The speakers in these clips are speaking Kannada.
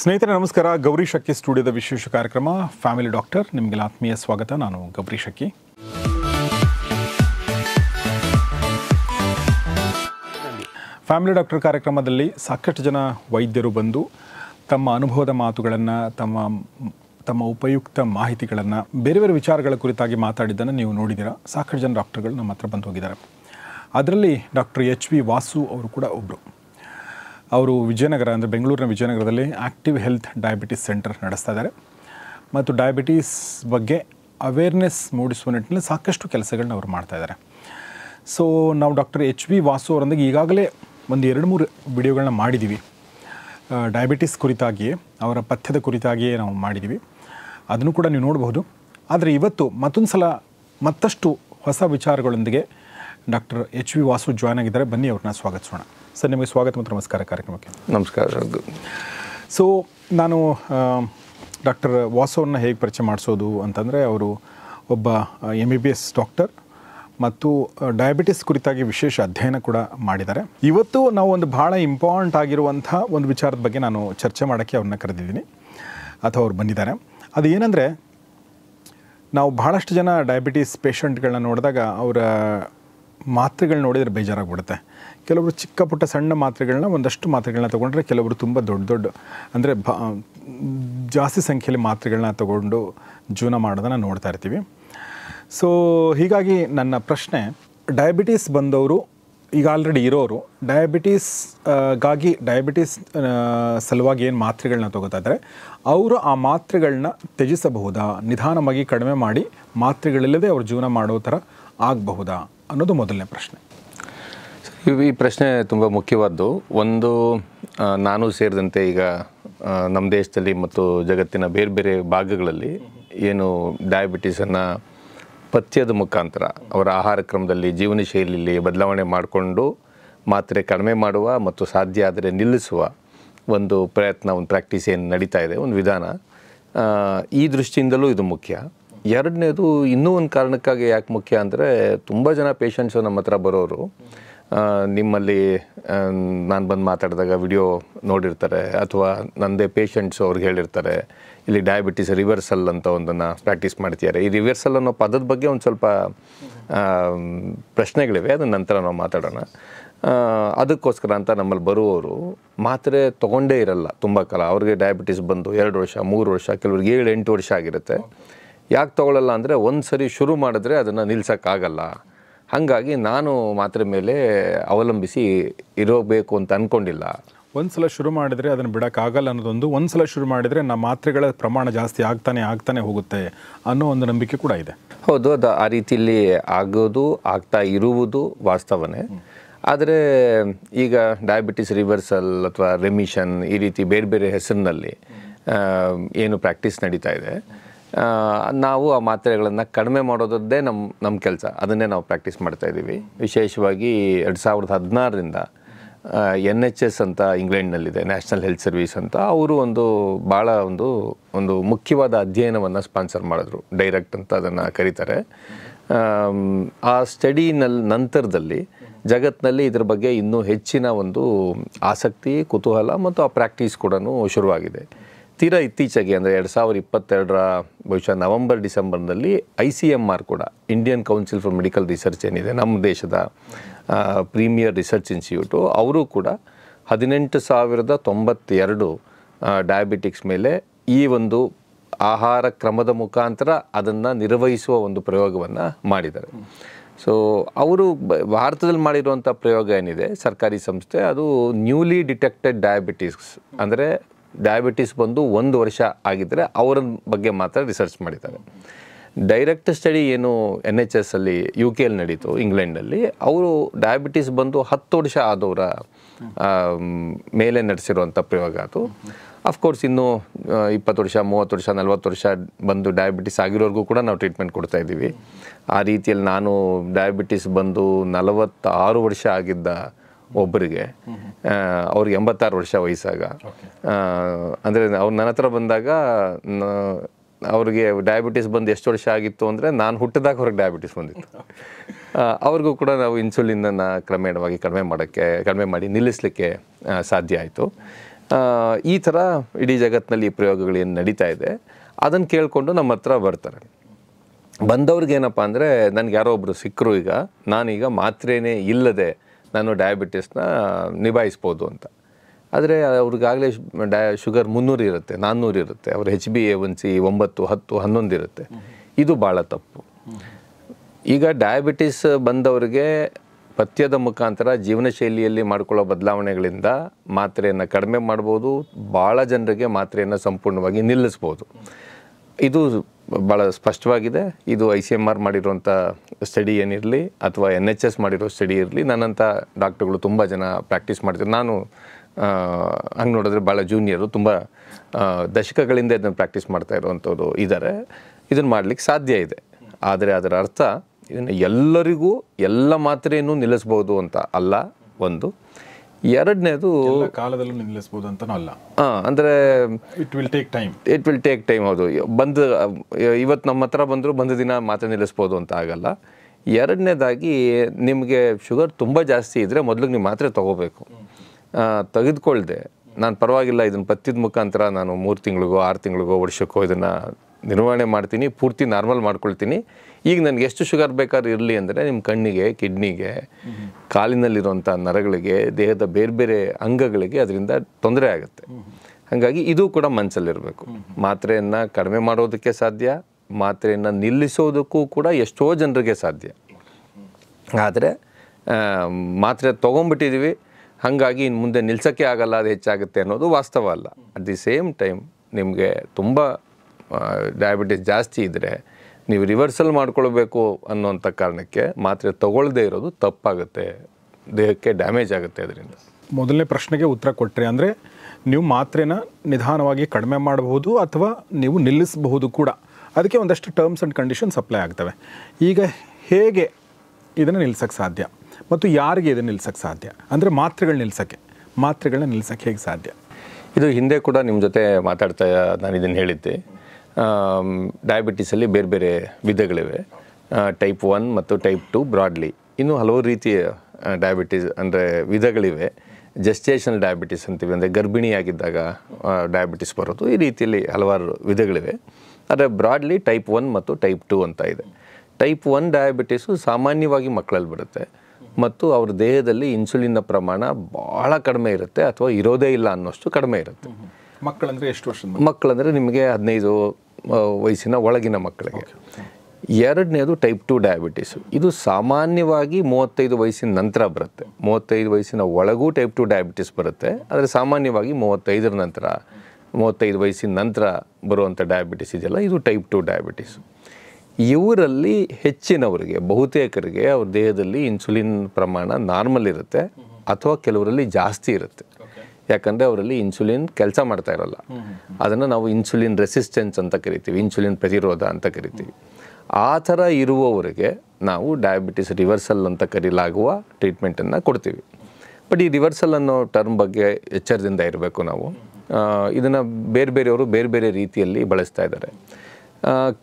ಸ್ನೇಹಿತರೆ, ನಮಸ್ಕಾರ. ಗೌರಿ ಶಕ್ಕಿ ಸ್ಟುಡಿಯೋದ ವಿಶೇಷ ಕಾರ್ಯಕ್ರಮ. ಫ್ಯಾಮಿಲಿ ಡಾಕ್ಟರ್ ನಿಮಗೆಲ್ಲ ಆತ್ಮೀಯ ಸ್ವಾಗತ. ನಾನು ಗೌರಿ ಶಕ್ಕಿ ಫ್ಯಾಮಿಲಿ ಡಾಕ್ಟರ್ ಕಾರ್ಯಕ್ರಮದಲ್ಲಿ ಸಾಕಷ್ಟು ಜನ ವೈದ್ಯರು ಬಂದು ತಮ್ಮ ಅನುಭವದ ಮಾತುಗಳನ್ನು, ತಮ್ಮ ತಮ್ಮ ಉಪಯುಕ್ತ ಮಾಹಿತಿಗಳನ್ನು ಬೇರೆ ಬೇರೆ ವಿಚಾರಗಳ ಕುರಿತಾಗಿ ಮಾತಾಡಿದ್ದನ್ನು ನೀವು ನೋಡಿದ್ದೀರಾ? ಸಾಕಷ್ಟು ಜನ ಡಾಕ್ಟರ್ಗಳು ನಮ್ಮ ಹತ್ರ ಬಂದು ಹೋಗಿದ್ದಾರೆ. ಅದರಲ್ಲಿ ಡಾಕ್ಟರ್ ಎಚ್ ವಿ ವಾಸು ಅವರು ಕೂಡ ಒಬ್ಬರು ಅವರು ವಿಜಯನಗರ ಅಂದರೆ ಬೆಂಗಳೂರಿನ ವಿಜಯನಗರದಲ್ಲಿ ಆ್ಯಕ್ಟಿವ್ ಹೆಲ್ತ್ ಡಯಾಬಿಟಿಸ್ ಸೆಂಟರ್ ನಡೆಸ್ತಾ ಇದ್ದಾರೆ. ಮತ್ತು ಡಯಾಬಿಟೀಸ್ ಬಗ್ಗೆ ಅವೇರ್ನೆಸ್ ಮೂಡಿಸುವ ನಿಟ್ಟಿನಲ್ಲಿ ಸಾಕಷ್ಟು ಕೆಲಸಗಳನ್ನ ಅವರು ಮಾಡ್ತಾ ಇದ್ದಾರೆ. ಸೊ ನಾವು ಡಾಕ್ಟರ್ ಎಚ್ ವಿ ವಾಸು ಅವರೊಂದಿಗೆ ಈಗಾಗಲೇ ಒಂದು ಎರಡು ಮೂರು ವಿಡಿಯೋಗಳನ್ನ ಮಾಡಿದ್ದೀವಿ. ಡಯಾಬಿಟಿಸ್ ಕುರಿತಾಗಿಯೇ ಅವರ ಪಥ್ಯದ ಕುರಿತಾಗಿಯೇ ನಾವು ಮಾಡಿದ್ದೀವಿ ಅದನ್ನು ಕೂಡ ನೀವು ನೋಡಬಹುದು. ಆದರೆ ಇವತ್ತು ಮತ್ತೊಂದು ಸಲ ಮತ್ತಷ್ಟು ಹೊಸ ವಿಚಾರಗಳೊಂದಿಗೆ doctor H V Vasu join ಆಗಿದ್ದಾರೆ. ಬನ್ನಿ ಅವ್ರನ್ನ ಸ್ವಾಗತಿಸೋಣ. ಸರ್ ನಿಮಗೆ ಸ್ವಾಗತ ಮತ್ತು ನಮಸ್ಕಾರ ಕಾರ್ಯಕ್ರಮಕ್ಕೆ. ನಮಸ್ಕಾರ. ಸೊ ನಾನು ಡಾಕ್ಟರ್ ವಾಸು ಅವ್ರನ್ನ ಹೇಗೆ ಪರಿಚಯ ಮಾಡಿಸೋದು ಅಂತಂದರೆ ಅವರು ಒಬ್ಬ M B B S doctor ಮತ್ತು ಡಯಾಬಿಟಿಸ್ ಕುರಿತಾಗಿ ವಿಶೇಷ ಅಧ್ಯಯನ ಕೂಡ ಮಾಡಿದ್ದಾರೆ. ಇವತ್ತು ನಾವು ಒಂದು ಭಾಳ ಇಂಪಾರ್ಟೆಂಟ್ ಆಗಿರುವಂಥ ಒಂದು ವಿಚಾರದ ಬಗ್ಗೆ ನಾನು ಚರ್ಚೆ ಮಾಡೋಕ್ಕೆ ಅವ್ರನ್ನ ಕರೆದಿದ್ದೀನಿ. ಅಥವಾ ಅವ್ರು ಬಂದಿದ್ದಾರೆ. ಅದು ಏನಂದರೆ ನಾವು ಭಾಳಷ್ಟು ಜನ ಡಯಾಬಿಟೀಸ್ ಪೇಷಂಟ್ಗಳನ್ನ ನೋಡಿದಾಗ ಅವರ ಮಾತ್ರೆಗಳನ್ನ ನೋಡಿದರೆ ಬೇಜಾರಾಗ್ಬಿಡುತ್ತೆ. ಕೆಲವರು ಚಿಕ್ಕ ಪುಟ್ಟ ಸಣ್ಣ ಮಾತ್ರೆಗಳನ್ನ ಒಂದಷ್ಟು ಮಾತ್ರೆಗಳನ್ನ ತೊಗೊಂಡ್ರೆ ಕೆಲವರು ತುಂಬ ದೊಡ್ಡ ದೊಡ್ಡ, ಅಂದರೆ ಬ, ಜಾಸ್ತಿ ಸಂಖ್ಯೆಯಲ್ಲಿ ಮಾತ್ರೆಗಳನ್ನ ತೊಗೊಂಡು ಜೀವನ ಮಾಡೋದನ್ನು ನೋಡ್ತಾ ಇರ್ತೀವಿ. ಸೊ ಹೀಗಾಗಿ ನನ್ನ ಪ್ರಶ್ನೆ ಡಯಾಬಿಟೀಸ್ ಬಂದವರು ಈಗ ಆಲ್ರೆಡಿ ಇರೋರು ಡಯಾಬಿಟೀಸ್ಗಾಗಿ ಗಾಗಿ ಡಯಾಬಿಟೀಸ್ ಸಲುವಾಗಿ ಏನು ಮಾತ್ರೆಗಳನ್ನ ತಗೋತಾ ಇದ್ದಾರೆ ಅವರು ಆ ಮಾತ್ರೆಗಳನ್ನ ತ್ಯಜಿಸಬಹುದಾ? ನಿಧಾನವಾಗಿ ಕಡಿಮೆ ಮಾಡಿ ಮಾತ್ರೆಗಳಿಲ್ಲದೆ ಅವ್ರ ಜೀವನ ಮಾಡೋ ಥರ ಆಗಬಹುದಾ? ಅನ್ನೋದು ಮೊದಲನೇ ಪ್ರಶ್ನೆ. ಈ ಪ್ರಶ್ನೆ ತುಂಬ ಮುಖ್ಯವಾದ್ದು. ಒಂದು ನಾನು ಸೇರಿದಂತೆ ಈಗ ನಮ್ಮ ದೇಶದಲ್ಲಿ ಮತ್ತು ಜಗತ್ತಿನ ಬೇರೆ ಬೇರೆ ಭಾಗಗಳಲ್ಲಿ ಏನು ಡಯಾಬಿಟೀಸನ್ನು ಪಥ್ಯದ ಮುಖಾಂತರ ಅವರ ಆಹಾರ ಕ್ರಮದಲ್ಲಿ, ಜೀವನ ಶೈಲಿಯಲ್ಲಿ ಬದಲಾವಣೆ ಮಾಡಿಕೊಂಡು ಮಾತ್ರೆ ಕಡಿಮೆ ಮಾಡುವ ಮತ್ತು ಸಾಧ್ಯ ಆದರೆ ನಿಲ್ಲಿಸುವ ಒಂದು ಪ್ರಯತ್ನ, ಒಂದು ಪ್ರಾಕ್ಟೀಸ್ ಏನು ನಡೀತಾ ಇದೆ, ಒಂದು ವಿಧಾನ. ಈ ದೃಷ್ಟಿಯಿಂದಲೂ ಇದು ಮುಖ್ಯ. ಎರಡನೇದು, ಇನ್ನೂ ಒಂದು ಕಾರಣಕ್ಕಾಗಿ ಯಾಕೆ ಮುಖ್ಯ ಅಂದರೆ, ತುಂಬ ಜನ ಪೇಷಂಟ್ಸು ನಮ್ಮ ಹತ್ರ ಬರೋರು ನಿಮ್ಮಲ್ಲಿ ನಾನು ಬಂದು ಮಾತಾಡಿದಾಗ ವಿಡಿಯೋ ನೋಡಿರ್ತಾರೆ ಅಥವಾ ನನ್ನದೇ ಪೇಷಂಟ್ಸು ಅವ್ರಿಗೆ ಹೇಳಿರ್ತಾರೆ. ಇಲ್ಲಿ ಡಯಾಬಿಟಿಸ್ ರಿವರ್ಸಲ್ ಅಂತ ಒಂದನ್ನು ಪ್ರಾಕ್ಟೀಸ್ ಮಾಡ್ತಿದ್ದಾರೆ. ಈ ರಿವರ್ಸಲ್ ಅನ್ನೋ ಪದದ ಬಗ್ಗೆ ಒಂದು ಸ್ವಲ್ಪ ಪ್ರಶ್ನೆಗಳಿವೆ ಅದನ್ನ ನಂತರ ನಾವು ಮಾತಾಡೋಣ. ಅದಕ್ಕೋಸ್ಕರ ಅಂತ ನಮ್ಮಲ್ಲಿ ಬರುವವರು ಮಾತ್ರೆ ತೊಗೊಂಡೇ ಇರಲ್ಲ ತುಂಬ ಕಾಲ. ಅವ್ರಿಗೆ ಡಯಾಬಿಟಿಸ್ ಬಂದು ಎರಡು ವರ್ಷ, ಮೂರು ವರ್ಷ, ಕೆಲವ್ರಿಗೆ ಏಳು ಎಂಟು ವರ್ಷ ಆಗಿರುತ್ತೆ. ಯಾಕೆ ತೊಗೊಳ್ಳಲ್ಲ ಅಂದರೆ ಒಂದು ಸರಿ ಶುರು ಮಾಡಿದ್ರೆ ಅದನ್ನು ನಿಲ್ಸೋಕ್ಕಾಗಲ್ಲ. ಹಾಗಾಗಿ ನಾನು ಮಾತ್ರೆ ಮೇಲೆ ಅವಲಂಬಿಸಿ ಇರೋಬೇಕು ಅಂತ ಅಂದ್ಕೊಂಡಿಲ್ಲ ಒಂದು ಸಲ ಶುರು ಮಾಡಿದರೆ ಅದನ್ನು ಬಿಡೋಕ್ಕಾಗಲ್ಲ ಅನ್ನೋದೊಂದು, ಒಂದು ಸಲ ಶುರು ಮಾಡಿದರೆ ನಮ್ಮ ಮಾತ್ರೆಗಳ ಪ್ರಮಾಣ ಜಾಸ್ತಿ ಆಗ್ತಾನೆ ಆಗ್ತಾನೆ ಹೋಗುತ್ತೆ ಅನ್ನೋ ಒಂದು ನಂಬಿಕೆ ಕೂಡ ಇದೆ. ಹೌದು, ಅದು ಆ ರೀತಿಯಲ್ಲಿ ಆಗೋದು, ಆಗ್ತಾ ಇರುವುದು ವಾಸ್ತವನೇ. ಆದರೆ ಈಗ ಡಯಾಬಿಟಿಸ್ ರಿವರ್ಸಲ್ ಅಥವಾ ರೆಮಿಷನ್ ಈ ರೀತಿ ಬೇರೆ ಬೇರೆ ಹೆಸರಿನಲ್ಲಿ ಏನು ಪ್ರಾಕ್ಟೀಸ್ ನಡೀತಾ ಇದೆ. ನಾವು ಆ ಮಾತ್ರೆಗಳನ್ನು ಕಡಿಮೆ ಮಾಡೋದದ್ದೇ ನಮ್ಮ ನಮ್ಮ ಕೆಲಸ. ಅದನ್ನೇ ನಾವು ಪ್ರಾಕ್ಟೀಸ್ ಮಾಡ್ತಾ ಇದ್ದೀವಿ ವಿಶೇಷವಾಗಿ ಎರಡು ಸಾವಿರದ ಹದಿನಾರರಿಂದ ಎನ್ ಎಚ್ ಎಸ್ ಅಂತ ಇಂಗ್ಲೆಂಡ್ನಲ್ಲಿದೆ, ನ್ಯಾಷನಲ್ ಹೆಲ್ತ್ ಸರ್ವಿಸ್ ಅಂತ. ಅವರು ಒಂದು ಭಾಳ ಒಂದು ಒಂದು ಮುಖ್ಯವಾದ ಅಧ್ಯಯನವನ್ನು ಸ್ಪಾನ್ಸರ್ ಮಾಡಿದ್ರು, ಡೈರೆಕ್ಟ್ ಅಂತ ಅದನ್ನು ಕರೀತಾರೆ. ಆ ಸ್ಟಡಿನಲ್ಲಿ ನಂತರದಲ್ಲಿ ಜಗತ್ತಿನಲ್ಲಿ ಇದ್ರ ಬಗ್ಗೆ ಇನ್ನೂ ಹೆಚ್ಚಿನ ಒಂದು ಆಸಕ್ತಿ, ಕುತೂಹಲ ಮತ್ತು ಆ ಪ್ರಾಕ್ಟೀಸ್ ಕೂಡ ಶುರುವಾಗಿದೆ. ತೀರಾ ಇತ್ತೀಚೆಗೆ, ಅಂದರೆ ಎರಡು ಸಾವಿರದ ಇಪ್ಪತ್ತೆರಡರ ಬಹುಶಃ ನವೆಂಬರ್, ಡಿಸೆಂಬರ್ನಲ್ಲಿ ಐ ಸಿ ಎಂ ಆರ್ ಕೂಡ, Indian council for medical research ಏನಿದೆ, ನಮ್ಮ ದೇಶದ ಪ್ರೀಮಿಯರ್ ರಿಸರ್ಚ್ ಇನ್ಸ್ಟಿಟ್ಯೂಟು ಅವರು ಕೂಡ ಹದಿನೆಂಟು ಸಾವಿರದ ತೊಂಬತ್ತೆರಡು ಡಯಾಬಿಟಿಕ್ಸ್ ಮೇಲೆ ಈ ಒಂದು ಆಹಾರ ಕ್ರಮದ ಮುಖಾಂತರ ಅದನ್ನು ನಿರ್ವಹಿಸುವ ಒಂದು ಪ್ರಯೋಗವನ್ನು ಮಾಡಿದ್ದಾರೆ. ಸೊ ಅವರು ಭಾರತದಲ್ಲಿ ಮಾಡಿರುವಂಥ ಪ್ರಯೋಗ ಏನಿದೆ, ಸರ್ಕಾರಿ ಸಂಸ್ಥೆ ಅದು ನ್ಯೂಲಿ ಡಿಟೆಕ್ಟೆಡ್ ಡಯಾಬಿಟಿಸ್ ಅಂದರೆ ಡಯಾಬಿಟಿಸ್ ಬಂದು ಒಂದು ವರ್ಷ ಆಗಿದ್ದರೆ ಅವರ ಬಗ್ಗೆ ಮಾತ್ರ ರಿಸರ್ಚ್ ಮಾಡಿದ್ದಾರೆ. ಡೈರೆಕ್ಟ್ ಸ್ಟಡಿ ಏನು ಎನ್ ಎಚ್ ಎಸ್ ಅಲ್ಲಿ ಯು ಕೆ ಅಲ್ಲಿ ನಡೀತು ಇಂಗ್ಲೆಂಡಲ್ಲಿ ಅವರು ಡಯಾಬಿಟಿಸ್ ಬಂದು ಹತ್ತು ವರ್ಷ ಆದವರ ಮೇಲೆ ನಡೆಸಿರುವಂಥ ಪ್ರಯೋಗ ಅದು. ಅಫ್ಕೋರ್ಸ್ ಇನ್ನು ಇಪ್ಪತ್ತು ವರ್ಷ ಮೂವತ್ತು ವರ್ಷ ನಲ್ವತ್ತು ವರ್ಷ ಬಂದು ಡಯಾಬಿಟಿಸ್ ಆಗಿರೋರ್ಗೂ ಕೂಡ ನಾವು ಟ್ರೀಟ್ಮೆಂಟ್ ಕೊಡ್ತಾ ಇದ್ದೀವಿ. ಆ ರೀತಿಯಲ್ಲಿ ನಾನು ಡಯಾಬಿಟಿಸ್ ಬಂದು ನಲವತ್ತಾರು ವರ್ಷ ಆಗಿದ್ದ ಒಬ್ಬರಿಗೆ ಅವ್ರಿಗೆ ಎಂಬತ್ತಾರು ವರ್ಷ ವಯಸ್ಸಾಗ. ಅಂದರೆ ಅವ್ರು ನನ್ನ ಹತ್ರ ಬಂದಾಗ ಅವ್ರಿಗೆ ಡಯಾಬಿಟಿಸ್ ಬಂದು ಎಷ್ಟು ವರ್ಷ ಆಗಿತ್ತು ಅಂದರೆ ನಾನು ಹುಟ್ಟಿದಾಗ ಹೊರಗೆ ಡಯಾಬಿಟಿಸ್ ಬಂದಿತ್ತು. ಅವ್ರಿಗೂ ಕೂಡ ನಾವು ಇನ್ಸುಲಿನನ್ನು ಕ್ರಮೇಣವಾಗಿ ಕಡಿಮೆ ಮಾಡೋಕ್ಕೆ, ಕಡಿಮೆ ಮಾಡಿ ನಿಲ್ಲಿಸಲಿಕ್ಕೆ ಸಾಧ್ಯ ಆಯಿತು. ಈ ಥರ ಇಡೀ ಜಗತ್ತಿನಲ್ಲಿ ಈ ಪ್ರಯೋಗಗಳು ಏನು ನಡೀತಾ ಇದೆ ಅದನ್ನು ಕೇಳಿಕೊಂಡು ನಮ್ಮ ಹತ್ರ ಬರ್ತಾರೆ. ಬಂದವ್ರಿಗೆ ಏನಪ್ಪ ಅಂದರೆ ನನಗೆ ಯಾರೋ ಒಬ್ಬರು ಸಿಕ್ಕರು ಈಗ, ನಾನೀಗ ಮಾತ್ರೇನೇ ಇಲ್ಲದೆ ನಾನು ಡಯಾಬಿಟಿಸ್ನ ನಿಭಾಯಿಸ್ಬೋದು ಅಂತ. ಆದರೆ ಅವ್ರಿಗಾಗಲೇ ಡಯ ಶುಗರ್ ಮುನ್ನೂರು ಇರುತ್ತೆ, ನಾನ್ನೂರು ಇರುತ್ತೆ, ಅವ್ರ H B A one C ಒಂಬತ್ತು, ಹತ್ತು, ಹನ್ನೊಂದು ಇರುತ್ತೆ. ಇದು ಭಾಳ ತಪ್ಪು. ಈಗ ಡಯಾಬಿಟಿಸ್ ಬಂದವರಿಗೆ ಪಥ್ಯದ ಮುಖಾಂತರ ಜೀವನ ಶೈಲಿಯಲ್ಲಿ ಮಾಡಿಕೊಳ್ಳೋ ಬದಲಾವಣೆಗಳಿಂದ ಮಾತ್ರೆಯನ್ನು ಕಡಿಮೆ ಮಾಡ್ಬೋದು ಭಾಳ ಜನರಿಗೆ ಮಾತ್ರೆಯನ್ನು ಸಂಪೂರ್ಣವಾಗಿ ನಿಲ್ಲಿಸ್ಬೋದು. ಇದು ಭಾಳ ಸ್ಪಷ್ಟವಾಗಿದೆ. ಇದು ಐ ಸಿ ಎಂ ಆರ್ ಮಾಡಿರುವಂಥ ಸ್ಟಡಿ ಏನಿರಲಿ, ಅಥವಾ ಎನ್ ಎಚ್ ಎಸ್ ಮಾಡಿರೋ ಸ್ಟಡಿ ಇರಲಿ ನನ್ನಂಥ ಡಾಕ್ಟರ್ಗಳು ತುಂಬ ಜನ ಪ್ರಾಕ್ಟೀಸ್ ಮಾಡ್ತಾರೆ ನಾನು ಹಂಗೆ ನೋಡಿದ್ರೆ ಭಾಳ ಜೂನಿಯರು ತುಂಬ ದಶಕಗಳಿಂದ ಇದನ್ನು ಪ್ರಾಕ್ಟೀಸ್ ಮಾಡ್ತಾ ಇರುವಂಥವ್ರು ಇದ್ದಾರೆ ಇದನ್ನು ಮಾಡಲಿಕ್ಕೆ ಸಾಧ್ಯ ಇದೆ. ಆದರೆ ಅದರ ಅರ್ಥ ಇದನ್ನು ಎಲ್ಲರಿಗೂ ಎಲ್ಲ ಮಾತ್ರೆಯನ್ನು ನಿಲ್ಲಿಸ್ಬೋದು ಅಂತ ಅಲ್ಲ ಒಂದು. ಎರಡನೇದು ಕಾಲದಲ್ಲೂ ನಿಲ್ಲಿಸ್ಬೋದು ಅಂತನೂ ಅಲ್ಲ. ಅಂದರೆ it will take time it will take time ಹೌದು. ಬಂದು ಇವತ್ತು ನಮ್ಮ ಹತ್ರ ಬಂದರೂ ಬಂದ ದಿನ ಮಾತ್ರೆ ನಿಲ್ಲಿಸ್ಬೋದು ಅಂತ ಆಗಲ್ಲ. ಎರಡನೇದಾಗಿ ನಿಮಗೆ ಶುಗರ್ ತುಂಬ ಜಾಸ್ತಿ ಇದ್ದರೆ ಮೊದಲು ನೀವು ಮಾತ್ರೆ ತೊಗೋಬೇಕು. ತೆಗೆದುಕೊಳ್ದೆ. ನಾನು ಪರವಾಗಿಲ್ಲ ಇದನ್ನು ಪತ್ತಿದ ಮುಖಾಂತರ ನಾನು ಮೂರು ತಿಂಗಳಿಗೋ, ಆರು ತಿಂಗಳಿಗೋ ವರ್ಷಕ್ಕೋ ಇದನ್ನು ನಿರ್ವಹಣೆ ಮಾಡ್ತೀನಿ, ಪೂರ್ತಿ ನಾರ್ಮಲ್ ಮಾಡ್ಕೊಳ್ತೀನಿ. ಈಗ ನನಗೆ ಎಷ್ಟು ಶುಗರ್ ಬೇಕಾದ್ರೂ ಇರಲಿ ಅಂದರೆ ನಿಮ್ಮ ಕಣ್ಣಿಗೆ, ಕಿಡ್ನಿಗೆ ಕಾಲಿನಲ್ಲಿರುವಂಥ ನರಗಳಿಗೆ, ದೇಹದ ಬೇರೆ ಬೇರೆ ಅಂಗಗಳಿಗೆ ಅದರಿಂದ ತೊಂದರೆ ಆಗುತ್ತೆ. ಹಾಗಾಗಿ ಇದು ಕೂಡ ಮನಸ್ಸಲ್ಲಿರಬೇಕು ಮಾತ್ರೆಯನ್ನು ಕಡಿಮೆ ಮಾಡೋದಕ್ಕೆ ಸಾಧ್ಯ, ಮಾತ್ರೆಯನ್ನು ನಿಲ್ಲಿಸೋದಕ್ಕೂ ಕೂಡ ಎಷ್ಟೋ ಜನರಿಗೆ ಸಾಧ್ಯ. ಆದರೆ ಮಾತ್ರೆ ತೊಗೊಂಬಿಟ್ಟಿದ್ದೀವಿ ಹಾಗಾಗಿ ಇನ್ನು ಮುಂದೆ ನಿಲ್ಸೋಕ್ಕೆ ಆಗಲ್ಲ, ಅದು ಹೆಚ್ಚಾಗುತ್ತೆ ಅನ್ನೋದು ವಾಸ್ತವ ಅಲ್ಲ. ಅಟ್ ದಿ ಸೇಮ್ ಟೈಮ್ ನಿಮಗೆ ತುಂಬ ಡಯಾಬಿಟಿಸ್ ಜಾಸ್ತಿ ಇದ್ದರೆ ನೀವು ರಿವರ್ಸಲ್ ಮಾಡ್ಕೊಳ್ಬೇಕು ಅನ್ನೋಂಥ ಕಾರಣಕ್ಕೆ ಮಾತ್ರೆ ತಗೊಳ್ಳದೇ ಇರೋದು ತಪ್ಪಾಗುತ್ತೆ. ದೇಹಕ್ಕೆ ಡ್ಯಾಮೇಜ್ ಆಗುತ್ತೆ ಅದರಿಂದ. ಮೊದಲನೇ ಪ್ರಶ್ನೆಗೆ ಉತ್ತರ ಕೊಟ್ಟರೆ ಅಂದರೆ ನೀವು ಮಾತ್ರೆನ ನಿಧಾನವಾಗಿ ಕಡಿಮೆ ಮಾಡಬಹುದು ಅಥವಾ ನೀವು ನಿಲ್ಲಿಸಬಹುದು ಕೂಡ. ಅದಕ್ಕೆ ಒಂದಷ್ಟು ಟರ್ಮ್ಸ್ ಆ್ಯಂಡ್ ಕಂಡೀಷನ್ಸ್ ಅಪ್ಲೈ ಆಗ್ತವೆ. ಈಗ ಹೇಗೆ ಇದನ್ನು ನಿಲ್ಲಿಸೋಕ್ಕೆ ಸಾಧ್ಯ? ಮತ್ತು ಯಾರಿಗೆ ಇದನ್ನು ನಿಲ್ಸಕ್ಕೆ ಸಾಧ್ಯ? ಅಂದರೆ ಮಾತ್ರೆಗಳು ನಿಲ್ಸೋಕ್ಕೆ. ಮಾತ್ರೆಗಳನ್ನ ನಿಲ್ಸೋಕ್ಕೆ ಹೇಗೆ ಸಾಧ್ಯ? ಇದು ಹಿಂದೆ ಕೂಡ ನಿಮ್ಮ ಜೊತೆ ಮಾತಾಡ್ತಾ ನಾನು ಇದನ್ನು ಹೇಳಿದ್ದೆ. ಡಯಾಬಿಟಿಸಲ್ಲಿ ಬೇರೆ ಬೇರೆ ವಿಧಗಳಿವೆ. ಟೈಪ್ ಒನ್ ಮತ್ತು ಟೈಪ್ ಟು ಬ್ರಾಡ್ಲಿ ಇನ್ನೂ ಹಲವು ರೀತಿಯ ಡಯಾಬಿಟಿಸ್ ಅಂದರೆ ವಿಧಗಳಿವೆ. ಜೆಸ್ಟೇಷನ್ ಡಯಾಬಿಟಿಸ್ ಅಂತೀವಿ ಅಂದರೆ ಗರ್ಭಿಣಿಯಾಗಿದ್ದಾಗ ಡಯಾಬಿಟಿಸ್ ಬರೋದು. ಈ ರೀತಿಯಲ್ಲಿ ಹಲವಾರು ವಿಧಗಳಿವೆ. ಆದರೆ ಬ್ರಾಡ್ಲಿ ಟೈಪ್ ಒನ್ ಮತ್ತು ಟೈಪ್ ಟು ಅಂತ ಇದೆ. ಟೈಪ್ ಒನ್ ಡಯಾಬಿಟಿಸು ಸಾಮಾನ್ಯವಾಗಿ ಮಕ್ಕಳಲ್ಲಿ ಬರುತ್ತೆ. ಮತ್ತು ಅವ್ರ ದೇಹದಲ್ಲಿ ಇನ್ಸುಲಿನ್ನ ಪ್ರಮಾಣ ಭಾಳ ಕಡಿಮೆ ಇರುತ್ತೆ ಅಥವಾ ಇರೋದೇ ಇಲ್ಲ ಅನ್ನೋಷ್ಟು ಕಡಿಮೆ ಇರುತ್ತೆ. ಮಕ್ಕಳಂದರೆ ಎಷ್ಟು ವರ್ಷ ಮಕ್ಕಳಂದರೆ ನಿಮಗೆ ಹದಿನೈದು ವಯಸ್ಸಿನ ಒಳಗಿನ ಮಕ್ಕಳಿಗೆ. ಎರಡನೇದು ಟೈಪ್ ಟು ಡಯಾಬಿಟಿಸು ಇದು ಸಾಮಾನ್ಯವಾಗಿ ಮೂವತ್ತೈದು ವಯಸ್ಸಿನ ನಂತರ ಬರುತ್ತೆ. ಮೂವತ್ತೈದು ವಯಸ್ಸಿನ ಒಳಗೂ ಟೈಪ್ ಟು ಡಯಾಬಿಟಿಸ್ ಬರುತ್ತೆ. ಆದರೆ ಸಾಮಾನ್ಯವಾಗಿ ಮೂವತ್ತೈದರ ನಂತರ ಮೂವತ್ತೈದು ವಯಸ್ಸಿನ ನಂತರ ಬರುವಂಥ ಡಯಾಬಿಟಿಸ್ ಇದೆಯಲ್ಲ ಇದು ಟೈಪ್ ಟು ಡಯಾಬಿಟಿಸ್ ಇವರಲ್ಲಿ ಹೆಚ್ಚಿನವರಿಗೆ ಬಹುತೇಕರಿಗೆ ಅವ್ರ ದೇಹದಲ್ಲಿ ಇನ್ಸುಲಿನ್ ಪ್ರಮಾಣ ನಾರ್ಮಲ್ ಇರುತ್ತೆ ಅಥವಾ ಕೆಲವರಲ್ಲಿ ಜಾಸ್ತಿ ಇರುತ್ತೆ. ಯಾಕಂದರೆ ಅವರಲ್ಲಿ ಇನ್ಸುಲಿನ್ ಕೆಲಸ ಮಾಡ್ತಾ ಇರಲ್ಲ. ಅದನ್ನು ನಾವು ಇನ್ಸುಲಿನ್ ರೆಸಿಸ್ಟೆನ್ಸ್ ಅಂತ ಕರಿತೀವಿ ಇನ್ಸುಲಿನ್ ಪ್ರತಿರೋಧ ಅಂತ ಕರಿತೀವಿ. ಆ ಥರ ಇರುವವರಿಗೆ ನಾವು ಡಯಾಬಿಟಿಸ್ ರಿವರ್ಸಲ್ ಅಂತ ಕರೀಲಾಗುವ ಟ್ರೀಟ್ಮೆಂಟನ್ನು ಕೊಡ್ತೀವಿ. ಬಟ್ ಈ ರಿವರ್ಸಲ್ ಅನ್ನೋ ಟರ್ಮ್ ಬಗ್ಗೆ ಎಚ್ಚರದಿಂದ ಇರಬೇಕು ನಾವು. ಇದನ್ನು ಬೇರೆ ಬೇರೆಯವರು ಬೇರೆ ಬೇರೆ ರೀತಿಯಲ್ಲಿ ಬಳಸ್ತಾ ಇದ್ದಾರೆ.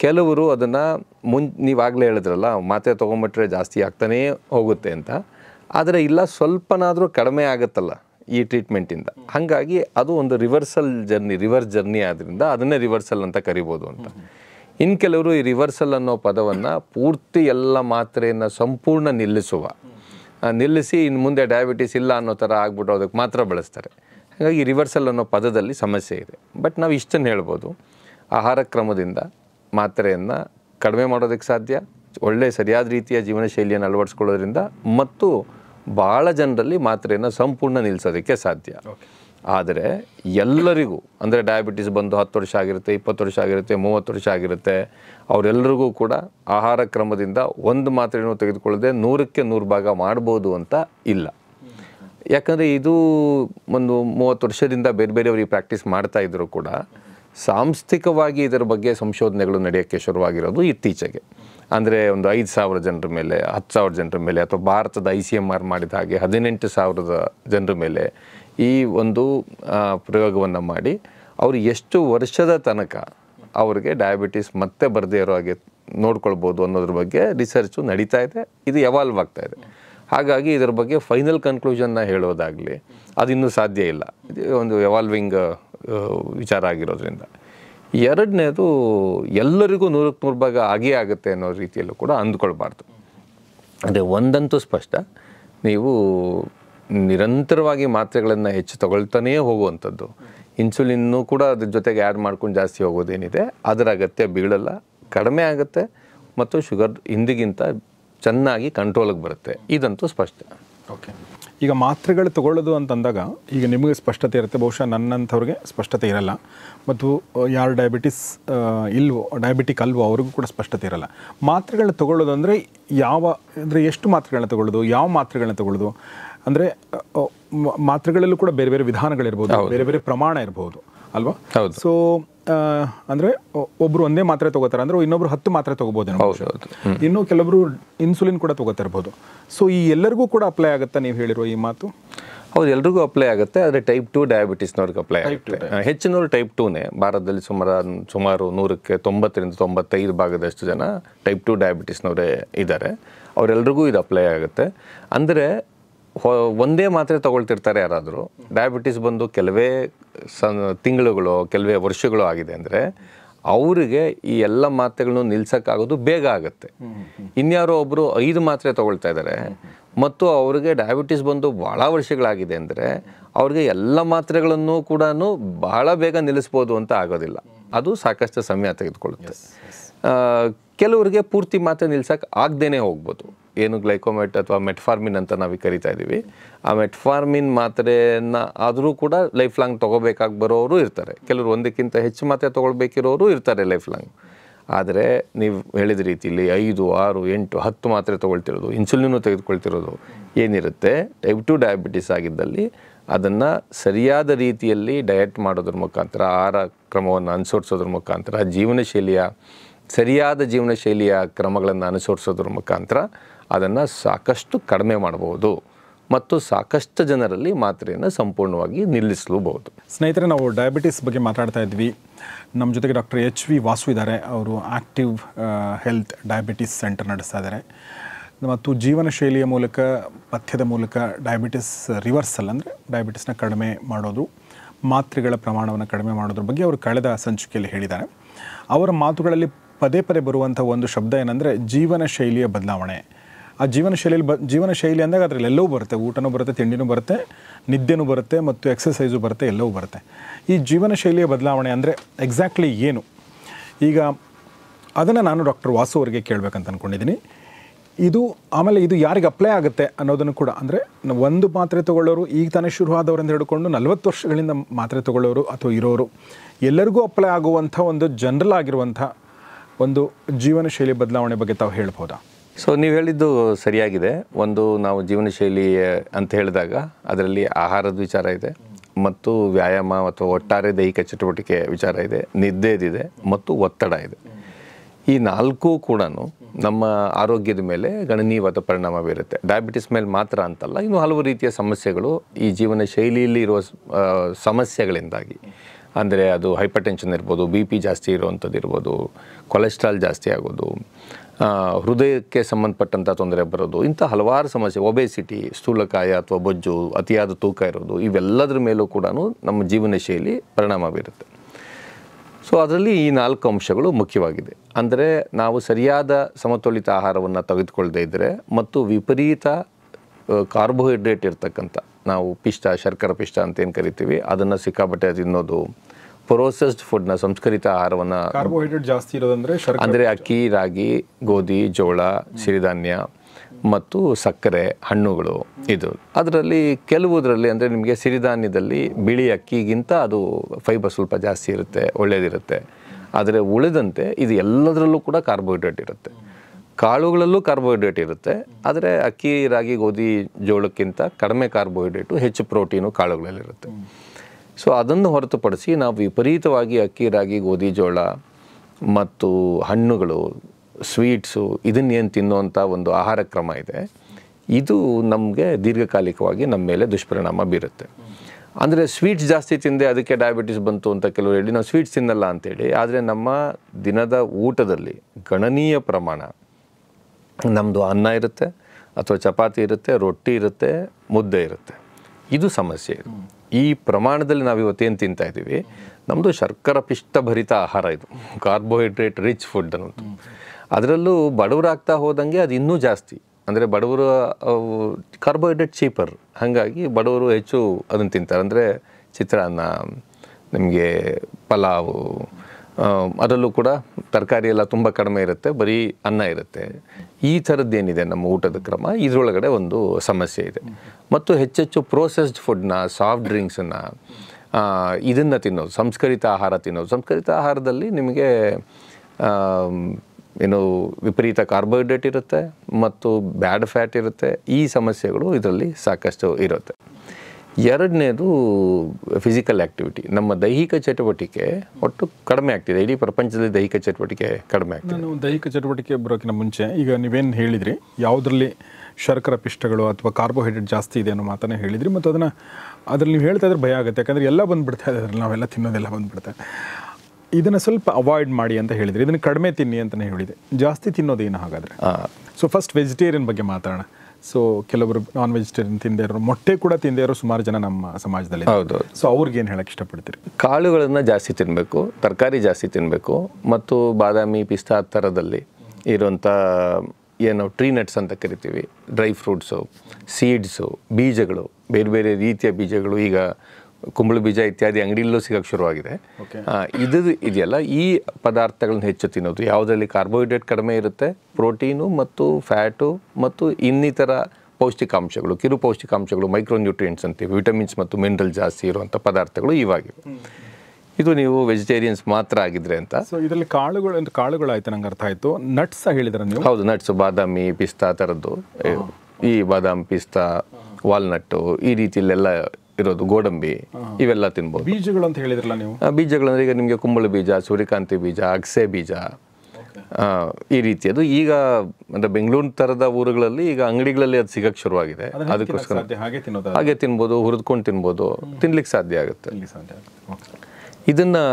ಕೆಲವರು ಅದನ್ನು ಮುಂ ನೀವಾಗಲೇ ಹೇಳಿದ್ರಲ್ಲ, ಮಾತ್ರೆ ತೊಗೊಂಬಿಟ್ರೆ ಜಾಸ್ತಿ ಆಗ್ತಾನೇ ಹೋಗುತ್ತೆ ಅಂತ. ಆದರೆ ಇಲ್ಲ, ಸ್ವಲ್ಪನಾದರೂ ಕಡಿಮೆ ಆಗುತ್ತಲ್ಲ ಈ ಟ್ರೀಟ್ಮೆಂಟಿಂದ. ಹಾಗಾಗಿ ಅದು ಒಂದು ರಿವರ್ಸಲ್ ಜರ್ನಿ, ರಿವರ್ಸ್ ಜರ್ನಿ ಆದ್ದರಿಂದ ಅದನ್ನೇ ರಿವರ್ಸಲ್ ಅಂತ ಕರಿಬೋದು ಅಂತ. ಇನ್ನು ಕೆಲವರು ಈ ರಿವರ್ಸಲ್ ಅನ್ನೋ ಪದವನ್ನು ಪೂರ್ತಿ ಎಲ್ಲ ಮಾತ್ರೆಯನ್ನು ಸಂಪೂರ್ಣ ನಿಲ್ಲಿಸುವ. ನಿಲ್ಲಿಸಿ ಇನ್ನು ಮುಂದೆ ಡಯಾಬಿಟಿಸ್ ಇಲ್ಲ ಅನ್ನೋ ಥರ ಆಗ್ಬಿಟ್ಟು ಅದಕ್ಕೆ ಮಾತ್ರ ಬಳಸ್ತಾರೆ. ಹಾಗಾಗಿ ರಿವರ್ಸಲ್ ಅನ್ನೋ ಪದದಲ್ಲಿ ಸಮಸ್ಯೆ ಇದೆ. ಬಟ್ ನಾವು ಇಷ್ಟನ್ನು ಹೇಳ್ಬೋದು. ಆಹಾರ ಕ್ರಮದಿಂದ ಮಾತ್ರೆಯನ್ನು ಕಡಿಮೆ ಮಾಡೋದಕ್ಕೆ ಸಾಧ್ಯ. ಒಳ್ಳೆಯ ಸರಿಯಾದ ರೀತಿಯ ಜೀವನ ಶೈಲಿಯನ್ನು ಅಳವಡಿಸ್ಕೊಳ್ಳೋದ್ರಿಂದ ಮತ್ತು ಭಾಳ ಜನರಲ್ಲಿ ಮಾತ್ರೆಯನ್ನು ಸಂಪೂರ್ಣ ನಿಲ್ಲಿಸೋದಕ್ಕೆ ಸಾಧ್ಯ. ಆದರೆ ಎಲ್ಲರಿಗೂ ಅಂದರೆ ಡಯಾಬಿಟಿಸ್ ಬಂದು ಹತ್ತು ವರ್ಷ ಆಗಿರುತ್ತೆ ಇಪ್ಪತ್ತು ವರ್ಷ ಆಗಿರುತ್ತೆ ಮೂವತ್ತು ವರ್ಷ ಆಗಿರುತ್ತೆ ಅವರೆಲ್ಲರಿಗೂ ಕೂಡ ಆಹಾರ ಕ್ರಮದಿಂದ ಒಂದು ಮಾತ್ರೆಯನ್ನು ತೆಗೆದುಕೊಳ್ಳದೆ ನೂರಕ್ಕೆ ನೂರು ಭಾಗ ಮಾಡ್ಬೋದು ಅಂತ ಇಲ್ಲ. ಯಾಕಂದರೆ ಇದು ಒಂದು ಮೂವತ್ತು ವರ್ಷದಿಂದ ಬೇರೆ ಬೇರೆಯವರಿಗೆ ಪ್ರಾಕ್ಟೀಸ್ ಮಾಡ್ತಾ ಇದ್ದರೂ ಕೂಡ ಸಾಂಸ್ಥಿಕವಾಗಿ ಇದರ ಬಗ್ಗೆ ಸಂಶೋಧನೆಗಳು ನಡೆಯೋಕ್ಕೆ ಶುರುವಾಗಿರೋದು ಇತ್ತೀಚೆಗೆ. ಅಂದರೆ ಒಂದು ಐದು ಸಾವಿರ ಜನರ ಮೇಲೆ, ಹತ್ತು ಸಾವಿರ ಜನರ ಮೇಲೆ ಅಥವಾ ಭಾರತದ ಐ ಸಿ ಎಂ ಆರ್ ಮಾಡಿದ ಹಾಗೆ ಹದಿನೆಂಟು ಸಾವಿರದ ಜನರ ಮೇಲೆ ಈ ಒಂದು ಪ್ರಯೋಗವನ್ನು ಮಾಡಿ ಅವರು ಎಷ್ಟು ವರ್ಷದ ತನಕ ಅವರಿಗೆ ಡಯಾಬಿಟಿಸ್ ಮತ್ತೆ ಬರದೇ ಇರೋ ಹಾಗೆ ನೋಡ್ಕೊಳ್ಬೋದು ಅನ್ನೋದ್ರ ಬಗ್ಗೆ ರಿಸರ್ಚು ನಡೀತಾ ಇದೆ. ಇದು ಎವಾಲ್ವ್ ಆಗ್ತಾ ಇದೆ. ಹಾಗಾಗಿ ಇದರ ಬಗ್ಗೆ ಫೈನಲ್ ಕನ್ಕ್ಲೂಷನ್ನ ಹೇಳೋದಾಗಲಿ ಅದಿನ್ನೂ ಸಾಧ್ಯ ಇಲ್ಲ. ಒಂದು ಎವಾಲ್ವಿಂಗ್ ವಿಚಾರ ಆಗಿರೋದ್ರಿಂದ. ಎರಡನೇದು ಎಲ್ಲರಿಗೂ ನೂರಕ್ಕೆ ನೂರು ಭಾಗ ಆಗೇ ಆಗುತ್ತೆ ಅನ್ನೋ ರೀತಿಯಲ್ಲೂ ಕೂಡ ಅಂದ್ಕೊಳ್ಬಾರ್ದು. ಅದೇ ಒಂದಂತೂ ಸ್ಪಷ್ಟ, ನೀವು ನಿರಂತರವಾಗಿ ಮಾತ್ರೆಗಳನ್ನು ಹೆಚ್ಚು ತಗೊಳ್ತಾನೇ ಹೋಗುವಂಥದ್ದು. ಇನ್ಸುಲಿನ್ನು ಕೂಡ ಅದ್ರ ಜೊತೆಗೆ ಆ್ಯಡ್ ಮಾಡ್ಕೊಂಡು ಜಾಸ್ತಿ ಹೋಗೋದೇನಿದೆ, ಅದರ ಅಗತ್ಯ ಬೀಳಲ್ಲ, ಕಡಿಮೆ ಆಗುತ್ತೆ ಮತ್ತು ಶುಗರ್ ಹಿಂದಿಗಿಂತ ಚೆನ್ನಾಗಿ ಕಂಟ್ರೋಲಿಗೆ ಬರುತ್ತೆ. ಇದಂತೂ ಸ್ಪಷ್ಟ. ಓಕೆ ಈಗ ಮಾತ್ರೆಗಳು ತಗೊಳ್ಳೋದು ಅಂತಂದಾಗ ಈಗ ನಿಮಗೆ ಸ್ಪಷ್ಟತೆ ಇರುತ್ತೆ. ಬಹುಶಃ ನನ್ನಂಥವ್ರಿಗೆ ಸ್ಪಷ್ಟತೆ ಇರಲ್ಲ. ಮತ್ತು ಯಾರು ಡಯಾಬಿಟಿಸ್ ಇಲ್ವೋ ಡಯಾಬಿಟಿಕ್ ಅಲ್ವೋ ಅವ್ರಿಗೂ ಕೂಡ ಸ್ಪಷ್ಟತೆ ಇರಲ್ಲ. ಮಾತ್ರೆಗಳನ್ನ ತಗೊಳ್ಳೋದು ಅಂದರೆ ಯಾವ ಅಂದರೆ ಎಷ್ಟು ಮಾತ್ರೆಗಳನ್ನ ತಗೊಳ್ಳೋದು? ಯಾವ ಮಾತ್ರೆಗಳನ್ನ ತಗೊಳ್ಳೋದು? ಅಂದರೆ ಮಾತ್ರೆಗಳಲ್ಲೂ ಕೂಡ ಬೇರೆ ಬೇರೆ ವಿಧಾನಗಳಿರ್ಬೋದು. ಬೇರೆ ಬೇರೆ ಪ್ರಮಾಣ ಇರ್ಬೋದು. ಅಲ್ವಾ? ಹೌದು. ಸೊ ಅಂದರೆ ಒಬ್ಬರು ಒಂದೇ ಮಾತ್ರೆ ತಗೋತಾರೆ. ಅಂದರೆ ಇನ್ನೊಬ್ರು ಹತ್ತು ಮಾತ್ರೆ ತಗೋಬೋದೇನೋ ಇನ್ನು ಕೆಲವರು ಇನ್ಸುಲಿನ್ ಕೂಡ ತಗೋತಿರ್ಬೋದು. ಸೊ ಈ ಎಲ್ಲರಿಗೂ ಕೂಡ ಅಪ್ಲೈ ಆಗುತ್ತಾ ನೀವು ಹೇಳಿರೋ ಈ ಮಾತು? ಹೌದು ಎಲ್ರಿಗೂ ಅಪ್ಲೈ ಆಗುತ್ತೆ ಆದರೆ ಟೈಪ್ ಟು ಡಯಾಬಿಟಿಸ್ನವ್ರಿಗೆ ಅಪ್ಲೈ ಆಗುತ್ತೆ. ಹೆಚ್ಚಿನವರು ಟೈಪ್ ಟೂನೇ ಭಾರತದಲ್ಲಿ ಸುಮಾರು ಸುಮಾರು ನೂರಕ್ಕೆ ತೊಂಬತ್ತರಿಂದ ತೊಂಬತ್ತೈದು ಭಾಗದಷ್ಟು ಜನ ಟೈಪ್ ಟು ಡಯಾಬಿಟಿಸ್ನವರೇ ಇದ್ದಾರೆ ಅವರೆಲ್ರಿಗೂ ಇದು ಅಪ್ಲೈ ಆಗುತ್ತೆ. ಅಂದರೆ ಒಂದೇ ಮಾತ್ರೆ ತಗೊಳ್ತಿರ್ತಾರೆ ಯಾರಾದರೂ. ಡಯಾಬಿಟಿಸ್ ಬಂದು ಕೆಲವೇ ಸ ತಿಂಗಳುಗಳು ಕೆಲವೇ ವರ್ಷಗಳು ಆಗಿದೆ ಅಂದರೆ ಅವರಿಗೆ ಈ ಎಲ್ಲ ಮಾತ್ರೆಗಳನ್ನು ನಿಲ್ಸೋಕ್ಕಾಗೋದು ಬೇಗ ಆಗುತ್ತೆ. ಇನ್ಯಾರೋ ಒಬ್ಬರು ಐದು ಮಾತ್ರೆ ತೊಗೊಳ್ತಾ ಇದ್ದಾರೆ ಮತ್ತು ಅವರಿಗೆ ಡಯಾಬಿಟಿಸ್ ಬಂದು ಭಾಳ ವರ್ಷಗಳಾಗಿದೆ ಅಂದರೆ ಅವ್ರಿಗೆ ಎಲ್ಲ ಮಾತ್ರೆಗಳನ್ನು ಕೂಡ ಬಹಳ ಬೇಗ ನಿಲ್ಲಿಸ್ಬೋದು ಅಂತ ಆಗೋದಿಲ್ಲ. ಅದು ಸಾಕಷ್ಟು ಸಮಯ ತೆಗೆದುಕೊಳ್ಳುತ್ತೆ. ಕೆಲವರಿಗೆ ಪೂರ್ತಿ ಮಾತ್ರೆ ನಿಲ್ಸಕ್ಕೆ ಆಗದೇನೆ ಹೋಗ್ಬೋದು. ಏನು ಗ್ಲೈಕೋಮೆಟ್ ಅಥವಾ ಮೆಟ್ಫಾರ್ಮಿನ್ ಅಂತ ನಾವು ಕರಿತಾ ಇದ್ದೀವಿ ಆ ಮೆಟ್ಫಾರ್ಮಿನ್ ಮಾತ್ರೆಯನ್ನು ಆದರೂ ಕೂಡ ಲೈಫ್ ಲಾಂಗ್ ತೊಗೋಬೇಕಾಗಿ ಬರೋರು ಇರ್ತಾರೆ. ಕೆಲವರು ಒಂದಕ್ಕಿಂತ ಹೆಚ್ಚು ಮಾತ್ರೆ ತೊಗೊಳ್ಬೇಕಿರೋರು ಇರ್ತಾರೆ ಲೈಫ್ ಲಾಂಗ್. ಆದರೆ ನೀವು ಹೇಳಿದ ರೀತಿಯಲ್ಲಿ ಐದು, ಆರು, ಎಂಟು, ಹತ್ತು ಮಾತ್ರೆ ತೊಗೊಳ್ತಿರೋದು, ಇನ್ಸುಲಿನು ತೆಗೆದುಕೊಳ್ತಿರೋದು ಏನಿರುತ್ತೆ? ಟೈಪ್ ಟು ಡಯಾಬಿಟಿಸ್ ಆಗಿದ್ದಲ್ಲಿ ಅದನ್ನು ಸರಿಯಾದ ರೀತಿಯಲ್ಲಿ ಡಯಟ್ ಮಾಡೋದ್ರ ಮುಖಾಂತರ, ಆಹಾರ ಕ್ರಮವನ್ನು ಅನುಸರಿಸೋದ್ರ ಮುಖಾಂತರ ಜೀವನ ಶೈಲಿಯ ಸರಿಯಾದ ಜೀವನ ಶೈಲಿಯ ಕ್ರಮಗಳನ್ನು ಅನುಸರಿಸೋದ್ರ ಮುಖಾಂತರ ಅದನ್ನು ಸಾಕಷ್ಟು ಕಡಿಮೆ ಮಾಡಬಹುದು ಮತ್ತು ಸಾಕಷ್ಟು ಜನರಲ್ಲಿ ಮಾತ್ರೆಯನ್ನು ಸಂಪೂರ್ಣವಾಗಿ ನಿಲ್ಲಿಸಲೂಬಹುದು. ಸ್ನೇಹಿತರೆ, ನಾವು ಡಯಾಬಿಟಿಸ್ ಬಗ್ಗೆ ಮಾತಾಡ್ತಾ ಇದ್ವಿ. ನಮ್ಮ ಜೊತೆಗೆ ಡಾಕ್ಟರ್ ಎಚ್ ವಿ ವಾಸು ಇದ್ದಾರೆ. ಅವರು ಆ್ಯಕ್ಟಿವ್ ಹೆಲ್ತ್ ಡಯಾಬಿಟಿಸ್ ಸೆಂಟರ್ ನಡೆಸ್ತಾ ಇದ್ದಾರೆ. ಮತ್ತು ಜೀವನ ಶೈಲಿಯ ಮೂಲಕ, ಪಥ್ಯದ ಮೂಲಕ ಡಯಾಬಿಟಿಸ್ ರಿವರ್ಸಲ್ ಅಂದರೆ ಡಯಾಬಿಟಿಸ್ನ ಕಡಿಮೆ ಮಾಡೋದು, ಮಾತ್ರೆಗಳ ಪ್ರಮಾಣವನ್ನು ಕಡಿಮೆ ಮಾಡೋದ್ರ ಬಗ್ಗೆ ಅವರು ಕಳೆದ ಸಂಚಿಕೆಯಲ್ಲಿ ಹೇಳಿದ್ದಾರೆ. ಅವರ ಮಾತುಗಳಲ್ಲಿ ಪದೇ ಪದೇ ಬರುವಂಥ ಒಂದು ಶಬ್ದ ಏನಂದರೆ ಜೀವನ ಶೈಲಿಯ ಬದಲಾವಣೆ. ಆ ಜೀವನ ಶೈಲಿಯಲ್ಲಿ ಬ ಜೀವನ ಶೈಲಿ ಅಂದಾಗ ಅದರಲ್ಲಿ ಎಲ್ಲವೂ ಬರುತ್ತೆ. ಊಟನೂ ಬರುತ್ತೆ, ತಿಂಡಿನೂ ಬರುತ್ತೆ, ನಿದ್ದೆನೂ ಬರುತ್ತೆ ಮತ್ತು ಎಕ್ಸಸೈಸು ಬರುತ್ತೆ, ಎಲ್ಲವೂ ಬರುತ್ತೆ. ಈ ಜೀವನ ಶೈಲಿಯ ಬದಲಾವಣೆ ಅಂದರೆ ಎಕ್ಸಾಕ್ಟ್ಲಿ ಏನು? ಈಗ ಅದನ್ನು ನಾನು ಡಾಕ್ಟರ್ ವಾಸು ಅವರಿಗೆ ಕೇಳಬೇಕಂತ ಅಂದ್ಕೊಂಡಿದ್ದೀನಿ ಇದು ಆಮೇಲೆ ಇದು ಯಾರಿಗೆ ಅಪ್ಲೈ ಆಗುತ್ತೆ ಅನ್ನೋದನ್ನು ಕೂಡ ಅಂದರೆ ಒಂದು ಮಾತ್ರೆ ತಗೊಳ್ಳೋರು ಈಗ ತಾನೇ ಶುರುವಾದವರಿಂದ ಹಿಡ್ಕೊಂಡು ನಲವತ್ತು ವರ್ಷಗಳಿಂದ ಮಾತ್ರೆ ತಗೊಳ್ಳೋರು ಅಥವಾ ಇರೋರು ಎಲ್ಲರಿಗೂ ಅಪ್ಲೈ ಆಗುವಂಥ ಒಂದು ಜನರಲ್ ಆಗಿರುವಂಥ ಒಂದು ಜೀವನ ಶೈಲಿ ಬದಲಾವಣೆ ಬಗ್ಗೆ ತಾವು ಹೇಳ್ಬೋದಾ? ಸೊ ನೀವು ಹೇಳಿದ್ದು ಸರಿಯಾಗಿದೆ. ಒಂದು, ನಾವು ಜೀವನ ಶೈಲಿ ಅಂತ ಹೇಳಿದಾಗ ಅದರಲ್ಲಿ ಆಹಾರದ ವಿಚಾರ ಇದೆ, ಮತ್ತು ವ್ಯಾಯಾಮ ಅಥವಾ ಒಟ್ಟಾರೆ ದೈಹಿಕ ಚಟುವಟಿಕೆ ವಿಚಾರ ಇದೆ, ನಿದ್ದೆದಿದೆ, ಮತ್ತು ಒತ್ತಡ ಇದೆ. ಈ ನಾಲ್ಕು ಕೂಡ ನಮ್ಮ ಆರೋಗ್ಯದ ಮೇಲೆ ಗಣನೀಯವಾದ ಪರಿಣಾಮ ಬೀರುತ್ತೆ. ಡಯಾಬಿಟಿಸ್ ಮೇಲೆ ಮಾತ್ರ ಅಂತಲ್ಲ, ಇನ್ನು ಹಲವು ರೀತಿಯ ಸಮಸ್ಯೆಗಳು ಈ ಜೀವನ ಶೈಲಿಯಲ್ಲಿ ಇರುವ ಸಮಸ್ಯೆಗಳಿಂದಾಗಿ. ಅಂದರೆ ಅದು ಹೈಪರ್ ಟೆನ್ಷನ್ ಇರ್ಬೋದು ಬಿ ಪಿ ಜಾಸ್ತಿ ಇರುವಂಥದ್ದು ಇರ್ಬೋದು ಕೊಲೆಸ್ಟ್ರಾಲ್ ಜಾಸ್ತಿ ಆಗೋದು ಹೃದಯಕ್ಕೆ ಸಂಬಂಧಪಟ್ಟಂಥ ತೊಂದರೆ ಬರೋದು, ಇಂಥ ಹಲವಾರು ಸಮಸ್ಯೆ, ಒಬೆಸಿಟಿ, ಸ್ಥೂಲಕಾಯ ಅಥವಾ ಬೊಜ್ಜು, ಅತಿಯಾದ ತೂಕ ಇರೋದು, ಇವೆಲ್ಲದರ ಮೇಲೂ ಕೂಡ ನಮ್ಮ ಜೀವನ ಶೈಲಿ ಪರಿಣಾಮ ಬೀರುತ್ತೆ. ಸೊ, ಅದರಲ್ಲಿ ಈ ನಾಲ್ಕು ಅಂಶಗಳು ಮುಖ್ಯವಾಗಿದೆ. ಅಂದರೆ ನಾವು ಸರಿಯಾದ ಸಮತೋಲಿತ ಆಹಾರವನ್ನು ತೆಗೆದುಕೊಳ್ಳದೇ ಇದ್ದರೆ ಮತ್ತು ವಿಪರೀತ ಕಾರ್ಬೋಹೈಡ್ರೇಟ್ ಇರ್ತಕ್ಕಂಥ, ನಾವು ಪಿಷ್ಟ, ಶರ್ಕರ ಪಿಷ್ಟ ಅಂತ ಏನು ಕರಿತೀವಿ, ಅದನ್ನು ಸಿಕ್ಕಾಪಟ್ಟೆ ತಿನ್ನೋದು ಪ್ರೊಸೆಸ್ಡ್ ಫುಡ್ನ ಸಂಸ್ಕರಿತ ಆಹಾರವನ್ನು ಕಾರ್ಬೋಹೈಡ್ರೇಟ್ ಜಾಸ್ತಿ ಇರೋದಂದ್ರೆ ಅಂದರೆ ಅಕ್ಕಿ ರಾಗಿ ಗೋಧಿ ಜೋಳ ಸಿರಿಧಾನ್ಯ ಮತ್ತು ಸಕ್ಕರೆ ಹಣ್ಣುಗಳು ಇದು. ಅದರಲ್ಲಿ ಕೆಲವುದರಲ್ಲಿ ಅಂದರೆ ನಿಮಗೆ ಸಿರಿಧಾನ್ಯದಲ್ಲಿ ಬಿಳಿ ಅಕ್ಕಿಗಿಂತ ಅದು ಫೈಬರ್ ಸ್ವಲ್ಪ ಜಾಸ್ತಿ ಇರುತ್ತೆ ಒಳ್ಳೆಯದಿರುತ್ತೆ ಆದರೆ ಉಳಿದಂತೆ ಇದು ಎಲ್ಲದರಲ್ಲೂ ಕೂಡ ಕಾರ್ಬೋಹೈಡ್ರೇಟ್ ಇರುತ್ತೆ. ಕಾಳುಗಳಲ್ಲೂ ಕಾರ್ಬೋಹೈಡ್ರೇಟ್ ಇರುತ್ತೆ. ಆದರೆ ಅಕ್ಕಿ ರಾಗಿ ಗೋಧಿ ಜೋಳಕ್ಕಿಂತ ಕಡಿಮೆ ಕಾರ್ಬೋಹೈಡ್ರೇಟು ಹೆಚ್ಚು ಪ್ರೋಟೀನು ಕಾಳುಗಳಲ್ಲಿರುತ್ತೆ. ಸೊ ಅದನ್ನು ಹೊರತುಪಡಿಸಿ ನಾವು ವಿಪರೀತವಾಗಿ ಅಕ್ಕಿ, ರಾಗಿ, ಗೋಧಿ, ಜೋಳ ಮತ್ತು ಹಣ್ಣುಗಳು, ಸ್ವೀಟ್ಸು ಇದನ್ನೇನು ತಿನ್ನುವಂಥ ಒಂದು ಆಹಾರ ಕ್ರಮ ಇದೆ. ಇದು ನಮಗೆ ದೀರ್ಘಕಾಲಿಕವಾಗಿ ನಮ್ಮ ಮೇಲೆ ದುಷ್ಪರಿಣಾಮ ಬೀರುತ್ತೆ. ಅಂದರೆ ಸ್ವೀಟ್ಸ್ ಜಾಸ್ತಿ ತಿಂದೆ ಅದಕ್ಕೆ ಡಯಾಬಿಟಿಸ್ ಬಂತು ಅಂತ ಕೆಲವರು ಹೇಳಿ, ನಾವು ಸ್ವೀಟ್ಸ್ ತಿನ್ನಲ್ಲ ಅಂತೇಳಿ, ಆದರೆ ನಮ್ಮ ದಿನದ ಊಟದಲ್ಲಿ ಗಣನೀಯ ಪ್ರಮಾಣ ನಮ್ಮದು ಅನ್ನ ಇರುತ್ತೆ, ಅಥವಾ ಚಪಾತಿ ಇರುತ್ತೆ, ರೊಟ್ಟಿ ಇರುತ್ತೆ, ಮುದ್ದೆ ಇರುತ್ತೆ. ಇದು ಸಮಸ್ಯೆ ಈ ಪ್ರಮಾಣದಲ್ಲಿ ನಾವು ಇವತ್ತೇನು ತಿಂತಾ ಇದ್ದೀವಿ ನಮ್ಮದು ಶರ್ಕರ ಪಿಷ್ಟಭರಿತ ಆಹಾರ ಇದು ಕಾರ್ಬೋಹೈಡ್ರೇಟ್ ರಿಚ್ ಫುಡ್ ಅನ್ನೋದು ಅದರಲ್ಲೂ ಬಡವರಾಗ್ತಾ ಹೋದಂಗೆ ಅದು ಇನ್ನೂ ಜಾಸ್ತಿ. ಅಂದರೆ ಬಡವರು ಕಾರ್ಬೋಹೈಡ್ರೇಟ್ ಚೀಪರ್ ಹಾಗಾಗಿ ಬಡವರು ಹೆಚ್ಚು ಅದನ್ನು ತಿಂತಾರೆ. ಅಂದರೆ ಚಿತ್ರಾನ್ನ, ನಿಮಗೆ ಪಲಾವು ಅದರಲ್ಲೂ ಕೂಡ ತರಕಾರಿ ಎಲ್ಲ ತುಂಬ ಕಡಿಮೆ ಇರುತ್ತೆ, ಬರೀ ಅನ್ನ ಇರುತ್ತೆ. ಈ ಥರದ್ದೇನಿದೆ ನಮ್ಮ ಊಟದ ಕ್ರಮ? ಇದರೊಳಗಡೆ ಒಂದು ಸಮಸ್ಯೆ ಇದೆ. ಮತ್ತು ಹೆಚ್ಚೆಚ್ಚು ಪ್ರೋಸೆಸ್ಡ್ ಫುಡ್ನ ಸಾಫ್ಟ್ ಡ್ರಿಂಕ್ಸನ್ನು ಇದನ್ನು ತಿನ್ನೋದು, ಸಂಸ್ಕರಿತ ಆಹಾರ ತಿನ್ನೋದು. ಸಂಸ್ಕರಿತ ಆಹಾರದಲ್ಲಿ ನಿಮಗೆ ಏನು ವಿಪರೀತ ಕಾರ್ಬೋಹೈಡ್ರೇಟ್ ಇರುತ್ತೆ ಮತ್ತು ಬ್ಯಾಡ್ ಫ್ಯಾಟ್ ಇರುತ್ತೆ. ಈ ಸಮಸ್ಯೆಗಳು ಇದರಲ್ಲಿ ಸಾಕಷ್ಟು ಇರುತ್ತೆ. ಎರಡನೇದು ಫಿಸಿಕಲ್ ಆ್ಯಕ್ಟಿವಿಟಿ ನಮ್ಮ ದೈಹಿಕ ಚಟುವಟಿಕೆ ಒಟ್ಟು ಕಡಿಮೆ ಆಗ್ತಿದೆ. ಇಡೀ ಪ್ರಪಂಚದಲ್ಲಿ ದೈಹಿಕ ಚಟುವಟಿಕೆ ಕಡಿಮೆ ಆಗ್ತಿದೆ. ನಾನು ದೈಹಿಕ ಚಟುವಟಿಕೆ ಬರೋಕ್ಕಿಂತ ಮುಂಚೆ ಈಗ ನೀವೇನು ಹೇಳಿದ್ರಿ ಯಾವುದರಲ್ಲಿ ಶರ್ಕರ ಪಿಷ್ಟಗಳು ಅಥವಾ ಕಾರ್ಬೋಹೈಡ್ರೇಟ್ ಜಾಸ್ತಿ ಇದೆ ಅನ್ನೋ ಮಾತನ್ನ ಹೇಳಿದ್ರಿ ಮತ್ತು ಅದನ್ನು ಅದ್ರಲ್ಲಿ ನೀವು ಹೇಳ್ತಾ ಇದ್ರೆ ಭಯ ಆಗುತ್ತೆ. ಯಾಕಂದರೆ ಎಲ್ಲ ಬಂದುಬಿಡ್ತಾ ಇದೆ ಅದ್ರಲ್ಲಿ ನಾವೆಲ್ಲ ತಿನ್ನೋದೆಲ್ಲ ಬಂದುಬಿಡುತ್ತೆ. ಇದನ್ನು ಸ್ವಲ್ಪ ಅವಾಯ್ಡ್ ಮಾಡಿ ಅಂತ ಹೇಳಿದ್ರಿ. ಇದನ್ನು ಕಡಿಮೆ ತಿನ್ನಿ ಅಂತಲೇ ಹೇಳಿದೆ. ಜಾಸ್ತಿ ತಿನ್ನೋದೇನು ಹಾಗಾದರೆ? ಸೊ ಫಸ್ಟ್ ವೆಜಿಟೇರಿಯನ್ ಬಗ್ಗೆ ಮಾತಾಡೋಣ. ಸೊ ಕೆಲವರು ನಾನ್ ವೆಜಿಟೇರಿಯನ್ ತಿಂದೇ ಇರೋ ಮೊಟ್ಟೆ ಕೂಡ ತಿಂದೇ ಇರೋ ಸುಮಾರು ಜನ ನಮ್ಮ ಸಮಾಜದಲ್ಲಿ ಹೌದು ಸೊ ಅವ್ರಿಗೆ ಏನು ಹೇಳಕ್ಕೆ ಇಷ್ಟಪಡ್ತೀರಿ? ಕಾಳುಗಳನ್ನು ಜಾಸ್ತಿ ತಿನ್ನಬೇಕು ತರಕಾರಿ ಜಾಸ್ತಿ ತಿನ್ನಬೇಕು ಮತ್ತು ಬಾದಾಮಿ ಪಿಸ್ತಾ ಥರದಲ್ಲಿ ಇರುವಂಥ ಏನು ಟ್ರೀ ನಟ್ಸ್ ಅಂತ ಕರಿತೀವಿ ಡ್ರೈ ಫ್ರೂಟ್ಸು ಸೀಡ್ಸು ಬೀಜಗಳು ಬೇರೆ ಬೇರೆ ರೀತಿಯ ಬೀಜಗಳು ಈಗ ಕುಂಬಳ ಬೀಜ ಇತ್ಯಾದಿ ಅಂಗಡಿಯಲ್ಲೂ ಸಿಗೋಕ್ಕೆ ಶುರುವಾಗಿದೆ. ಇದು ಇದೆಯಲ್ಲ ಈ ಪದಾರ್ಥಗಳನ್ನ ಹೆಚ್ಚು ತಿನ್ನೋದು ಯಾವುದರಲ್ಲಿ ಕಾರ್ಬೋಹೈಡ್ರೇಟ್ ಕಡಿಮೆ ಇರುತ್ತೆ ಪ್ರೋಟೀನು ಮತ್ತು ಫ್ಯಾಟು ಮತ್ತು ಇನ್ನಿತರ ಪೌಷ್ಟಿಕಾಂಶಗಳು ಕಿರು ಪೌಷ್ಟಿಕಾಂಶಗಳು ಮೈಕ್ರೋ ನ್ಯೂಟ್ರಿಯೆಂಟ್ಸ್ ಅಂತೀವಿ ವಿಟಮಿನ್ಸ್ ಮತ್ತು ಮಿನರಲ್ ಜಾಸ್ತಿ ಇರುವಂಥ ಪದಾರ್ಥಗಳು ಇವಾಗಿವೆ. ಇದು ನೀವು ವೆಜಿಟೇರಿಯನ್ಸ್ ಮಾತ್ರ ಆಗಿದ್ರೆ ಅಂತ. ಸೊ ಇದರಲ್ಲಿ ಕಾಳುಗಳು ಅಂತ ಕಾಳುಗಳು ಆಯ್ತು ನಂಗೆ ಅರ್ಥ ಆಯಿತು. ನಟ್ಸ್ ಹೇಳಿದ್ರೆ ನೀವು? ಹೌದು ನಟ್ಸ್ ಬಾದಾಮಿ ಪಿಸ್ತಾ ಥರದ್ದು ಈ ಬಾದಾಮಿ ಪಿಸ್ತಾ ವಾಲ್ನಟ್ಟು ಈ ರೀತಿಯಲ್ಲೆಲ್ಲ ಇರೋದು ಗೋಡಂಬಿ ಇವೆಲ್ಲ ತಿನ್ಬೋದು. ಬೀಜಗಳು ಅಂತ ಹೇಳಿದ್ರಲ್ಲ ನೀವು? ಬೀಜಗಳು ಬೀಜಗಳಂದ್ರೆ ಈಗ ನಿಮಗೆ ಕುಂಬಳ ಬೀಜ ಸೂರ್ಯಕಾಂತಿ ಬೀಜ ಅಗಸೆ ಬೀಜ ಈ ರೀತಿಯದು ಈಗ ಅಂದರೆ ಬೆಂಗಳೂರು ಥರದ ಊರುಗಳಲ್ಲಿ ಈಗ ಅಂಗಡಿಗಳಲ್ಲಿ ಅದು ಸಿಗಕ್ಕೆ ಶುರುವಾಗಿದೆ. ಅದಕ್ಕೋಸ್ಕರ ಹಾಗೆ ತಿನ್ಬೋದು ಹುರಿದ್ಕೊಂಡು ತಿನ್ಬೋದು ತಿನ್ಲಿಕ್ಕೆ ಸಾಧ್ಯ ಆಗುತ್ತೆ. ಇದನ್ನು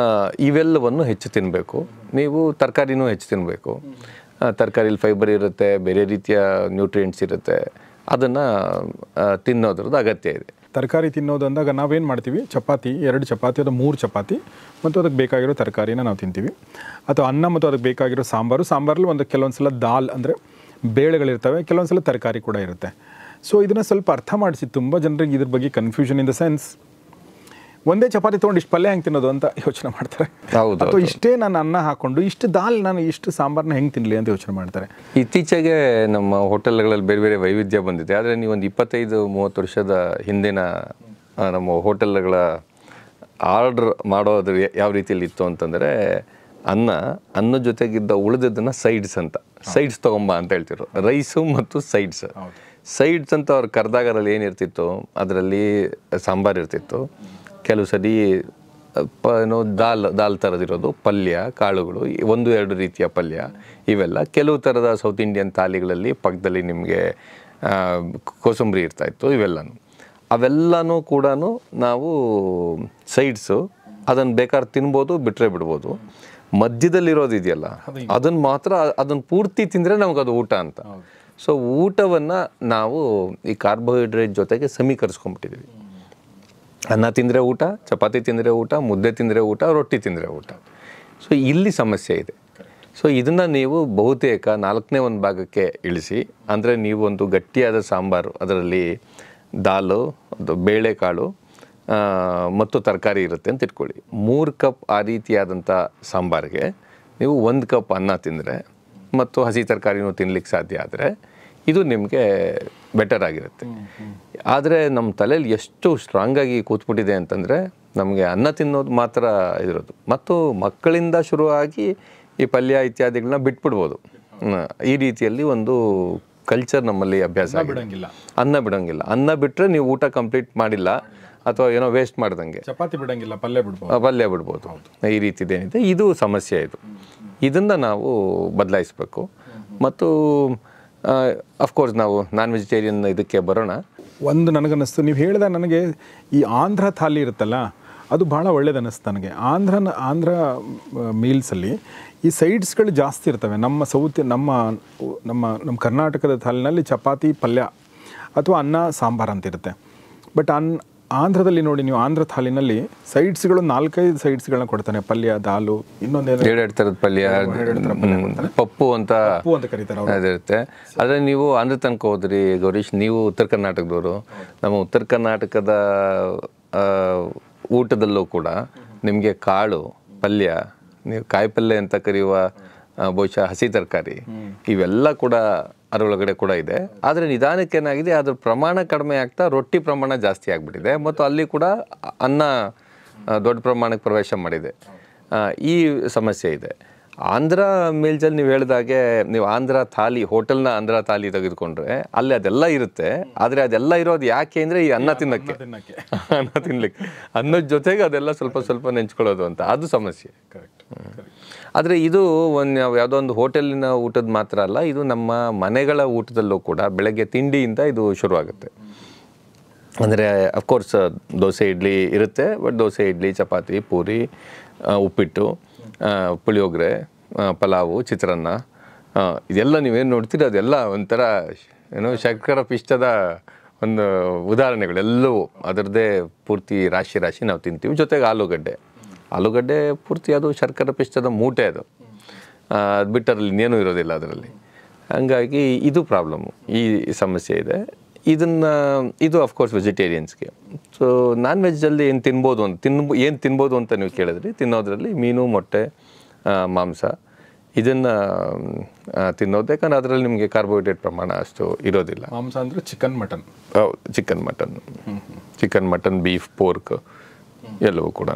ಇವೆಲ್ಲವನ್ನು ಹೆಚ್ಚು ತಿನ್ನಬೇಕು ನೀವು ತರಕಾರಿನೂ ಹೆಚ್ಚು ತಿನ್ನಬೇಕು ತರಕಾರಿಲಿ ಫೈಬರ್ ಇರುತ್ತೆ ಬೇರೆ ರೀತಿಯ ನ್ಯೂಟ್ರಿಯೆಂಟ್ಸ್ ಇರುತ್ತೆ. ಅದನ್ನು ತಿನ್ನೋದ್ರದ್ದು ಅಗತ್ಯ ಇದೆ. ತರಕಾರಿ ತಿನ್ನೋದು ಅಂದಾಗ ನಾವೇನು ಮಾಡ್ತೀವಿ? ಚಪಾತಿ, ಎರಡು ಚಪಾತಿ, ಅಥವಾ ಮೂರು ಚಪಾತಿ, ಮತ್ತು ಅದಕ್ಕೆ ಬೇಕಾಗಿರೋ ತರಕಾರಿನ ನಾವು ತಿಂತೀವಿ. ಅಥವಾ ಅನ್ನ ಮತ್ತು ಅದಕ್ಕೆ ಬೇಕಾಗಿರೋ ಸಾಂಬಾರು. ಸಾಂಬಾರಲ್ಲಿ ಒಂದು ಕೆಲವೊಂದು ಸಲ ದಾಲ್ ಅಂದರೆ ಬೇಳೆಗಳಿರ್ತವೆ ಕೆಲವೊಂದು ಸಲ ತರಕಾರಿ ಕೂಡ ಇರುತ್ತೆ. ಸೊ ಇದನ್ನು ಸ್ವಲ್ಪ ಅರ್ಥ ಮಾಡಿಸಿ, ತುಂಬ ಜನರಿಗೆ ಇದ್ರ ಬಗ್ಗೆ ಕನ್ಫ್ಯೂಷನ್ ಇನ್ ದ ಸೆನ್ಸ್ ಒಂದೇ ಚಪಾತಿ ತೊಗೊಂಡು ಇಷ್ಟು ಪಲ್ಯ ಹೆಂಗೆ ತಿನ್ನೋದು ಅಂತ ಯೋಚನೆ ಮಾಡ್ತಾರೆ. ಹೌದು, ಅಥವಾ ಇಷ್ಟೇ ನಾನು ಅನ್ನ ಹಾಕೊಂಡು ಇಷ್ಟು ದಾಲ್ ನಾನು ಇಷ್ಟು ಸಾಂಬಾರನ್ನ ಹೆಂಗೆ ತಿನ್ನಲಿ ಅಂತ ಯೋಚನೆ ಮಾಡ್ತಾರೆ. ಇತ್ತೀಚೆಗೆ ನಮ್ಮ ಹೋಟೆಲ್ಗಳಲ್ಲಿ ಬೇರೆ ಬೇರೆ ವೈವಿಧ್ಯ ಬಂದಿದೆ. ಆದರೆ ನೀವು ಒಂದು ಇಪ್ಪತ್ತೈದು ಮೂವತ್ತು ವರ್ಷದ ಹಿಂದಿನ ನಮ್ಮ ಹೋಟೆಲ್ಗಳ ಆರ್ಡ್ರ್ ಮಾಡೋದು ಯಾವ ರೀತಿಯಲ್ಲಿ ಇತ್ತು ಅಂತಂದರೆ ಅನ್ನ ಅನ್ನ ಜೊತೆಗಿದ್ದ ಉಳಿದದನ್ನು ಸೈಡ್ಸ್ ಅಂತ. ಸೈಡ್ಸ್ ತೊಗೊಂಬ ಅಂತ ಹೇಳ್ತಿದ್ರು ರೈಸು ಮತ್ತು ಸೈಡ್ಸ್. ಸೈಡ್ಸ್ ಅಂತ ಅವ್ರು ಕರೆದಾಗ ಅದರಲ್ಲಿ ಏನಿರ್ತಿತ್ತು ಅದರಲ್ಲಿ ಸಾಂಬಾರು ಇರ್ತಿತ್ತು. ಕೆಲವು ಸರಿ ಪ ನೋ ದಾಲ್ ದಾಲ್ ಥರದಿರೋದು ಪಲ್ಯ ಕಾಳುಗಳು ಒಂದು ಎರಡು ರೀತಿಯ ಪಲ್ಯ ಇವೆಲ್ಲ ಕೆಲವು ಥರದ ಸೌತ್ ಇಂಡಿಯನ್ ಥಾಲಿಗಳಲ್ಲಿ ಪಕ್ಕದಲ್ಲಿ ನಿಮಗೆ ಕೋಸಂಬರಿ ಇರ್ತಾಯಿತ್ತು ಇವೆಲ್ಲನೂ. ಅವೆಲ್ಲನೂ ಕೂಡ ನಾವು ಸೈಡ್ಸು ಅದನ್ನು ಬೇಕಾದ್ರೆ ತಿನ್ಬೋದು ಬಿಟ್ಟರೆ ಬಿಡ್ಬೋದು. ಮಧ್ಯದಲ್ಲಿರೋದು ಇದೆಯಲ್ಲ ಅದನ್ನು ಮಾತ್ರ ಅದನ್ನು ಪೂರ್ತಿ ತಿಂದರೆ ನಮಗೆ ಅದು ಊಟ ಅಂತ. ಸೊ ಊಟವನ್ನು ನಾವು ಈ ಕಾರ್ಬೋಹೈಡ್ರೇಟ್ ಜೊತೆಗೆ ಸಮೀಕರಿಸ್ಕೊಂಡ್ಬಿಟ್ಟಿದ್ದೀವಿ ಅನ್ನ ತಿಂದರೆ ಊಟ, ಚಪಾತಿ ತಿಂದರೆ ಊಟ, ಮುದ್ದೆ ತಿಂದರೆ ಊಟ, ರೊಟ್ಟಿ ತಿಂದರೆ ಊಟ. ಸೊ ಇಲ್ಲಿ ಸಮಸ್ಯೆ ಇದೆ. ಸೊ ಇದನ್ನು ನೀವು ಬಹುತೇಕ ನಾಲ್ಕನೇ ಒಂದು ಭಾಗಕ್ಕೆ ಇಳಿಸಿ, ಅಂದರೆ ನೀವು ಒಂದು ಗಟ್ಟಿಯಾದ ಸಾಂಬಾರು, ಅದರಲ್ಲಿ ದಾಲು ಬೇಳೆಕಾಳು ಮತ್ತು ತರಕಾರಿ ಇರುತ್ತೆ ಅಂತ ಇಟ್ಕೊಳ್ಳಿ. ಮೂರು ಕಪ್ ಆ ರೀತಿಯಾದಂಥ ಸಾಂಬಾರಿಗೆ ನೀವು ಒಂದು ಕಪ್ ಅನ್ನ ತಿಂದರೆ ಮತ್ತು ಹಸಿ ತರಕಾರಿನೂ ತಿನ್ಲಿಕ್ಕೆ ಸಾಧ್ಯ ಆದರೆ ಇದು ನಿಮಗೆ ಬೆಟರ್ ಆಗಿರುತ್ತೆ. ಆದರೆ ನಮ್ಮ ತಲೆಯಲ್ಲಿ ಎಷ್ಟು ಸ್ಟ್ರಾಂಗಾಗಿ ಕೂತ್ಬಿಟ್ಟಿದೆ ಅಂತಂದರೆ ನಮಗೆ ಅನ್ನ ತಿನ್ನೋದು ಮಾತ್ರ ಇರೋದು. ಮತ್ತು ಮಕ್ಕಳಿಂದ ಶುರುವಾಗಿ ಈ ಪಲ್ಯ ಇತ್ಯಾದಿಗಳನ್ನ ಬಿಟ್ಬಿಡ್ಬೋದು. ಈ ರೀತಿಯಲ್ಲಿ ಒಂದು ಕಲ್ಚರ್ ನಮ್ಮಲ್ಲಿ ಅಭ್ಯಾಸ ಬಿಡೋಂಗಿಲ್ಲ. ಅನ್ನ ಬಿಡೋಂಗಿಲ್ಲ. ಅನ್ನ ಬಿಟ್ಟರೆ ನೀವು ಊಟ ಕಂಪ್ಲೀಟ್ ಮಾಡಿಲ್ಲ ಅಥವಾ ಏನೋ ವೇಸ್ಟ್ ಮಾಡ್ದಂಗೆ. ಚಪಾತಿ ಬಿಡೋಂಗಿಲ್ಲ ಪಲ್ಯ ಬಿಡ್ಬೋದು. ಪಲ್ಯ ಬಿಡ್ಬೋದು. ಈ ರೀತಿದೇನಿದೆ ಇದು ಸಮಸ್ಯೆ ಇದು. ಇದನ್ನು ನಾವು ಬದಲಾಯಿಸಬೇಕು. ಮತ್ತು ಅಫ್ಕೋರ್ಸ್ ನಾವು ನಾನ್ ವೆಜಿಟೇರಿಯನ್ ಇದಕ್ಕೆ ಬರೋಣ. ಒಂದು ನನಗನ್ನಿಸ್ತು. ನೀವು ಹೇಳಿದ ನನಗೆ ಈ ಆಂಧ್ರ ಥಾಲಿ ಇರುತ್ತಲ್ಲ, ಅದು ಭಾಳ ಒಳ್ಳೇದು ಅನ್ನಿಸ್ತು ನನಗೆ. ಆಂಧ್ರ ಆಂಧ್ರ ಮೀಲ್ಸಲ್ಲಿ ಈ ಸೈಡ್ಸ್ಗಳು ಜಾಸ್ತಿ ಇರ್ತವೆ. ನಮ್ಮ ಸೌತ್, ನಮ್ಮ ನಮ್ಮ ನಮ್ಮ ಕರ್ನಾಟಕದ ಥಾಲಿನಲ್ಲಿ ಚಪಾತಿ, ಪಲ್ಯ ಅಥವಾ ಅನ್ನ, ಸಾಂಬಾರು ಅಂತ ಇರುತ್ತೆ. ಬಟ್ ಅನ್ ಆಂಧ್ರದಲ್ಲಿ ನೋಡಿ ನೀವು ಆಂಧ್ರ ಥಾಲಿನಲ್ಲಿ ಸೈಡ್ಸ್ಗಳು ನಾಲ್ಕೈದು ಸೈಡ್ಸ್ಗಳನ್ನ ಕೊಡ್ತಾನೆ ಪಲ್ಯ ದಾಲು ಇನ್ನೊಂದೇನು ಎರಡೆರಡು ಥರದ ಪಲ್ಯ ಪಪ್ಪು ಅಂತ ಪಪ್ಪು ಅಂತ ಕರೀತಾರೆ. ಅದಿರುತ್ತೆ ಆದರೆ ನೀವು ಆಂಧ್ರ ತನಕ ಹೋದ್ರಿ ಗೌರೀಶ್ ನೀವು ಉತ್ತರ ಕರ್ನಾಟಕದವರು ನಮ್ಮ ಉತ್ತರ ಕರ್ನಾಟಕದ ಊಟದಲ್ಲೂ ಕೂಡ ನಿಮಗೆ ಕಾಳು ಪಲ್ಯ ನೀವು ಕಾಯಿ ಪಲ್ಯ ಅಂತ ಕರೆಯುವ ಬಹುಶಃ ಹಸಿ ತರಕಾರಿ. ಇವೆಲ್ಲ ಕೂಡ ಅದರೊಳಗಡೆ ಕೂಡ ಇದೆ. ಆದರೆ ನಿಧಾನಕ್ಕೆ ಏನಾಗಿದೆ ಅದ್ರ ಪ್ರಮಾಣ ಕಡಿಮೆ ಆಗ್ತಾ ರೊಟ್ಟಿ ಪ್ರಮಾಣ ಜಾಸ್ತಿ ಆಗಿಬಿಟ್ಟಿದೆ. ಮತ್ತು ಅಲ್ಲಿ ಕೂಡ ಅನ್ನ ದೊಡ್ಡ ಪ್ರಮಾಣಕ್ಕೆ ಪ್ರವೇಶ ಮಾಡಿದೆ. ಈ ಸಮಸ್ಯೆ ಇದೆ. ಆಂಧ್ರ ಮೇಲ್ಜಲ್ಲಿ ನೀವು ಹೇಳಿದಾಗೆ ನೀವು ಆಂಧ್ರ ಥಾಲಿ ಹೋಟೆಲ್ನ ಆಂಧ್ರ ಥಾಲಿ ತೆಗೆದುಕೊಂಡ್ರೆ ಅಲ್ಲಿ ಅದೆಲ್ಲ ಇರುತ್ತೆ. ಆದರೆ ಅದೆಲ್ಲ ಇರೋದು ಯಾಕೆ ಅಂದರೆ ಈ ಅನ್ನ ತಿನ್ನಕ್ಕೆ. ಅನ್ನ ತಿನ್ಲಿಕ್ಕೆ. ಅನ್ನದ ಜೊತೆಗೆ ಅದೆಲ್ಲ ಸ್ವಲ್ಪ ಸ್ವಲ್ಪ ನೆಂಚ್ಕೊಳ್ಳೋದು ಅಂತ. ಅದು ಸಮಸ್ಯೆ. ಕರೆಕ್ಟ್ ಆದರೆ ಇದು ಒಂದು ಯಾವುದೋ ಒಂದು ಹೋಟೆಲಿನ ಊಟದ ಮಾತ್ರ ಅಲ್ಲ, ಇದು ನಮ್ಮ ಮನೆಗಳ ಊಟದಲ್ಲೂ ಕೂಡ ಬೆಳಗ್ಗೆ ತಿಂಡಿಯಿಂದ ಇದು ಶುರುವಾಗುತ್ತೆ. ಅಂದರೆ ಅಫ್ಕೋರ್ಸ್ ದೋಸೆ, ಇಡ್ಲಿ ಇರುತ್ತೆ ಬಟ್ ದೋಸೆ, ಇಡ್ಲಿ, ಚಪಾತಿ, ಪೂರಿ ಉಪ್ಪಿಟ್ಟು ಪುಳಿಯೋಗರೆ ಪಲಾವು, ಚಿತ್ರಾನ್ನ ಇದೆಲ್ಲ ನೀವೇನು ನೋಡ್ತೀರಿ? ಅದೆಲ್ಲ ಒಂಥರ ಏನು ಶರ್ಕರ ಪಿಷ್ಟದ ಒಂದು ಉದಾಹರಣೆಗಳು ಎಲ್ಲವೂ. ಅದರದ್ದೇ ಪೂರ್ತಿ ರಾಶಿ ರಾಶಿ ನಾವು ತಿಂತೀವಿ. ಜೊತೆಗೆ ಆಲೂಗಡ್ಡೆ. ಆಲೂಗಡ್ಡೆ ಪೂರ್ತಿ ಅದು ಶರ್ಕರ ಪಿಷ್ಟದ ಮೂಟೆ ಅದು. ಅದು ಬಿಟ್ಟರಲ್ಲಿ ಇನ್ನೇನು ಇರೋದಿಲ್ಲ ಅದರಲ್ಲಿ. ಹಂಗಾಗಿ ಇದು ಪ್ರಾಬ್ಲಮ್ಮು ಈ ಸಮಸ್ಯೆ ಇದೆ. ಇದನ್ನು ಇದು ಅಫ್ಕೋರ್ಸ್ ವೆಜಿಟೇರಿಯನ್ಸ್ಗೆ ಸೊ ನಾನ್ ವೆಜ್ಜಲ್ಲಿ ಏನು ತಿನ್ಬೋದು ಅಂತ ತಿನ್ ಏನು ತಿನ್ಬೋದು ಅಂತ ನೀವು ಕೇಳಿದ್ರಿ. ತಿನ್ನೋದ್ರಲ್ಲಿ ಮೀನು ಮೊಟ್ಟೆ ಮಾಂಸ. ಇದನ್ನು ತಿನ್ನೋದು. ಯಾಕಂದ್ರೆ ಅದರಲ್ಲಿ ನಿಮಗೆ ಕಾರ್ಬೋಹೈಡ್ರೇಟ್ ಪ್ರಮಾಣ ಅಷ್ಟು ಇರೋದಿಲ್ಲ. ಮಾಂಸ ಅಂದರೆ chicken mutton chicken mutton chicken mutton beef pork ಎಲ್ಲವೂ ಕೂಡ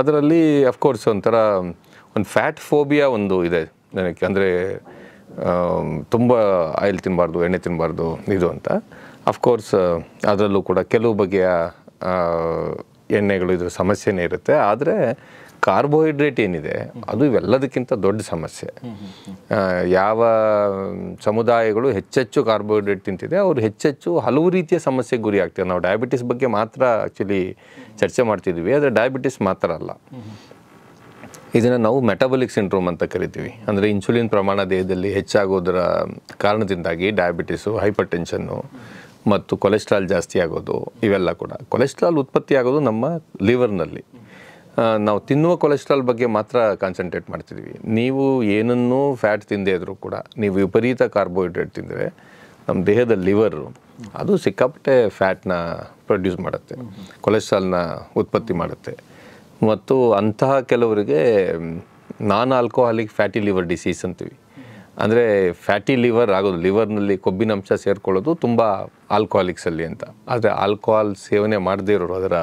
ಅದರಲ್ಲಿ ಅಫ್ಕೋರ್ಸ್ ಒಂಥರ, ಒಂದು ಫ್ಯಾಟ್ ಫೋಬಿಯಾ ಒಂದು ಇದೆ. ನನಗೆ ಅಂದರೆ ತುಂಬ ಆಯಿಲ್ ತಿನ್ನಬಾರ್ದು ಎಣ್ಣೆ ತಿನ್ನಬಾರ್ದು ಇದು ಅಂತ. ಅಫ್ಕೋರ್ಸ್ ಅದರಲ್ಲೂ ಕೂಡ ಕೆಲವು ಬಗೆಯ ಎಣ್ಣೆಗಳು ಇದ್ರ ಸಮಸ್ಯೆನೇ ಇರುತ್ತೆ. ಆದರೆ ಕಾರ್ಬೋಹೈಡ್ರೇಟ್ ಏನಿದೆ, ಅದು ಇವೆಲ್ಲದಕ್ಕಿಂತ ದೊಡ್ಡ ಸಮಸ್ಯೆ. ಯಾವ ಸಮುದಾಯಗಳು ಹೆಚ್ಚೆಚ್ಚು ಕಾರ್ಬೋಹೈಡ್ರೇಟ್ ತಿಂತಿದೆ, ಅವರು ಹೆಚ್ಚೆಚ್ಚು ಹಲವು ರೀತಿಯ ಸಮಸ್ಯೆಗೆ ಗುರಿ ಆಗ್ತಾರೆ ನಾವು ಡಯಾಬಿಟಿಸ್ ಬಗ್ಗೆ ಮಾತ್ರ ಆ್ಯಕ್ಚುಲಿ ಚರ್ಚೆ ಮಾಡ್ತಿದ್ವಿ, ಆದರೆ ಡಯಾಬಿಟಿಸ್ ಮಾತ್ರ ಅಲ್ಲ. ಇದನ್ನು ನಾವು ಮೆಟಬಲಿಕ್ ಸಿಂಡ್ರೋಮ್ ಅಂತ ಕರಿತೀವಿ. ಅಂದರೆ ಇನ್ಸುಲಿನ್ ಪ್ರಮಾಣ ದೇಹದಲ್ಲಿ ಹೆಚ್ಚಾಗೋದರ ಕಾರಣದಿಂದಾಗಿ ಡಯಾಬಿಟಿಸು ಹೈಪರ್ ಟೆನ್ಷನ್ನು ಮತ್ತು ಕೊಲೆಸ್ಟ್ರಾಲ್ ಜಾಸ್ತಿ ಆಗೋದು, ಇವೆಲ್ಲ ಕೂಡ. ಕೊಲೆಸ್ಟ್ರಾಲ್ ಉತ್ಪತ್ತಿ ಆಗೋದು ನಮ್ಮ ಲಿವರ್ನಲ್ಲಿ ನಾವು ತಿನ್ನುವ ಕೊಲೆಸ್ಟ್ರಾಲ್ ಬಗ್ಗೆ ಮಾತ್ರ ಕಾನ್ಸಂಟ್ರೇಟ್ ಮಾಡ್ತಿದ್ದೀವಿ ನೀವು ಏನನ್ನೂ ಫ್ಯಾಟ್ ತಿಂದೇ ಇದ್ರೂ ಕೂಡ, ನೀವು ವಿಪರೀತ ಕಾರ್ಬೋಹೈಡ್ರೇಟ್ ತಿಂದರೆ ನಮ್ಮ ದೇಹದ ಲಿವರು ಅದು ಸಿಕ್ಕಾಪಟ್ಟೆ ಫ್ಯಾಟ್ನ ಪ್ರೊಡ್ಯೂಸ್ ಮಾಡುತ್ತೆ, ಕೊಲೆಸ್ಟ್ರಾಲ್ನ ಉತ್ಪತ್ತಿ ಮಾಡುತ್ತೆ. ಮತ್ತು ಅಂತಹ ಕೆಲವರಿಗೆ, non alcoholic fatty liver disease ಅಂತೀವಿ. ಅಂದರೆ ಫ್ಯಾಟಿ ಲಿವರ್ ಆಗೋದು, ಲಿವರ್ನಲ್ಲಿ ಕೊಬ್ಬಿನಂಶ ಸೇರಿಕೊಳ್ಳೋದು ತುಂಬ ಆಲ್ಕೋಹಾಲಿಕ್ಸಲ್ಲಿ ಅಂತ. ಆದರೆ ಆಲ್ಕೋಹಾಲ್ ಸೇವನೆ ಮಾಡದೇ ಇರೋರು, ಅದರ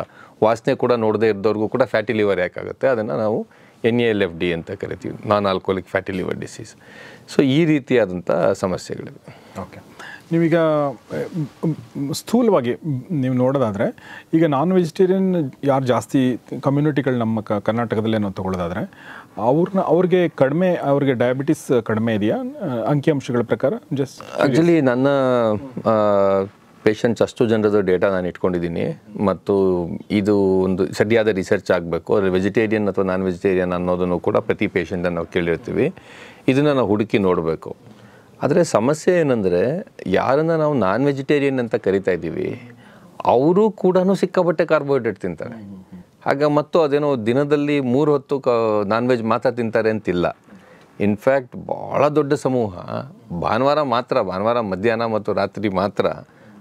ವಾಸನೆ ಕೂಡ ನೋಡದೇ ಇದ್ದವ್ರಿಗೂ ಕೂಡ ಫ್ಯಾಟಿ ಲಿವರ್ ಯಾಕಾಗುತ್ತೆ ಅದನ್ನು ನಾವು ಎನ್ ಎಲ್ ಎಫ್ ಡಿ ಅಂತ ಕರಿತೀವಿ, non alcoholic fatty liver disease. So ಈ ರೀತಿಯಾದಂಥ ಸಮಸ್ಯೆಗಳಿವೆ. ಓಕೆ. ನೀವೀಗ ಸ್ಥೂಲವಾಗಿ ನೀವು ನೋಡೋದಾದರೆ, ಈಗ ನಾನ್ ವೆಜಿಟೇರಿಯನ್ ಯಾರು ಜಾಸ್ತಿ ಕಮ್ಯುನಿಟಿಗಳು ನಮ್ಮ ಕ, ಕರ್ನಾಟಕದಲ್ಲೇ ನಾವು ತಗೊಳ್ಳೋದಾದರೆ ಅವ್ರನ್ನ ಅವ್ರಿಗೆ ಕಡಿಮೆ, ಅವ್ರಿಗೆ ಡಯಾಬಿಟಿಸ್ ಕಡಿಮೆ ಇದೆಯಾ? ಅಂಕಿಅಂಶಗಳ ಪ್ರಕಾರ ಜಸ್ಟ್ ಆ್ಯಕ್ಚುಲಿ ನನ್ನ ಪೇಷಂಟ್ಸ್ ಅಷ್ಟು ಜನರದ್ದು ಡೇಟಾ ನಾನು ಇಟ್ಕೊಂಡಿದ್ದೀನಿ. ಮತ್ತು ಇದು ಒಂದು ಸರಿಯಾದ ರಿಸರ್ಚ್ ಆಗಬೇಕು. ಆದರೆ ವೆಜಿಟೇರಿಯನ್ ಅಥವಾ ನಾನ್ ವೆಜಿಟೇರಿಯನ್ ಅನ್ನೋದನ್ನು ಕೂಡ ಪ್ರತಿ ಪೇಷಂಟನ್ನು ನಾವು ಕೇಳಿರ್ತೀವಿ. ಇದನ್ನು ನಾವು ಹುಡುಕಿ ನೋಡಬೇಕು. ಆದರೆ ಸಮಸ್ಯೆ ಏನಂದರೆ ಯಾರನ್ನು ನಾವು ನಾನ್ ವೆಜಿಟೇರಿಯನ್ ಅಂತ ಕರಿತಾ ಇದ್ದೀವಿ, ಅವರು ಕೂಡ ಸಿಕ್ಕಾಪಟ್ಟೆ ಕಾರ್ಬೋಹೈಡ್ರೇಟ್ ತಿಂತಾರೆ. ಆಗ ಮತ್ತು ಅದೇನೋ ದಿನದಲ್ಲಿ ಮೂರು ಹೊತ್ತು ಕ ನಾನ್ ವೆಜ್ ಮಾತ್ರ ತಿಂತಾರೆ ಅಂತಿಲ್ಲ. ಇನ್ಫ್ಯಾಕ್ಟ್ ಭಾಳ ದೊಡ್ಡ ಸಮೂಹ, ಭಾನುವಾರ ಮಾತ್ರ, ಭಾನುವಾರ ಮಧ್ಯಾಹ್ನ ಮತ್ತು ರಾತ್ರಿ ಮಾತ್ರ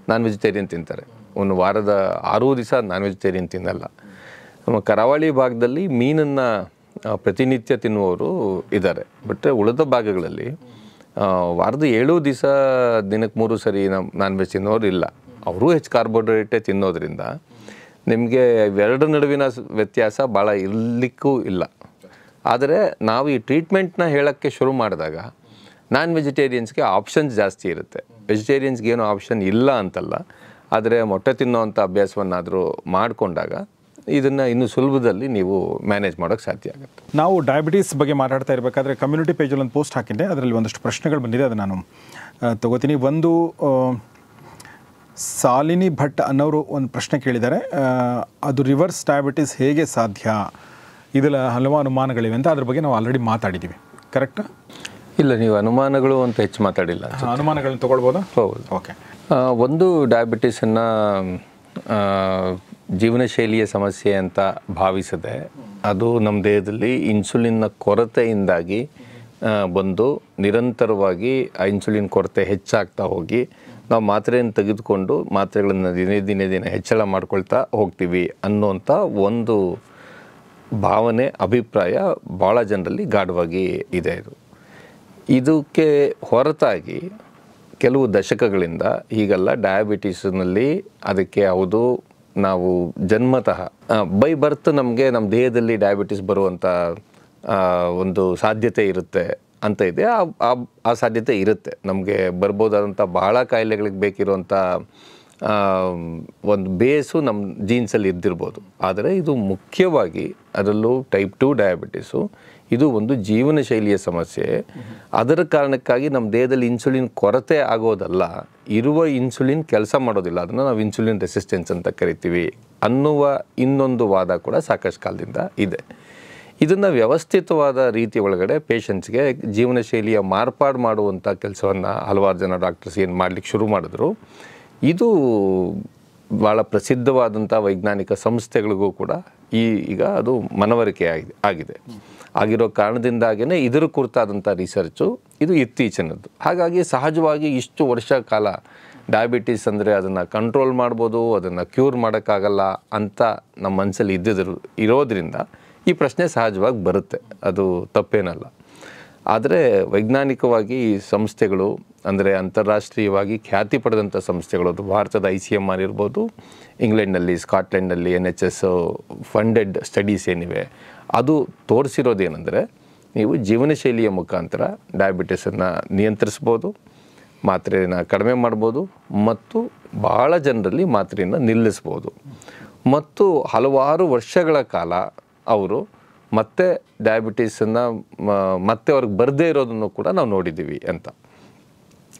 ನಾನ್ ವೆಜಿಟೇರಿಯನ್ ತಿಂತಾರೆ. ಒಂದು ವಾರದ ಆರು ದಿವಸ ನಾನ್ ವೆಜಿಟೇರಿಯನ್ ತಿನ್ನಲ್ಲ. ನಮ್ಮ ಕರಾವಳಿ ಭಾಗದಲ್ಲಿ ಮೀನನ್ನು ಪ್ರತಿನಿತ್ಯ ತಿನ್ನುವವರು ಇದ್ದಾರೆ. ಬಟ್ ಉಳಿದ ಭಾಗಗಳಲ್ಲಿ ವಾರದ ಏಳು ದಿವಸ ದಿನಕ್ಕೆ ಮೂರು ಸರಿ ನಮ್ಮ ನಾನ್ ವೆಜ್ ತಿನ್ನೋರು ಇಲ್ಲ. ಅವರು ಹೆಚ್ಚು ಕಾರ್ಬೋಹೈಡ್ರೇಟೇ ತಿನ್ನೋದ್ರಿಂದ ನಿಮಗೆ ಎರಡು ನಡುವಿನ ವ್ಯತ್ಯಾಸ ಭಾಳ ಇರಲಿಕ್ಕೂ ಇಲ್ಲ. ಆದರೆ ನಾವು ಈ ಟ್ರೀಟ್ಮೆಂಟ್ನ ಹೇಳೋಕ್ಕೆ ಶುರು ಮಾಡಿದಾಗ ನಾನ್ ವೆಜಿಟೇರಿಯನ್ಸ್ಗೆ ಆಪ್ಷನ್ಸ್ ಜಾಸ್ತಿ ಇರುತ್ತೆ. ವೆಜಿಟೇರಿಯನ್ಸ್ಗೆ ಏನೂ ಆಪ್ಷನ್ ಇಲ್ಲ ಅಂತಲ್ಲ. ಆದರೆ ಮೊಟ್ಟೆ ತಿನ್ನೋವಂಥ ಅಭ್ಯಾಸವನ್ನಾದರೂ ಮಾಡಿಕೊಂಡಾಗ ಇದನ್ನು ಇನ್ನು ಸುಲಭದಲ್ಲಿ ನೀವು ಮ್ಯಾನೇಜ್ ಮಾಡೋಕ್ಕೆ ಸಾಧ್ಯ ಆಗುತ್ತೆ. ನಾವು ಡಯಾಬಿಟೀಸ್ ಬಗ್ಗೆ ಮಾತಾಡ್ತಾ ಇರಬೇಕಾದ್ರೆ ಕಮ್ಯುನಿಟಿ ಪೇಜಲ್ಲಿ ಒಂದು ಪೋಸ್ಟ್ ಹಾಕಿದ್ದೆ. ಅದರಲ್ಲಿ ಒಂದಷ್ಟು ಪ್ರಶ್ನೆಗಳು ಬಂದಿದೆ ಅದು ನಾನು ತಗೋತೀನಿ. ಒಂದು ಸಾಲಿನಿ ಭಟ್ ಅನ್ನೋರು ಒಂದು ಪ್ರಶ್ನೆ ಕೇಳಿದ್ದಾರೆ. ಅದು ರಿವರ್ಸ್ ಡಯಾಬಿಟಿಸ್ ಹೇಗೆ ಸಾಧ್ಯ? ಇದರ ಹಲವು ಅನುಮಾನಗಳಿವೆ ಅಂತ ಅದ್ರ ಬಗ್ಗೆ ನಾವು ಆಲ್ರೆಡಿ ಮಾತಾಡಿದ್ದೀವಿ ಕರೆಕ್ಟ್ ಇಲ್ಲ ನೀವು ಅನುಮಾನಗಳು ಅಂತ ಹೆಚ್ಚು ಮಾತಾಡಿಲ್ಲ. ಅನುಮಾನಗಳನ್ನ ತೊಗೊಳ್ಬೋದಾ? ಹೌದು. ಓಕೆ ಒಂದು ಡಯಾಬಿಟಿಸನ್ನು ಜೀವನ ಶೈಲಿಯ ಸಮಸ್ಯೆ ಅಂತ ಭಾವಿಸದೆ ಅದು ನಮ್ಮ ದೇಹದಲ್ಲಿ ಇನ್ಸುಲಿನ್ನ ಕೊರತೆಯಿಂದಾಗಿ ಬಂದು ನಿರಂತರವಾಗಿ ಆ ಇನ್ಸುಲಿನ್ ಕೊರತೆ ಹೆಚ್ಚಾಗ್ತಾ ಹೋಗಿ ನಾವು ಮಾತ್ರೆಯನ್ನು ತೆಗೆದುಕೊಂಡು ಮಾತ್ರೆಗಳನ್ನು ದಿನೇ ದಿನೇ ದಿನ ಹೆಚ್ಚಳ ಮಾಡ್ಕೊಳ್ತಾ ಹೋಗ್ತೀವಿ ಅನ್ನೋಂಥ ಒಂದು ಭಾವನೆ, ಅಭಿಪ್ರಾಯ ಭಾಳ ಜನರಲ್ಲಿ ಗಾಢವಾಗಿ ಇದೆ ಇದು. ಇದಕ್ಕೆ ಹೊರತಾಗಿ ಕೆಲವು ದಶಕಗಳಿಂದ ಈಗೆಲ್ಲ ಡಯಾಬಿಟೀಸ್ನಲ್ಲಿ ಅದಕ್ಕೆ ಯಾವುದು ನಾವು ಜನ್ಮತಃ ಬೈ ಬರ್ತ್ ನಮಗೆ ನಮ್ಮ ದೇಹದಲ್ಲಿ ಡಯಾಬಿಟಿಸ್ ಬರುವಂಥ ಒಂದು ಸಾಧ್ಯತೆ ಇರುತ್ತೆ ಅಂತ ಇದೆ. ಆ ಸಾಧ್ಯತೆ ಇರುತ್ತೆ. ನಮಗೆ ಬರ್ಬೋದಾದಂಥ ಬಹಳ ಕಾಯಿಲೆಗಳಿಗೆ ಬೇಕಿರುವಂಥ ಒಂದು ಬೇಸು ನಮ್ಮ ಜೀನ್ಸಲ್ಲಿ ಇದ್ದಿರ್ಬೋದು. ಆದರೆ ಇದು ಮುಖ್ಯವಾಗಿ ಅದರಲ್ಲೂ ಟೈಪ್ ಟು ಡಯಾಬಿಟಿಸು ಇದು ಒಂದು ಜೀವನ ಶೈಲಿಯ ಸಮಸ್ಯೆ. ಅದರ ಕಾರಣಕ್ಕಾಗಿ ನಮ್ಮ ದೇಹದಲ್ಲಿ ಇನ್ಸುಲಿನ್ ಕೊರತೆ ಆಗೋದಲ್ಲ. ಇರುವ ಇನ್ಸುಲಿನ್ ಕೆಲಸ ಮಾಡೋದಿಲ್ಲ. ಅದನ್ನು ನಾವು ಇನ್ಸುಲಿನ್ ರೆಸಿಸ್ಟೆನ್ಸ್ ಅಂತ ಕರಿತೀವಿ ಅನ್ನುವ ಇನ್ನೊಂದು ವಾದ ಕೂಡ ಸಾಕಷ್ಟು ಕಾಲದಿಂದ ಇದೆ. ಇದನ್ನು ವ್ಯವಸ್ಥಿತವಾದ ರೀತಿ ಒಳಗಡೆ ಪೇಷಂಟ್ಸ್ಗೆ ಜೀವನ ಶೈಲಿಯ ಮಾರ್ಪಾಡು ಮಾಡುವಂಥ ಕೆಲಸವನ್ನು ಹಲವಾರು ಜನ ಡಾಕ್ಟರ್ಸ್ ಏನು ಮಾಡಲಿಕ್ಕೆ ಶುರು ಮಾಡಿದ್ರು. ಇದು ಭಾಳ ಪ್ರಸಿದ್ಧವಾದಂಥ ವೈಜ್ಞಾನಿಕ ಸಂಸ್ಥೆಗಳಿಗೂ ಕೂಡ ಈಗ ಅದು ಮನವರಿಕೆ ಆಗಿದೆ. ಆಗಿರೋ ಕಾರಣದಿಂದಾಗಿಯೇ ಇದರ ಕುರಿತಾದಂಥ ರಿಸರ್ಚು ಇದು ಇತ್ತೀಚಿನದ್ದು. ಹಾಗಾಗಿ ಸಹಜವಾಗಿ ಇಷ್ಟು ವರ್ಷ ಕಾಲ ಡಯಾಬಿಟೀಸ್ ಅಂದರೆ ಅದನ್ನು ಕಂಟ್ರೋಲ್ ಮಾಡ್ಬೋದು, ಅದನ್ನು ಕ್ಯೂರ್ ಮಾಡೋಕ್ಕಾಗಲ್ಲ ಅಂತ ನಮ್ಮ ಮನಸ್ಸಲ್ಲಿ ಇದ್ದಿದ್ರು, ಇರೋದ್ರಿಂದ ಈ ಪ್ರಶ್ನೆ ಸಹಜವಾಗಿ ಬರುತ್ತೆ. ಅದು ತಪ್ಪೇನಲ್ಲ. ಆದರೆ ವೈಜ್ಞಾನಿಕವಾಗಿ ಈ ಸಂಸ್ಥೆಗಳು ಅಂದರೆ ಅಂತಾರಾಷ್ಟ್ರೀಯವಾಗಿ ಖ್ಯಾತಿ ಪಡೆದಂಥ ಸಂಸ್ಥೆಗಳು, ಅದು ಭಾರತದ ಐ ಸಿ ಎಂ ಆರ್ ಇರ್ಬೋದು ಇಂಗ್ಲೆಂಡ್ನಲ್ಲಿ, ಸ್ಕಾಟ್ಲೆಂಡ್ನಲ್ಲಿ, N H S funded studies ಏನಿವೆ ಅದು ತೋರಿಸಿರೋದೇನೆಂದರೆ ನೀವು ಜೀವನ ಶೈಲಿಯ ಮುಖಾಂತರ ಡಯಾಬಿಟಿಸನ್ನು ನಿಯಂತ್ರಿಸ್ಬೋದು, ಮಾತ್ರೆಯನ್ನು ಕಡಿಮೆ ಮಾಡ್ಬೋದು ಮತ್ತು ಭಾಳ ಜನರಲ್ಲಿ ಮಾತ್ರೆಯನ್ನು ನಿಲ್ಲಿಸ್ಬೋದು. ಮತ್ತು ಹಲವಾರು ವರ್ಷಗಳ ಕಾಲ ಅವರು ಮತ್ತೆ ಡಯಾಬಿಟೀಸನ್ನು ಮತ್ತೆ ಅವ್ರಿಗೆ ಬರದೇ ಇರೋದನ್ನು ಕೂಡ ನಾವು ನೋಡಿದ್ದೀವಿ ಅಂತ.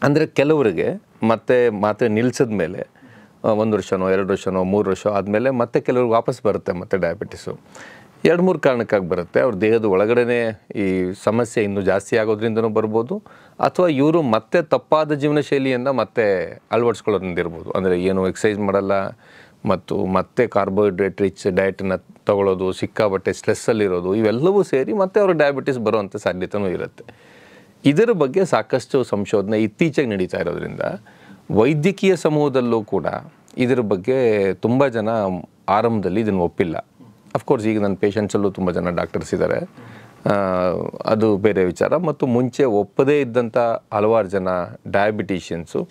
ಅಂದರೆ ಕೆಲವರಿಗೆ ಮತ್ತೆ ಮಾತ್ರೆ ನಿಲ್ಲಿಸಿದ ಮೇಲೆ ಒಂದು ವರ್ಷನೋ, ಎರಡು ವರ್ಷನೋ, ಮೂರು ವರ್ಷ ಆದಮೇಲೆ ಮತ್ತೆ ಕೆಲವ್ರಿಗೆ ವಾಪಸ್ ಬರುತ್ತೆ ಮತ್ತೆ ಡಯಾಬಿಟಿಸು ಎರಡು ಮೂರು ಕಾರಣಕ್ಕಾಗಿ ಬರುತ್ತೆ. ಅವ್ರ ದೇಹದ ಒಳಗಡೆ ಈ ಸಮಸ್ಯೆ ಇನ್ನೂ ಜಾಸ್ತಿ ಆಗೋದ್ರಿಂದನೂ ಬರ್ಬೋದು. ಅಥವಾ ಇವರು ಮತ್ತೆ ತಪ್ಪಾದ ಜೀವನ ಶೈಲಿಯನ್ನು ಮತ್ತೆ ಅಳವಡಿಸ್ಕೊಳ್ಳೋದ್ರಿಂದ ಇರ್ಬೋದು ಅಂದರೆ ಏನು ಎಕ್ಸಸೈಸ್ ಮಾಡಲ್ಲ ಮತ್ತು ಮತ್ತೆ ಕಾರ್ಬೋಹೈಡ್ರೇಟ್ ರಿಚ್ ಡಯಟನ್ನು ತಗೊಳ್ಳೋದು ಸಿಕ್ಕಾಬಟ್ಟೆ ಸ್ಟ್ರೆಸ್ಸಲ್ಲಿರೋದು ಇವೆಲ್ಲವೂ ಸೇರಿ ಮತ್ತೆ ಅವ್ರಿಗೆ ಡಯಾಬಿಟಿಸ್ ಬರುವಂಥ ಸಾಧ್ಯತೆಯೂ ಇರುತ್ತೆ. ಇದರ ಬಗ್ಗೆ ಸಾಕಷ್ಟು ಸಂಶೋಧನೆ ಇತ್ತೀಚೆಗೆ ನಡೀತಾ ಇರೋದ್ರಿಂದ ವೈದ್ಯಕೀಯ ಸಮೂಹದಲ್ಲೂ ಕೂಡ ಇದರ ಬಗ್ಗೆ ತುಂಬ ಜನ ಆರಂಭದಲ್ಲಿ ಇದನ್ನು ಒಪ್ಪಿಲ್ಲ. ಅಫ್ಕೋರ್ಸ್ ಈಗ ನನ್ನ ಪೇಷಂಟ್ಸಲ್ಲೂ ತುಂಬ ಜನ ಡಾಕ್ಟರ್ಸ್ ಇದ್ದಾರೆ ಅದು ಬೇರೆ ವಿಚಾರ. ಮತ್ತು ಮುಂಚೆ ಒಪ್ಪದೇ ಇದ್ದಂಥ ಹಲವಾರು ಜನ ಡಯಾಬಿಟೀಷಿಯನ್ಸು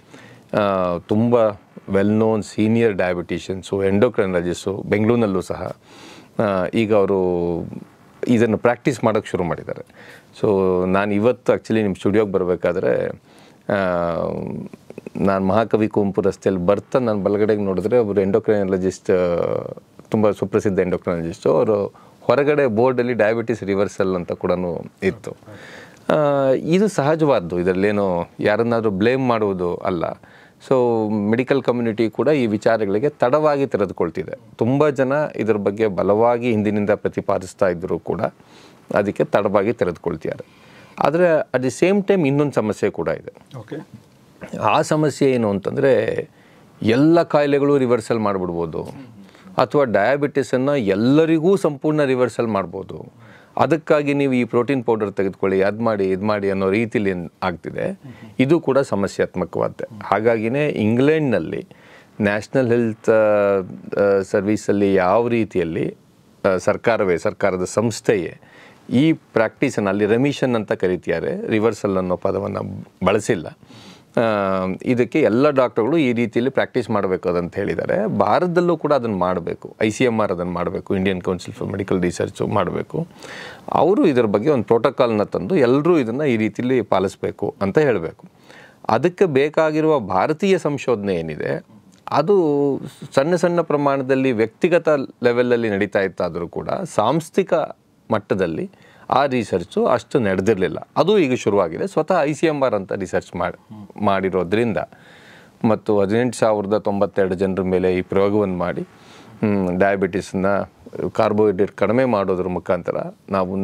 ತುಂಬ well known senior diabeticians endocrinologist ಬೆಂಗಳೂರಿನಲ್ಲೂ ಸಹ ಈಗ ಅವರು ಇದನ್ನು ಪ್ರಾಕ್ಟೀಸ್ ಮಾಡೋಕ್ಕೆ ಶುರು ಮಾಡಿದ್ದಾರೆ. ಸೊ ನಾನು ಇವತ್ತು ಆ್ಯಕ್ಚುಲಿ ನಿಮ್ಮ ಸ್ಟುಡಿಯೋಗೆ ಬರಬೇಕಾದ್ರೆ ನಾನು ಮಹಾಕವಿ ಕುವೆಂಪು ರಸ್ತೆಯಲ್ಲಿ ಬರ್ತಾ ನಾನು ಬಲಗಡೆಗೆ ನೋಡಿದ್ರೆ ಒಬ್ಬರು ಎಂಡೋಕ್ರೈನಾಲಜಿಸ್ಟ್ ತುಂಬ ಸುಪ್ರಸಿದ್ಧ ಎಂಡೋಕ್ರಾಲಜಿಸ್ಟು ಅವರು ಹೊರಗಡೆ ಬೋರ್ಡಲ್ಲಿ ಡಯಾಬಿಟಿಸ್ ರಿವರ್ಸಲ್ ಅಂತ ಕೂಡ ಇತ್ತು. ಇದು ಸಹಜವಾದ್ದು. ಇದರಲ್ಲೇನು ಯಾರನ್ನಾದರೂ ಬ್ಲೇಮ್ ಮಾಡುವುದು ಅಲ್ಲ. ಸೊ ಮೆಡಿಕಲ್ ಕಮ್ಯುನಿಟಿ ಕೂಡ ಈ ವಿಚಾರಗಳಿಗೆ ತಡವಾಗಿ ತೆರೆದುಕೊಳ್ತಿದೆ. ತುಂಬ ಜನ ಇದರ ಬಗ್ಗೆ ಬಲವಾಗಿ ಹಿಂದಿನಿಂದ ಪ್ರತಿಪಾದಿಸ್ತಾ ಇದ್ದರೂ ಕೂಡ ಅದಕ್ಕೆ ತಡವಾಗಿ ತೆರೆದುಕೊಳ್ತಿದ್ದಾರೆ. ಆದರೆ ಅಟ್ ದಿ ಸೇಮ್ ಟೈಮ್ ಇನ್ನೊಂದು ಸಮಸ್ಯೆ ಕೂಡ ಇದೆ. ಓಕೆ ಆ ಸಮಸ್ಯೆ ಏನು ಅಂತಂದರೆ ಎಲ್ಲ ಕಾಯಿಲೆಗಳು ರಿವರ್ಸಲ್ ಮಾಡಿಬಿಡ್ಬೋದು. ಅಥವಾ ಡಯಾಬಿಟಿಸನ್ನು ಎಲ್ಲರಿಗೂ ಸಂಪೂರ್ಣ ರಿವರ್ಸಲ್ ಮಾಡ್ಬೋದು. ಅದಕ್ಕಾಗಿ ನೀವು ಈ ಪ್ರೋಟೀನ್ ಪೌಡರ್ ತೆಗೆದುಕೊಳ್ಳಿ, ಅದು ಮಾಡಿ, ಇದು ಮಾಡಿ ಅನ್ನೋ ರೀತಿಲಿ ಆಗ್ತಿದೆ. ಇದು ಕೂಡ ಸಮಸ್ಯಾತ್ಮಕವಾದ ಹಾಗಾಗಿನೇ ಇಂಗ್ಲೆಂಡ್ನಲ್ಲಿ ನ್ಯಾಷನಲ್ ಹೆಲ್ತ್ ಸರ್ವೀಸಲ್ಲಿ ಯಾವ ರೀತಿಯಲ್ಲಿ ಸರ್ಕಾರವೇ, ಸರ್ಕಾರದ ಸಂಸ್ಥೆಯೇ ಈ ಪ್ರಾಕ್ಟೀಸನ್ನು ಅಲ್ಲಿ ರೆಮಿಷನ್ ಅಂತ ಕರೀತಿದ್ದಾರೆ ರಿವರ್ಸಲ್ ಅನ್ನೋ ಪದವನ್ನು ಬಳಸಿಲ್ಲ. ಇದಕ್ಕೆ ಎಲ್ಲ ಡಾಕ್ಟರ್ಗಳು ಈ ರೀತಿಯಲ್ಲಿ ಪ್ರಾಕ್ಟೀಸ್ ಮಾಡಬೇಕು ಅದಂತ ಹೇಳಿದ್ದಾರೆ. ಭಾರತದಲ್ಲೂ ಕೂಡ ಅದನ್ನು ಮಾಡಬೇಕು. ಐ ಸಿ ಎಂ ಆರ್ ಅದನ್ನು ಮಾಡಬೇಕು. Indian council for medical research ಮಾಡಬೇಕು. ಅವರು ಇದರ ಬಗ್ಗೆ ಒಂದು ಪ್ರೋಟೋಕಾಲ್ನ ತಂದು ಎಲ್ಲರೂ ಇದನ್ನು ಈ ರೀತಿಯಲ್ಲಿ ಪಾಲಿಸಬೇಕು ಅಂತ ಹೇಳಬೇಕು. ಅದಕ್ಕೆ ಬೇಕಾಗಿರುವ ಭಾರತೀಯ ಸಂಶೋಧನೆ ಏನಿದೆ, ಅದು ಸಣ್ಣ ಸಣ್ಣ ಪ್ರಮಾಣದಲ್ಲಿ ವ್ಯಕ್ತಿಗತ ಲೆವೆಲಲ್ಲಿ ನಡೀತಾ ಇತ್ತಾದರೂ ಕೂಡ ಸಾಂಸ್ಥಿಕ ಮಟ್ಟದಲ್ಲಿ ಆ ರಿಸರ್ಚು ಅಷ್ಟು ನಡೆದಿರಲಿಲ್ಲ. ಅದು ಈಗ ಶುರುವಾಗಿದೆ. ಸ್ವತಃ ಐ ಸಿ ಎಂ ಆರ್ ಅಂತ ರಿಸರ್ಚ್ ಮಾಡಿ ಮಾಡಿರೋದ್ರಿಂದ ಮತ್ತು ಹದಿನೆಂಟು ಸಾವಿರದ ತೊಂಬತ್ತೆರಡು ಜನರ ಮೇಲೆ ಈ ಪ್ರಯೋಗವನ್ನು ಮಾಡಿ ಡಯಾಬಿಟಿಸನ್ನ ಕಾರ್ಬೋಹೈಡ್ರೇಟ್ ಕಡಿಮೆ ಮಾಡೋದ್ರ ಮುಖಾಂತರ ನಾವು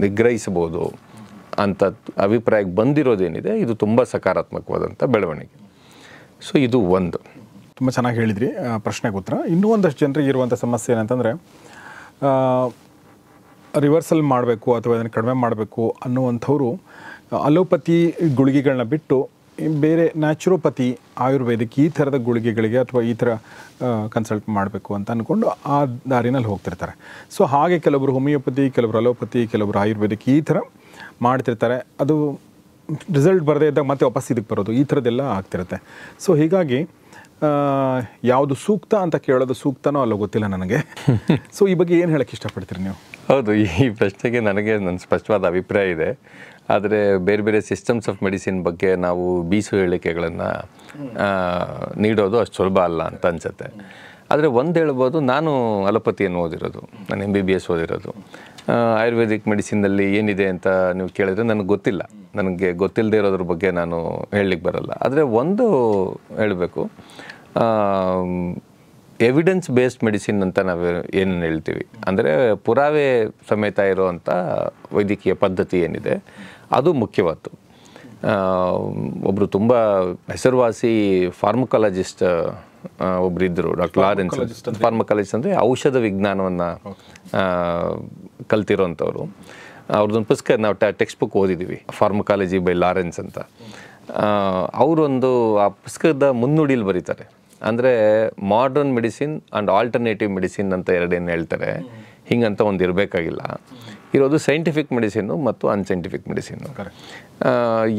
ನಿಗ್ರಹಿಸಬಹುದು ಅಂತ ಅಭಿಪ್ರಾಯಕ್ಕೆ ಬಂದಿರೋದೇನಿದೆ. ಇದು ತುಂಬ ಸಕಾರಾತ್ಮಕವಾದಂಥ ಬೆಳವಣಿಗೆ. ಸೊ ಇದು ಒಂದು. ತುಂಬ ಚೆನ್ನಾಗಿ ಹೇಳಿದ್ರಿ. ಪ್ರಶ್ನೆಗೆ ಉತ್ತರ. ಇನ್ನೂ ಒಂದಷ್ಟು ಜನರಿಗೆ ಇರುವಂಥ ಸಮಸ್ಯೆ ಏನಂತಂದರೆ ರಿವರ್ಸಲ್ ಮಾಡಬೇಕು ಅಥವಾ ಇದನ್ನು ಕಡಿಮೆ ಮಾಡಬೇಕು ಅನ್ನುವಂಥವ್ರು ಅಲೋಪತಿ ಗುಳಿಗೆಗಳನ್ನ ಬಿಟ್ಟು ಬೇರೆ ನ್ಯಾಚುರೋಪತಿ ಆಯುರ್ವೇದಿಕ್ ಈ ಥರದ ಗುಳಿಗೆಗಳಿಗೆ ಅಥವಾ ಈ ಥರ ಕನ್ಸಲ್ಟ್ ಮಾಡಬೇಕು ಅಂತ ಅಂದ್ಕೊಂಡು ಆ ದಾರಿನಲ್ಲಿ ಹೋಗ್ತಿರ್ತಾರೆ. ಸೊ ಹಾಗೆ ಕೆಲವರು ಹೋಮಿಯೋಪತಿ ಕೆಲವರು ಅಲೋಪತಿ ಕೆಲವರು ಆಯುರ್ವೇದಿಕ್ ಈ ಥರ ಮಾಡ್ತಿರ್ತಾರೆ. ಅದು ರಿಸಲ್ಟ್ ಬರದೇ ಇದ್ದಾಗ ಮತ್ತೆ ವಾಪಸ್ ಇದಕ್ಕೆ ಬರೋದು ಈ ಥರದ್ದೆಲ್ಲ ಆಗ್ತಿರುತ್ತೆ. ಸೊ ಹೀಗಾಗಿ ಯಾವುದು ಸೂಕ್ತ ಅಂತ ಕೇಳೋದು ಸೂಕ್ತನೋ ಅಲ್ಲೋ ಗೊತ್ತಿಲ್ಲ ನನಗೆ. ಸೊ ಈ ಬಗ್ಗೆ ಏನು ಹೇಳಕ್ಕೆ ಇಷ್ಟಪಡ್ತೀರಿ ನೀವು? ಹೌದು, ಈ ಪ್ರಶ್ನೆಗೆ ನನಗೆ ನನ್ನ ಸ್ಪಷ್ಟವಾದ ಅಭಿಪ್ರಾಯ ಇದೆ. ಆದರೆ ಬೇರೆ ಬೇರೆ ಸಿಸ್ಟಮ್ಸ್ ಆಫ್ ಮೆಡಿಸಿನ್ ಬಗ್ಗೆ ನಾವು ಬೀಸು ಹೇಳಿಕೆಗಳನ್ನು ನೀಡೋದು ಅಷ್ಟು ಸುಲಭ ಅಲ್ಲ ಅಂತ ಅನಿಸುತ್ತೆ. ಆದರೆ ಒಂದು ಹೇಳ್ಬೋದು, ನಾನು ಅಲೋಪತಿಯನ್ನು ಓದಿರೋದು, ನಾನು ಎಂ ಬಿ ಬಿ ಎಸ್ ಓದಿರೋದು. ಆಯುರ್ವೇದಿಕ್ ಮೆಡಿಸಿನ್ನಲ್ಲಿ ಏನಿದೆ ಅಂತ ನೀವು ಕೇಳಿದ್ರೆ ನನಗೆ ಗೊತ್ತಿಲ್ಲ. ನನಗೆ ಗೊತ್ತಿಲ್ಲದೆ ಇರೋದ್ರ ಬಗ್ಗೆ ನಾನು ಹೇಳಲಿಕ್ಕೆ ಬರಲ್ಲ. ಆದರೆ ಒಂದು ಹೇಳಬೇಕು ಎವಿಡೆನ್ಸ್ ಬೇಸ್ಡ್ ಮೆಡಿಸಿನ್ ಅಂತ ನಾವು ಏನು ಹೇಳ್ತೀವಿ? ಅಂದರೆ ಪುರಾವೆ ಸಮೇತ ಇರುವಂಥ ವೈದ್ಯಕೀಯ ಪದ್ಧತಿ ಏನಿದೆ ಅದು ಮುಖ್ಯವಾದ್ದು. ಒಬ್ಬರು ತುಂಬ ಹೆಸರುವಾಸಿ ಫಾರ್ಮಕಾಲಜಿಸ್ಟ್ ಒಬ್ರು ಇದ್ದರು ಡಾಕ್ಟರ್ ಲಾರೆನ್ಸ್. ಫಾರ್ಮಕಾಲಜಿಸ್ಟ್ ಅಂದರೆ ಔಷಧ ವಿಜ್ಞಾನವನ್ನು ಕಲ್ತಿರೋಂಥವ್ರು. ಅವ್ರದ್ದೊಂದು ಪುಸ್ತಕ ನಾವು ಟೆಕ್ಸ್ಟ್ ಬುಕ್ ಓದಿದ್ದೀವಿ ಫಾರ್ಮಕಾಲಜಿ ಬೈ ಲಾರೆನ್ಸ್ ಅಂತ. ಅವರೊಂದು ಆ ಪುಸ್ತಕದ ಮುನ್ನುಡಿಲಿ ಬರೀತಾರೆ. ಅಂದರೆ modern medicine and alternative medicine ಅಂತ ಎರಡೇನು ಹೇಳ್ತಾರೆ. ಹಿಂಗಂತ ಒಂದು ಇರಬೇಕಾಗಿಲ್ಲ. ಇರೋದು ಸೈಂಟಿಫಿಕ್ ಮೆಡಿಸಿನ್ನು ಮತ್ತು ಅನ್ಸೈಂಟಿಫಿಕ್ ಮೆಡಿಸಿನ್ನು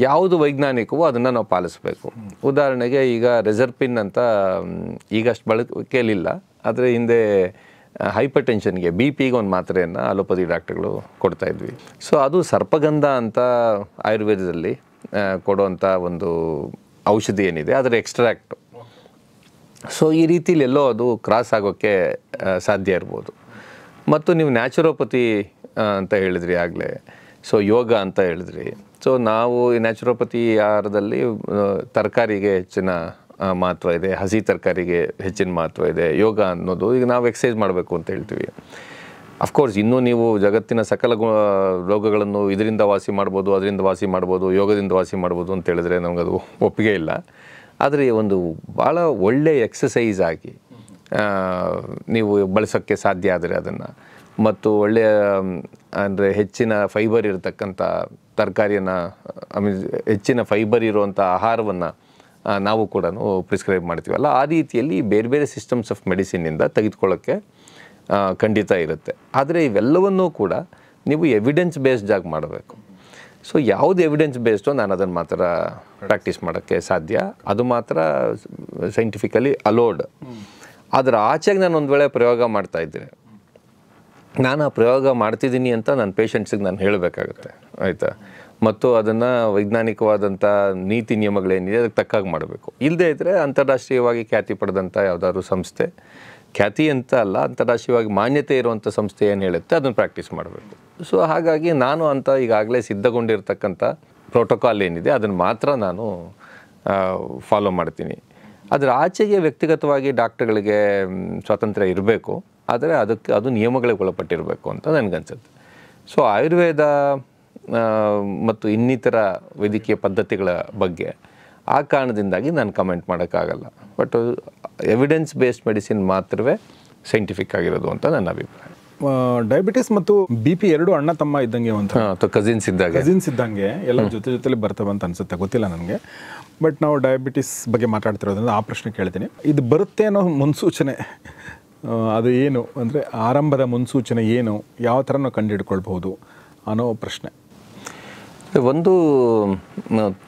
ಯಾವುದು ವೈಜ್ಞಾನಿಕವೋ ಅದನ್ನು ನಾವು ಪಾಲಿಸಬೇಕು. ಉದಾಹರಣೆಗೆ ಈಗ ರೆಸರ್ಪಿನ್ ಅಂತ ಈಗಷ್ಟು ಬಳಕೆಯಲ್ಲಿಲ್ಲ ಆದರೆ ಹಿಂದೆ ಹೈಪರ್ ಟೆನ್ಷನ್ಗೆ ಬಿ ಪಿಗೆ ಒಂದು ಮಾತ್ರೆಯನ್ನು ಅಲೋಪತಿ ಡಾಕ್ಟರ್ಗಳು ಕೊಡ್ತಾ ಇದ್ವಿ. ಸೊ ಅದು ಸರ್ಪಗಂಧ ಅಂತ ಆಯುರ್ವೇದದಲ್ಲಿ ಕೊಡುವಂಥ ಒಂದು ಔಷಧಿ ಏನಿದೆ ಅದರ ಎಕ್ಸ್ಟ್ರಾಕ್ಟು ಸೊ ಈ ರೀತಿಲಿ ಎಲ್ಲೋ ಅದು ಕ್ರಾಸ್ ಆಗೋಕ್ಕೆ ಸಾಧ್ಯ ಇರ್ಬೋದು. ಮತ್ತು ನೀವು ನ್ಯಾಚುರೋಪತಿ ಅಂತ ಹೇಳಿದ್ರಿ ಆಗಲೇ. ಸೊ ಯೋಗ ಅಂತ ಹೇಳಿದ್ರಿ. ಸೊ ನಾವು ಈ ನ್ಯಾಚುರೋಪತಿ ಆಹಾರದಲ್ಲಿ ತರಕಾರಿಗೆ ಹೆಚ್ಚಿನ ಮಹತ್ವ ಇದೆ. ಹಸಿ ತರಕಾರಿಗೆ ಹೆಚ್ಚಿನ ಮಹತ್ವ ಇದೆ. ಯೋಗ ಅನ್ನೋದು ಈಗ ನಾವು ಎಕ್ಸಸೈಸ್ ಮಾಡಬೇಕು ಅಂತ ಹೇಳ್ತೀವಿ. ಅಫ್ಕೋರ್ಸ್ ಇನ್ನೂ ನೀವು ಜಗತ್ತಿನ ಸಕಲ ಗು, ರೋಗಗಳನ್ನು ಇದರಿಂದ ವಾಸಿ ಮಾಡ್ಬೋದು, ಅದರಿಂದ ವಾಸಿ ಮಾಡ್ಬೋದು, ಯೋಗದಿಂದ ವಾಸಿ ಮಾಡ್ಬೋದು ಅಂತ ಹೇಳಿದ್ರೆ ನಮಗದು ಒಪ್ಪಿಗೆ ಇಲ್ಲ. ಆದರೆ ಒಂದು ಭಾಳ ಒಳ್ಳೆಯ ಎಕ್ಸಸೈಸ್ ಆಗಿ ನೀವು ಬಳಸೋಕ್ಕೆ ಸಾಧ್ಯ ಆದರೆ ಅದನ್ನು. ಮತ್ತು ಒಳ್ಳೆಯ, ಅಂದರೆ ಹೆಚ್ಚಿನ ಫೈಬರ್ ಇರತಕ್ಕಂಥ ತರಕಾರಿಯನ್ನು ಐ ಮೀನ್ಸ್ ಹೆಚ್ಚಿನ ಫೈಬರ್ ಇರುವಂಥ ಆಹಾರವನ್ನು ನಾವು ಕೂಡ ಪ್ರಿಸ್ಕ್ರೈಬ್ ಮಾಡ್ತೀವಲ್ಲ ಆ ರೀತಿಯಲ್ಲಿ ಬೇರೆ ಬೇರೆ ಸಿಸ್ಟಮ್ಸ್ ಆಫ್ ಮೆಡಿಸಿನಿಂದ ತೆಗೆದುಕೊಳ್ಳೋಕ್ಕೆ ಖಂಡಿತ ಇರುತ್ತೆ. ಆದರೆ ಇವೆಲ್ಲವನ್ನೂ ಕೂಡ ನೀವು ಎವಿಡೆನ್ಸ್ ಬೇಸ್ಡ್ ಆಗಿ ಮಾಡಬೇಕು. ಸೊ ಯಾವುದು ಎವಿಡೆನ್ಸ್ ಬೇಸ್ಡು ನಾನು ಅದನ್ನು ಮಾತ್ರ ಪ್ರಾಕ್ಟೀಸ್ ಮಾಡೋಕ್ಕೆ ಸಾಧ್ಯ. ಅದು ಮಾತ್ರ ಸೈಂಟಿಫಿಕಲಿ ಅಲೋಡ್ ಅದರ ಆಚೆಗೆ ನಾನು ಒಂದು ವೇಳೆ ಪ್ರಯೋಗ ಮಾಡ್ತಾ ಇದ್ದರೆ ನಾನು ಆ ಪ್ರಯೋಗ ಮಾಡ್ತಿದ್ದೀನಿ ಅಂತ ನನ್ನ ಪೇಷಂಟ್ಸಿಗೆ ನಾನು ಹೇಳಬೇಕಾಗುತ್ತೆ. ಆಯಿತಾ? ಮತ್ತು ಅದನ್ನು ವೈಜ್ಞಾನಿಕವಾದಂಥ ನೀತಿ ನಿಯಮಗಳೇನಿದೆ ಅದಕ್ಕೆ ತಕ್ಕಾಗಿ ಮಾಡಬೇಕು. ಇಲ್ಲದೇ ಇದ್ದರೆ ಅಂತಾರಾಷ್ಟ್ರೀಯವಾಗಿ ಖ್ಯಾತಿ ಪಡೆದಂಥ ಯಾವುದಾದ್ರು ಸಂಸ್ಥೆ, ಖ್ಯಾತಿ ಅಂತ ಅಲ್ಲ, ಅಂತಾರಾಷ್ಟ್ರೀಯವಾಗಿ ಮಾನ್ಯತೆ ಇರುವಂಥ ಸಂಸ್ಥೆ ಏನು ಹೇಳುತ್ತೆ ಅದನ್ನು ಪ್ರಾಕ್ಟೀಸ್ ಮಾಡಬೇಕು. ಸೊ ಹಾಗಾಗಿ ನಾನು ಅಂತ ಈಗಾಗಲೇ ಸಿದ್ಧಗೊಂಡಿರ್ತಕ್ಕಂಥ ಪ್ರೋಟೋಕಾಲ್ ಏನಿದೆ, ಅದನ್ನು ಮಾತ್ರ ನಾನು ಫಾಲೋ ಮಾಡ್ತೀನಿ. ಅದರ ಆಚೆಗೆ ವ್ಯಕ್ತಿಗತವಾಗಿ ಡಾಕ್ಟರ್ಗಳಿಗೆ ಸ್ವಾತಂತ್ರ್ಯ ಇರಬೇಕು, ಆದರೆ ಅದಕ್ಕೆ, ಅದು ನಿಯಮಗಳಿಗೆ ಒಳಪಟ್ಟಿರಬೇಕು ಅಂತ ನನಗನ್ಸುತ್ತೆ. ಸೊ ಆಯುರ್ವೇದ ಮತ್ತು ಇನ್ನಿತರ ವೈದ್ಯಕೀಯ ಪದ್ಧತಿಗಳ ಬಗ್ಗೆ ಆ ಕಾರಣದಿಂದಾಗಿ ನಾನು ಕಮೆಂಟ್ ಮಾಡೋಕ್ಕಾಗಲ್ಲ. ಬಟ್ ಎವಿಡೆನ್ಸ್ ಬೇಸ್ಡ್ ಮೆಡಿಸಿನ್ ಮಾತ್ರವೇ ಸೈಂಟಿಫಿಕ್ ಆಗಿರೋದು ಅಂತ ನನ್ನ ಅಭಿಪ್ರಾಯ. ಡಯಾಬಿಟಿಸ್ ಮತ್ತು ಬಿ ಪಿ ಎರಡು ಅಣ್ಣ ತಮ್ಮ ಇದ್ದಂಗೆ ಅಂತ ಕಸಿನ್ಸ್ ಇದ್ದಾಗ. ಕಸಿನ್ಸ್ ಇದ್ದಂಗೆ ಎಲ್ಲ ಜೊತೆ ಜೊತೆಲಿ ಬರ್ತವೆ ಅಂತ ಅನ್ಸುತ್ತೆ ಗೊತ್ತಿಲ್ಲ ನನಗೆ. ಬಟ್ ನಾವು ಡಯಾಬಿಟಿಸ್ ಬಗ್ಗೆ ಮಾತಾಡ್ತಿರೋದ್ರಿಂದ ಆ ಪ್ರಶ್ನೆ ಕೇಳ್ತೀನಿ. ಇದು ಬರುತ್ತೆ ಅನ್ನೋ ಮುನ್ಸೂಚನೆ ಅದು ಏನು? ಅಂದರೆ ಆರಂಭದ ಮುನ್ಸೂಚನೆ ಏನು? ಯಾವ ಥರ ನಾವು ಕಂಡುಹಿಡ್ಕೊಳ್ಬಹುದು ಅನ್ನೋ ಪ್ರಶ್ನೆ. ಒಂದು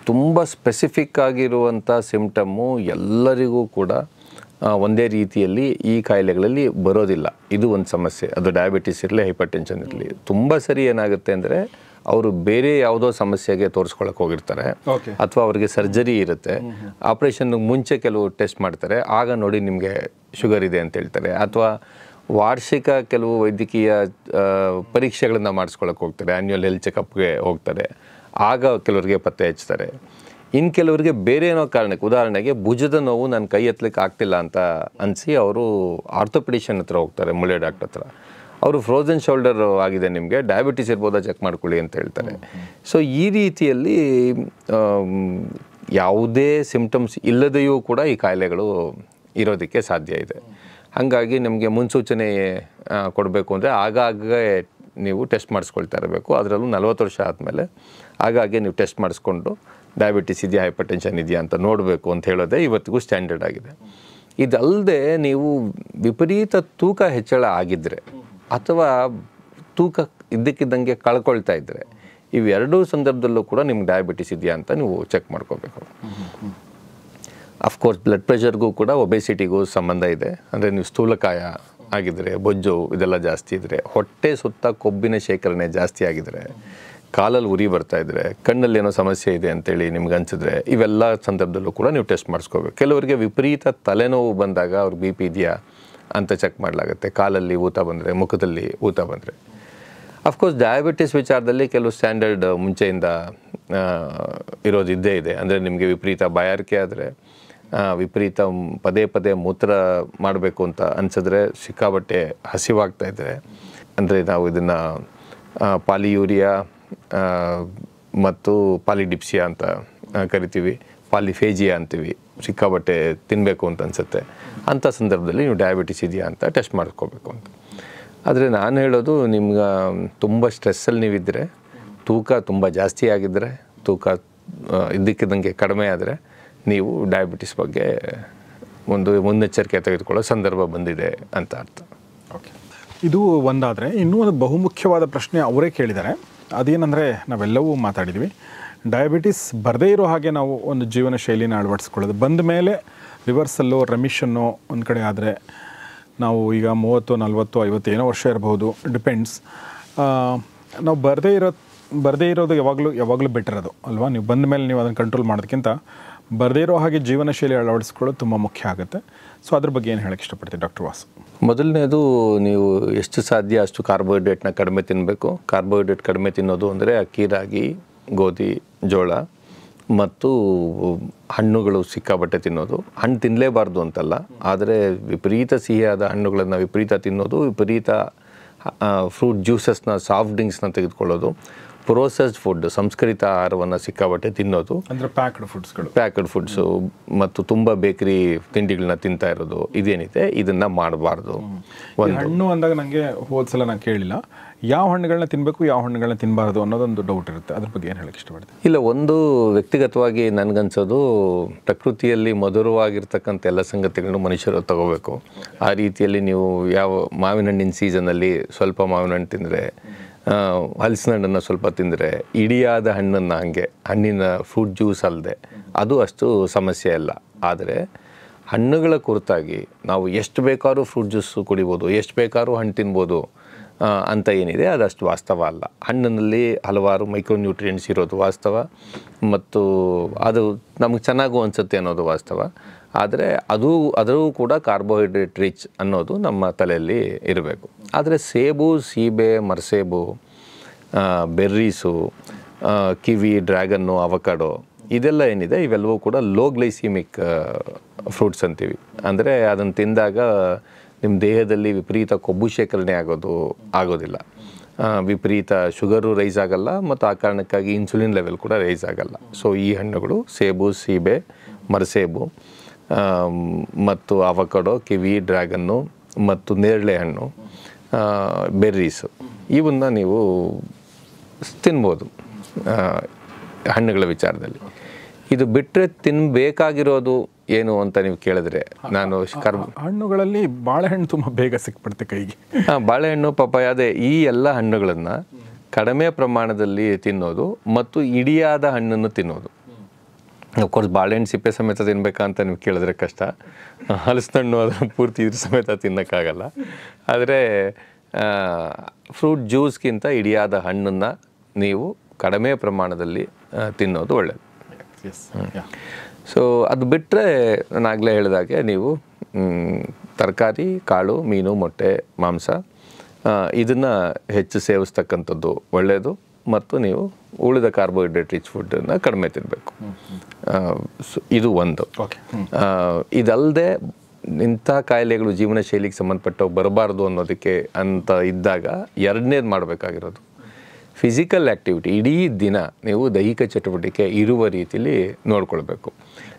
ತುಂಬ ಸ್ಪೆಸಿಫಿಕ್ ಆಗಿರುವಂಥ ಸಿಮ್ಟಮ್ಮು ಎಲ್ಲರಿಗೂ ಕೂಡ ಒಂದೇ ರೀತಿಯಲ್ಲಿ ಈ ಕಾಯಿಲೆಗಳಲ್ಲಿ ಬರೋದಿಲ್ಲ. ಇದು ಒಂದು ಸಮಸ್ಯೆ. ಅದು ಡಯಾಬಿಟಿಸ್ ಇರಲಿ ಹೈಪರ್ ಟೆನ್ಷನ್ ಇರಲಿ. ತುಂಬ ಸರಿ ಏನಾಗುತ್ತೆ ಅಂದರೆ ಅವರು ಬೇರೆ ಯಾವುದೋ ಸಮಸ್ಯೆಗೆ ತೋರಿಸ್ಕೊಳಕ್ಕೆ ಹೋಗಿರ್ತಾರೆ. ಅಥವಾ ಅವರಿಗೆ ಸರ್ಜರಿ ಇರುತ್ತೆ. ಆಪ್ರೇಷನ್ ಮುಂಚೆ ಕೆಲವು ಟೆಸ್ಟ್ ಮಾಡ್ತಾರೆ. ಆಗ ನೋಡಿ ನಿಮಗೆ ಶುಗರ್ ಇದೆ ಅಂತ ಹೇಳ್ತಾರೆ. ಅಥವಾ ವಾರ್ಷಿಕ ಕೆಲವು ವೈದ್ಯಕೀಯ ಪರೀಕ್ಷೆಗಳನ್ನು ಮಾಡಿಸ್ಕೊಳಕ್ಕೆ ಹೋಗ್ತಾರೆ. ಆ್ಯನ್ಯುವಲ್ ಹೆಲ್ತ್ ಚೆಕಪ್ಗೆ ಹೋಗ್ತಾರೆ. ಆಗ ಕೆಲವರಿಗೆ ಪತ್ತೆ ಹಚ್ತಾರೆ ಇನ್ನು ಕೆಲವರಿಗೆ ಬೇರೆ ಏನೋ ಕಾರಣಕ್ಕೆ, ಉದಾಹರಣೆಗೆ ಭುಜದ ನೋವು ನನ್ನ ಕೈ ಎತ್ತಲಿಕ್ಕೆ ಆಗ್ತಿಲ್ಲ ಅಂತ ಅನಿಸಿ ಅವರು ಆರ್ಥೋಪಿಡಿಷನ್ ಹತ್ರ ಹೋಗ್ತಾರೆ ಮುಳೆ ಡಾಕ್ಟರ್ ಹತ್ರ. ಅವರು ಫ್ರೋಝನ್ ಶೋಲ್ಡರ್ ಆಗಿದೆ ನಿಮಗೆ ಡಯಾಬಿಟಿಸ್ ಇರ್ಬೋದಾ ಚೆಕ್ ಮಾಡ್ಕೊಳ್ಳಿ ಅಂತ ಹೇಳ್ತಾರೆ. ಸೊ ಈ ರೀತಿಯಲ್ಲಿ ಯಾವುದೇ ಸಿಂಪ್ಟಮ್ಸ್ ಇಲ್ಲದೆಯೂ ಕೂಡ ಈ ಕಾಯಿಲೆಗಳು ಇರೋದಕ್ಕೆ ಸಾಧ್ಯ ಇದೆ. ಹಾಗಾಗಿ ನಿಮಗೆ ಮುನ್ಸೂಚನೆ ಕೊಡಬೇಕು ಅಂದರೆ ಆಗಾಗ ನೀವು ಟೆಸ್ಟ್ ಮಾಡಿಸ್ಕೊಳ್ತಾ ಇರಬೇಕು. ಅದರಲ್ಲೂ ನಲ್ವತ್ತು ವರ್ಷ ಆದಮೇಲೆ ಆಗಾಗ್ಗೆ ನೀವು ಟೆಸ್ಟ್ ಮಾಡಿಸ್ಕೊಂಡು ಡಯಾಬಿಟಿಸ್ ಇದೆಯಾ ಹೈಪರ್ ಟೆನ್ಷನ್ ಇದೆಯಾ ಅಂತ ನೋಡಬೇಕು ಅಂತ ಹೇಳೋದೇ ಇವತ್ತಿಗೂ ಸ್ಟ್ಯಾಂಡರ್ಡ್ ಆಗಿದೆ. ಇದಲ್ಲದೆ ನೀವು ವಿಪರೀತ ತೂಕ ಹೆಚ್ಚಳ ಆಗಿದ್ದರೆ ಅಥವಾ ತೂಕ ಇದ್ದಕ್ಕಿದ್ದಂಗೆ ಕಳ್ಕೊಳ್ತಾ ಇದ್ದರೆ ಇವೆರಡೂ ಸಂದರ್ಭದಲ್ಲೂ ಕೂಡ ನಿಮ್ಗೆ ಡಯಾಬಿಟಿಸ್ ಇದೆಯಾ ಅಂತ ನೀವು ಚೆಕ್ ಮಾಡ್ಕೋಬೇಕು. ಅಫ್ಕೋರ್ಸ್ ಬ್ಲಡ್ ಪ್ರೆಷರ್ಗೂ ಕೂಡ ಒಬೆಸಿಟಿಗೂ ಸಂಬಂಧ ಇದೆ. ಅಂದರೆ ನೀವು ಸ್ಥೂಲಕಾಯ ಆಗಿದ್ರೆ, ಬೊಜ್ಜು ಇದೆಲ್ಲ ಜಾಸ್ತಿ ಇದ್ದರೆ ಹೊಟ್ಟೆ ಸುತ್ತ ಕೊಬ್ಬಿನ ಶೇಖರಣೆ ಜಾಸ್ತಿ ಆಗಿದ್ರೆ ಕಾಲಲ್ಲಿ ಉರಿ ಬರ್ತಾ ಇದ್ರೆ ಕಣ್ಣಲ್ಲಿ ಏನೋ ಸಮಸ್ಯೆ ಇದೆ ಅಂತೇಳಿ ನಿಮ್ಗೆ ಅನ್ಸಿದ್ರೆ, ಇವೆಲ್ಲ ಸಂದರ್ಭದಲ್ಲೂ ಕೂಡ ನೀವು ಟೆಸ್ಟ್ ಮಾಡಿಸ್ಕೋಬೇಕು. ಕೆಲವರಿಗೆ ವಿಪರೀತ ತಲೆನೋವು ಬಂದಾಗ ಅವ್ರಿಗೆ ಬಿ ಪಿ ಇದೆಯಾ ಅಂತ ಚೆಕ್ ಮಾಡಲಾಗುತ್ತೆ. ಕಾಲಲ್ಲಿ ಊತ ಬಂದರೆ, ಮುಖದಲ್ಲಿ ಊತ ಬಂದರೆ. ಅಫ್ಕೋರ್ಸ್ ಡಯಾಬಿಟಿಸ್ ವಿಚಾರದಲ್ಲಿ ಕೆಲವು ಸ್ಟ್ಯಾಂಡರ್ಡ್ ಮುಂಚೆಯಿಂದ ಇರೋದು ಇದ್ದೇ ಇದೆ. ಅಂದರೆ ನಿಮಗೆ ವಿಪರೀತ ಬಾಯಾರಿಕೆ ಆದರೆ ವಿಪರೀತ ಪದೇ ಪದೇ ಮೂತ್ರ ಮಾಡಬೇಕು ಅಂತ ಅನಿಸಿದ್ರೆ ಸಿಕ್ಕಾಬಟ್ಟೆ ಹಸಿವಾಗ್ತಾ ಇದ್ದರೆ ಅಂದರೆ ನಾವು ಇದನ್ನು ಪಾಲಿಯೂರಿಯಾ ಮತ್ತು ಪಾಲಿಡಿಪ್ಸಿಯಾ ಅಂತ ಕರಿತೀವಿ. ಪಾಲಿಫೇಜಿಯಾ ಅಂತೀವಿ. ಸಿಕ್ಕಾಬಟ್ಟೆ ತಿನ್ನಬೇಕು ಅಂತ ಅನಿಸುತ್ತೆ. ಅಂಥ ಸಂದರ್ಭದಲ್ಲಿ ನೀವು ಡಯಾಬಿಟಿಸ್ ಇದೆಯಾ ಅಂತ ಟೆಸ್ಟ್ ಮಾಡ್ಕೋಬೇಕು ಅಂತ. ಆದರೆ ನಾನು ಹೇಳೋದು ನಿಮ್ಗೆ ತುಂಬ ಸ್ಟ್ರೆಸ್ಸಲ್ಲಿ ನೀವಿದ್ದರೆ ತೂಕ ತುಂಬ ಜಾಸ್ತಿ ಆಗಿದ್ದರೆ ತೂಕ ಇದ್ದಕ್ಕಿದ್ದಂಗೆ ಕಡಿಮೆ ಆದರೆ ನೀವು ಡಯಾಬಿಟಿಸ್ ಬಗ್ಗೆ ಒಂದು ಮುನ್ನೆಚ್ಚರಿಕೆ ತೆಗೆದುಕೊಳ್ಳೋ ಸಂದರ್ಭ ಬಂದಿದೆ ಅಂತ ಅರ್ಥ. ಓಕೆ ಇದು ಒಂದಾದರೆ ಇನ್ನೂ ಒಂದು ಬಹುಮುಖ್ಯವಾದ ಪ್ರಶ್ನೆ ಅವರೇ ಕೇಳಿದ್ದಾರೆ. ಅದೇನೆಂದರೆ ನಾವೆಲ್ಲವೂ ಮಾತಾಡಿದ್ವಿ. ಡಯಾಬಿಟಿಸ್ ಬರದೇ ಇರೋ ಹಾಗೆ ನಾವು ಒಂದು ಜೀವನ ಶೈಲಿನ ಅಳವಡಿಸ್ಕೊಳ್ಳೋದು. ಬಂದ ಮೇಲೆ ರಿವರ್ಸಲ್ಲೋ ರೆಮಿಷನ್ನೋ ಒಂದು ಕಡೆ ಆದರೆ ನಾವು ಈಗ ಮೂವತ್ತು, ನಲ್ವತ್ತು, ಐವತ್ತು ಏನೋ ವರ್ಷ ಇರಬಹುದು ಡಿಪೆಂಡ್ಸ್ ನಾವು ಬರದೇ ಇರೋ, ಬರದೇ ಇರೋದು ಯಾವಾಗಲೂ ಯಾವಾಗಲೂ ಬೆಟರ್ ಅದು, ಅಲ್ವಾ? ನೀವು ಬಂದ ಮೇಲೆ ನೀವು ಅದನ್ನು ಕಂಟ್ರೋಲ್ ಮಾಡೋದಕ್ಕಿಂತ ಬರದೇ ಇರೋ ಹಾಗೆ ಜೀವನ ಶೈಲಿ ಅಳವಡಿಸ್ಕೊಳ್ಳೋದು ತುಂಬ ಮುಖ್ಯ ಆಗುತ್ತೆ. ಸೊ ಅದ್ರ ಬಗ್ಗೆ ಏನು ಹೇಳಕ್ಕೆ ಇಷ್ಟಪಡ್ತೀನಿ ಡಾಕ್ಟರ್ ವಾಸು? ಮೊದಲನೇದು ನೀವು ಎಷ್ಟು ಸಾಧ್ಯ ಅಷ್ಟು ಕಾರ್ಬೋಹೈಡ್ರೇಟ್ನ ಕಡಿಮೆ ತಿನ್ನಬೇಕು ಕಾರ್ಬೋಹೈಡ್ರೇಟ್ ಕಡಿಮೆ ತಿನ್ನೋದು ಅಂದರೆ ಅಕ್ಕಿ, ರಾಗಿ, ಗೋಧಿ, ಜೋಳ ಮತ್ತು ಹಣ್ಣುಗಳು ಸಿಕ್ಕಾಬಟ್ಟೆ ತಿನ್ನೋದು. ಹಣ್ಣು ತಿನ್ನಲೇಬಾರ್ದು ಅಂತಲ್ಲ, ಆದರೆ ವಿಪರೀತ ಸಿಹಿಯಾದ ಹಣ್ಣುಗಳನ್ನು ವಿಪರೀತ ತಿನ್ನೋದು, ವಿಪರೀತ ಫ್ರೂಟ್ ಜ್ಯೂಸಸ್ನ ಸಾಫ್ಟ್ ಡ್ರಿಂಕ್ಸ್ನ ತೆಗೆದುಕೊಳ್ಳೋದು. ಪ್ರೊಸೆಸ್ಡ್ ಫುಡ್ ಸಂಸ್ಕರಿತ ಆಹಾರವನ್ನು ಸಿಕ್ಕಾಬಟ್ಟೆ ತಿನ್ನೋದು. ಅಂದರೆ ಪ್ಯಾಕ್ಡ್ ಫುಡ್ಸ್ಗಳು ಪ್ಯಾಕ್ಡ್ ಫುಡ್ಸು ಮತ್ತು ತುಂಬ ಬೇಕರಿ ತಿಂಡಿಗಳನ್ನ ತಿಂತಾ ಇರೋದು ಇದೇನಿದೆ? ಇದನ್ನು ಮಾಡಬಾರ್ದು. ಒಂದು. ಹಣ್ಣು ಅಂದಾಗ ನನಗೆ ಹೋದ್ಸಲ ನಾನು ಕೇಳಿಲ್ಲ. ಯಾವ ಹಣ್ಣುಗಳನ್ನ ತಿನ್ನಬೇಕು ಯಾವ ಹಣ್ಣುಗಳನ್ನ ತಿನ್ನಬಾರ್ದು ಅನ್ನೋದೊಂದು ಡೌಟ್ ಇರುತ್ತೆ. ಅದ್ರ ಬಗ್ಗೆ ಏನು ಹೇಳಕ್ಕೆ ಇಷ್ಟಪಡ್ತೀನಿ? ಇಲ್ಲ ಒಂದು ವ್ಯಕ್ತಿಗತವಾಗಿ ನನಗನ್ಸೋದು ಪ್ರಕೃತಿಯಲ್ಲಿ ಮಧುರವಾಗಿರ್ತಕ್ಕಂಥ ಎಲ್ಲ ಸಂಗತಿಗಳನ್ನು ಮನುಷ್ಯರು ತಗೋಬೇಕು. ಆ ರೀತಿಯಲ್ಲಿ ನೀವು ಯಾವ ಮಾವಿನ ಹಣ್ಣಿನ ಸೀಸನಲ್ಲಿ ಸ್ವಲ್ಪ ಮಾವಿನ ಹಣ್ಣು ತಿಂದರೆ ಹಲಸಿನ ಹಣ್ಣನ್ನು ಸ್ವಲ್ಪ ತಿಂದರೆ ಇಡಿಯಾದ ಹಣ್ಣನ್ನು ಹಾಗೆ, ಹಣ್ಣಿನ ಫ್ರೂಟ್ ಜ್ಯೂಸ್ ಅಲ್ಲದೆ ಅದು ಅಷ್ಟು ಸಮಸ್ಯೆ ಅಲ್ಲ ಆದರೆ ಹಣ್ಣುಗಳ ಕುರಿತಾಗಿ ನಾವು ಎಷ್ಟು ಬೇಕಾದ್ರೂ ಫ್ರೂಟ್ ಜ್ಯೂಸು ಕುಡಿಬೋದು, ಎಷ್ಟು ಬೇಕಾದ್ರೂ ಹಣ್ಣು ತಿನ್ಬೋದು. ಅಂತ ಏನಿದೆ, ಅದಷ್ಟು ವಾಸ್ತವ ಅಲ್ಲ. ಹಣ್ಣಿನಲ್ಲಿ ಹಲವಾರು ಮೈಕ್ರೋನ್ಯೂಟ್ರಿಯೆಂಟ್ಸ್ ಇರೋದು ವಾಸ್ತವ, ಮತ್ತು ಅದು ನಮಗೆ ಚೆನ್ನಾಗೂ ಅನಿಸುತ್ತೆ ಅನ್ನೋದು ವಾಸ್ತವ. ಆದರೆ ಅದು ಅದರೂ ಕೂಡ ಕಾರ್ಬೋಹೈಡ್ರೇಟ್ ರಿಚ್ ಅನ್ನೋದು ನಮ್ಮ ತಲೆಯಲ್ಲಿ ಇರಬೇಕು. ಆದರೆ ಸೇಬು, ಸೀಬೆ, ಮರಸೇಬು ಬೆರ್ರೀಸು ಕಿವಿ, ಡ್ರ್ಯಾಗನ್ನು, ಅವಕಾಡೋ, ಇದೆಲ್ಲ ಏನಿದೆ, ಇವೆಲ್ಲವೂ ಕೂಡ ಲೋ ಗ್ಲೈಸಿಮಿಕ್ ಫ್ರೂಟ್ಸ್ ಅಂತೀವಿ. ಅಂದರೆ ಅದನ್ನು ತಿಂದಾಗ ನಿಮ್ಮ ದೇಹದಲ್ಲಿ ವಿಪರೀತ ಕೊಬ್ಬು ಶೇಖರಣೆ ಆಗೋದು ಆಗೋದಿಲ್ಲ. ವಿಪರೀತ ಶುಗರು ರೈಸ್ ಆಗಲ್ಲ ಮತ್ತು ಆ ಕಾರಣಕ್ಕಾಗಿ ಇನ್ಸುಲಿನ್ ಲೆವೆಲ್ ಕೂಡ ರೈಸ್ ಆಗಲ್ಲ. ಸೊ ಈ ಹಣ್ಣುಗಳು ಸೇಬು, ಸೀಬೆ, ಮರಸೇಬು ಮತ್ತು ಅವಕಡೋ, ಕಿವಿ, ಡ್ರ್ಯಾಗನ್ನು, ಮತ್ತು ನೇರಳೆ ಹಣ್ಣು ಬೆರ್ರೀಸು, ಇವನ್ನ ನೀವು ತಿನ್ಬೋದು ಹಣ್ಣುಗಳ ವಿಚಾರದಲ್ಲಿ. ಇದು ಬಿಟ್ಟರೆ ತಿನ್ನಬೇಕಾಗಿರೋದು ಏನು ಅಂತ ನೀವು ಕೇಳಿದ್ರೆ ನಾನು ಕರ್ಮ ಹಣ್ಣುಗಳಲ್ಲಿ ಬಾಳೆಹಣ್ಣು ತುಂಬ ಬೇಗ ಸಿಕ್ಬಿಡುತ್ತೆ ಕೈಗೆ. ಹಾಂ ಬಾಳೆಹಣ್ಣು ಪಪ್ಪಾಯ ಅದೇ ಈ ಎಲ್ಲ ಹಣ್ಣುಗಳನ್ನು ಕಡಿಮೆ ಪ್ರಮಾಣದಲ್ಲಿ ತಿನ್ನೋದು ಮತ್ತು ಇಡಿಯಾದ ಹಣ್ಣನ್ನು ತಿನ್ನೋದು. ಅಫ್ಕೋರ್ಸ್ ಬಾಳೆಹಣ್ಣು ಸಿಪ್ಪೆ ಸಮೇತ ತಿನ್ಬೇಕಾ ಅಂತ ನೀವು ಕೇಳಿದ್ರೆ ಕಷ್ಟ. ಹಲಸಣ್ಣು ಅದರ ಅದನ್ನು ಪೂರ್ತಿ ಇದ್ರ ಸಮೇತ ತಿನ್ನೋಕ್ಕಾಗಲ್ಲ. ಆದರೆ ಫ್ರೂಟ್ ಜ್ಯೂಸ್ಗಿಂತ ಇಡಿಯಾದ ಹಣ್ಣನ್ನು ನೀವು ಕಡಿಮೆ ಪ್ರಮಾಣದಲ್ಲಿ ತಿನ್ನೋದು ಒಳ್ಳೆಯದು ಎಸ್ ಸೊ ಅದು ಬಿಟ್ಟರೆ ನಾನು ಆಗಲೇ ಹೇಳಿದಾಗೆ ನೀವು ತರಕಾರಿ ಕಾಳು ಮೀನು ಮೊಟ್ಟೆ ಮಾಂಸ ಇದನ್ನು ಹೆಚ್ಚು ಸೇವಿಸ್ತಕ್ಕಂಥದ್ದು ಒಳ್ಳೆಯದು ಮತ್ತು ನೀವು ಉಳಿದ ಕಾರ್ಬೋಹೈಡ್ರೇಟ್ ರಿಚ್ ಫುಡ್ಡನ್ನು ಕಡಿಮೆ ತಿನ್ನಬೇಕು ಇದು ಒಂದು. ಇದಲ್ಲದೆ ಇಂಥ ಕಾಯಿಲೆಗಳು ಜೀವನ ಶೈಲಿಗೆ ಸಂಬಂಧಪಟ್ಟವು ಬರಬಾರ್ದು ಅನ್ನೋದಕ್ಕೆ ಅಂತ ಇದ್ದಾಗ ಎರಡನೇದು ಮಾಡಬೇಕಾಗಿರೋದು. ಫಿಸಿಕಲ್ ಆ್ಯಕ್ಟಿವಿಟಿ ಇಡೀ ದಿನ ನೀವು ದೈಹಿಕ ಚಟುವಟಿಕೆ ಇರುವ ರೀತಿಯಲ್ಲಿ ನೋಡ್ಕೊಳ್ಬೇಕು.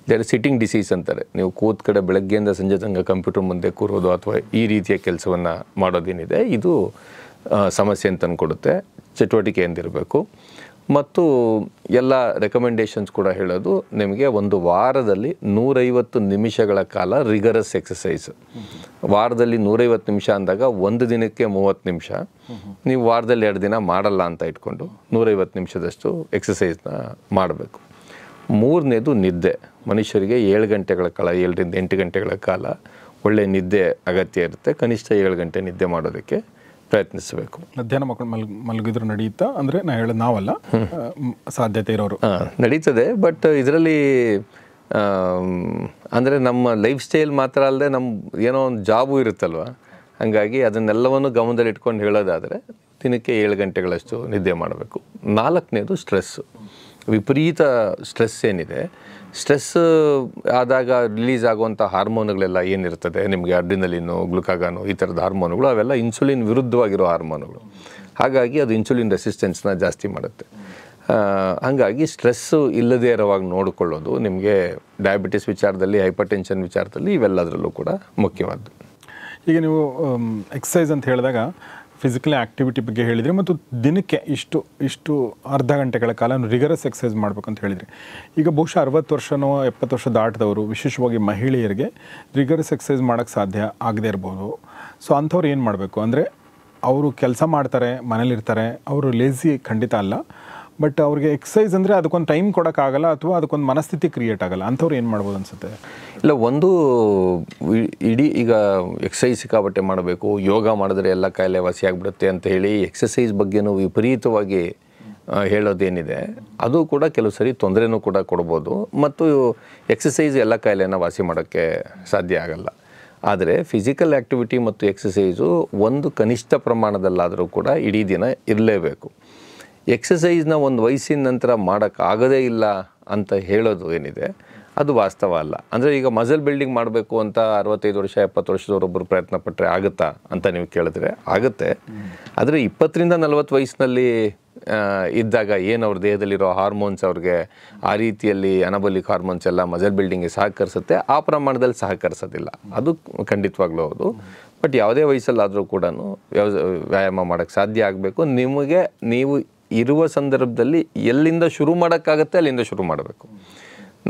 ದೇರ್ ಸಿಟ್ಟಿಂಗ್ ಡಿಸೀಸ್ ಅಂತಾರೆ. ನೀವು ಕೂತ್ ಕಡೆ ಬೆಳಗ್ಗೆಯಿಂದ ಸಂಜೆ ತನಕ ಕಂಪ್ಯೂಟರ್ ಮುಂದೆ ಕೂರೋದು ಅಥವಾ ಈ ರೀತಿಯ ಕೆಲಸವನ್ನು ಮಾಡೋದೇನಿದೆ, ಇದು ಸಮಸ್ಯೆ ಅಂತ ಅಂದ್ಕೊಡುತ್ತೆ ಚಟುವಟಿಕೆಯಿಂದಿರಬೇಕು ಮತ್ತು ಎಲ್ಲ ರೆಕಮೆಂಡೇಶನ್ಸ್ ಕೂಡ ಹೇಳೋದು ನಿಮಗೆ ಒಂದು ವಾರದಲ್ಲಿ ನೂರೈವತ್ತು ನಿಮಿಷಗಳ ಕಾಲ ರಿಗರಸ್ ಎಕ್ಸಸೈಸ್ ವಾರದಲ್ಲಿ ನೂರೈವತ್ತು ನಿಮಿಷ ಅಂದಾಗ ಒಂದು ದಿನಕ್ಕೆ ಮೂವತ್ತು ನಿಮಿಷ. ನೀವು ವಾರದಲ್ಲಿ ಎರಡು ದಿನ ಮಾಡಲ್ಲ ಅಂತ ಇಟ್ಕೊಂಡು ನೂರೈವತ್ತು ನಿಮಿಷದಷ್ಟು ಎಕ್ಸಸೈಸ್ನ ಮಾಡಬೇಕು. ಮೂರನೇದು ನಿದ್ದೆ. ಮನುಷ್ಯರಿಗೆ ಏಳು ಗಂಟೆಗಳ ಕಾಲ, ಏಳರಿಂದ ಎಂಟು ಗಂಟೆಗಳ ಕಾಲ ಒಳ್ಳೆಯ ನಿದ್ದೆ ಅಗತ್ಯ ಇರುತ್ತೆ. ಕನಿಷ್ಠ ಏಳು ಗಂಟೆ ನಿದ್ದೆ ಮಾಡೋದಕ್ಕೆ ಪ್ರಯತ್ನಿಸಬೇಕು. ಮಧ್ಯಾಹ್ನ ಮಕ್ಕಳು ಮಲ್ ಮಲಗಿದ್ರು ನಡೆಯುತ್ತಾ ಅಂದರೆ ನಾ ಹೇಳೋದು ನಾವಲ್ಲ. ಸಾಧ್ಯತೆ ಇರೋರು. ಹಾಂ ನಡೀತದೆ ಬಟ್ ಇದರಲ್ಲಿ ಅಂದರೆ ನಮ್ಮ ಲೈಫ್ ಸ್ಟೈಲ್ ಮಾತ್ರ ಅಲ್ಲದೆ ನಮ್ಮ ಏನೋ ಒಂದು ಜಾಬು ಇರುತ್ತಲ್ವ? ಹಾಗಾಗಿ ಅದನ್ನೆಲ್ಲವನ್ನು ಗಮನದಲ್ಲಿ ಇಟ್ಕೊಂಡು ಹೇಳೋದಾದರೆ ದಿನಕ್ಕೆ ಏಳು ಗಂಟೆಗಳಷ್ಟು ನಿದ್ದೆ ಮಾಡಬೇಕು. ನಾಲ್ಕನೇದು ಸ್ಟ್ರೆಸ್ಸು. ವಿಪರೀತ ಸ್ಟ್ರೆಸ್ ಏನಿದೆ, ಸ್ಟ್ರೆಸ್ ಆದಾಗ ರಿಲೀಸ್ ಆಗುವಂಥ ಹಾರ್ಮೋನುಗಳೆಲ್ಲ ಏನಿರ್ತದೆ, ನಿಮಗೆ ಅಡ್ರಿನಲಿನು ಗ್ಲುಕಾಗಾನು ಈ ಥರದ ಹಾರ್ಮೋನುಗಳು, ಅವೆಲ್ಲ ಇನ್ಸುಲಿನ್ ವಿರುದ್ಧವಾಗಿರೋ ಹಾರ್ಮೋನುಗಳು. ಹಾಗಾಗಿ ಅದು ಇನ್ಸುಲಿನ್ ರೆಸಿಸ್ಟೆನ್ಸ್ನ ಜಾಸ್ತಿ ಮಾಡುತ್ತೆ. ಹಾಗಾಗಿ ಸ್ಟ್ರೆಸ್ಸು ಇಲ್ಲದೇ ಇರೋವಾಗ ನೋಡಿಕೊಳ್ಳೋದು ನಿಮಗೆ ಡಯಾಬಿಟಿಸ್ ವಿಚಾರದಲ್ಲಿ ಹೈಪರ್ ಟೆನ್ಷನ್ ವಿಚಾರದಲ್ಲಿ ಇವೆಲ್ಲದರಲ್ಲೂ ಕೂಡ ಮುಖ್ಯವಾದ್ದು. ಈಗ ನೀವು ಎಕ್ಸಸೈಸ್ ಅಂತ ಹೇಳಿದಾಗ ಫಿಸಿಕಲ್ ಆ್ಯಕ್ಟಿವಿಟಿ ಬಗ್ಗೆ ಹೇಳಿದ್ರಿ ಮತ್ತು ದಿನಕ್ಕೆ ಇಷ್ಟು ಇಷ್ಟು ಅರ್ಧ ಗಂಟೆಗಳ ಕಾಲ ರಿಗರಸ್ ಎಕ್ಸಸೈಸ್ ಮಾಡ್ಬೇಕು ಅಂತ ಹೇಳಿದ್ರಿ. ಈಗ ಬಹುಶಃ ಅರವತ್ತು ವರ್ಷನೋ ಎಪ್ಪತ್ತು ವರ್ಷ ದಾಟದವರು, ವಿಶೇಷವಾಗಿ ಮಹಿಳೆಯರಿಗೆ ರಿಗರಸ್ ಎಕ್ಸಸೈಸ್ ಮಾಡೋಕ್ಕೆ ಸಾಧ್ಯ ಆಗದೇ ಇರ್ಬೋದು. ಸೊ ಅಂಥವ್ರು ಏನು ಮಾಡಬೇಕು ಅಂದರೆ, ಅವರು ಕೆಲಸ ಮಾಡ್ತಾರೆ, ಮನೇಲಿರ್ತಾರೆ, ಅವರು ಲೇಝಿ ಖಂಡಿತ ಅಲ್ಲ. ಬಟ್ ಅವ್ರಿಗೆ ಎಕ್ಸಸೈಸ್ ಅಂದರೆ ಅದಕ್ಕೊಂದು ಟೈಮ್ ಕೊಡೋಕ್ಕಾಗಲ್ಲ ಅಥವಾ ಅದಕ್ಕೊಂದು ಮನಸ್ಥಿತಿ ಕ್ರಿಯೇಟ್ ಆಗಲ್ಲ. ಅಂಥವ್ರು ಏನು ಮಾಡ್ಬೋದು ಅನ್ಸುತ್ತೆ? ಇಲ್ಲ, ಒಂದು ಇಡೀ ಈಗ ಎಕ್ಸಸೈಸ್ ಸಿಕ್ಕಾಬಟ್ಟೆ ಮಾಡಬೇಕು, ಯೋಗ ಮಾಡಿದ್ರೆ ಎಲ್ಲ ಕಾಯಿಲೆ ವಾಸಿಯಾಗ್ಬಿಡುತ್ತೆ ಅಂತ ಹೇಳಿ ಎಕ್ಸಸೈಸ್ ಬಗ್ಗೆನೂ ವಿಪರೀತವಾಗಿ ಹೇಳೋದೇನಿದೆ. ಅದು ಕೂಡ ಕೆಲವು ಸರಿ ತೊಂದರೆನೂ ಕೂಡ ಕೊಡ್ಬೋದು. ಮತ್ತು ಎಕ್ಸಸೈಸ್ ಎಲ್ಲ ಕಾಯಿಲೆನ ವಾಸಿ ಮಾಡೋಕ್ಕೆ ಸಾಧ್ಯ ಆಗಲ್ಲ. ಆದರೆ ಫಿಸಿಕಲ್ ಆ್ಯಕ್ಟಿವಿಟಿ ಮತ್ತು ಎಕ್ಸಸೈಸು ಒಂದು ಕನಿಷ್ಠ ಪ್ರಮಾಣದಲ್ಲಾದರೂ ಕೂಡ ಇಡೀ ದಿನ ಇರಲೇಬೇಕು. ಎಕ್ಸಸೈಸ್ನ ಒಂದು ವಯಸ್ಸಿನ ನಂತರ ಮಾಡೋಕ್ಕಾಗದೇ ಇಲ್ಲ ಅಂತ ಹೇಳೋದು ಏನಿದೆ, ಅದು ವಾಸ್ತವ ಅಲ್ಲ. ಅಂದರೆ ಈಗ ಮಸಲ್ ಬಿಲ್ಡಿಂಗ್ ಮಾಡಬೇಕು ಅಂತ ಅರವತ್ತೈದು ವರ್ಷ, ಎಪ್ಪತ್ತು ವರ್ಷದವರೊಬ್ಬರು ಪ್ರಯತ್ನ ಪಟ್ಟರೆ ಆಗುತ್ತಾ ಅಂತ ನೀವು ಕೇಳಿದ್ರೆ ಆಗುತ್ತೆ. ಆದರೆ ಇಪ್ಪತ್ತರಿಂದ ನಲವತ್ತು ವಯಸ್ಸಿನಲ್ಲಿ ಇದ್ದಾಗ ಏನು ಅವ್ರ ದೇಹದಲ್ಲಿರೋ ಹಾರ್ಮೋನ್ಸ್ ಅವ್ರಿಗೆ ಆ ರೀತಿಯಲ್ಲಿ ಅನಬಲಿಕ್ ಹಾರ್ಮೋನ್ಸ್ ಎಲ್ಲ ಮಸಲ್ ಬಿಲ್ಡಿಂಗ್ಗೆ ಸಹಕರಿಸುತ್ತೆ, ಆ ಪ್ರಮಾಣದಲ್ಲಿ ಸಹಕರಿಸೋದಿಲ್ಲ. ಅದು ಖಂಡಿತವಾಗ್ಲೂ ಹೌದು. ಬಟ್ ಯಾವುದೇ ವಯಸ್ಸಲ್ಲಾದರೂ ಕೂಡ ವ್ಯಾಯಾಮ ಮಾಡೋಕ್ಕೆ ಸಾಧ್ಯ ಆಗಬೇಕು. ನಿಮಗೆ, ನೀವು ಇರುವ ಸಂದರ್ಭದಲ್ಲಿ ಎಲ್ಲಿಂದ ಶುರು ಮಾಡೋಕ್ಕಾಗತ್ತೆ ಅಲ್ಲಿಂದ ಶುರು ಮಾಡಬೇಕು.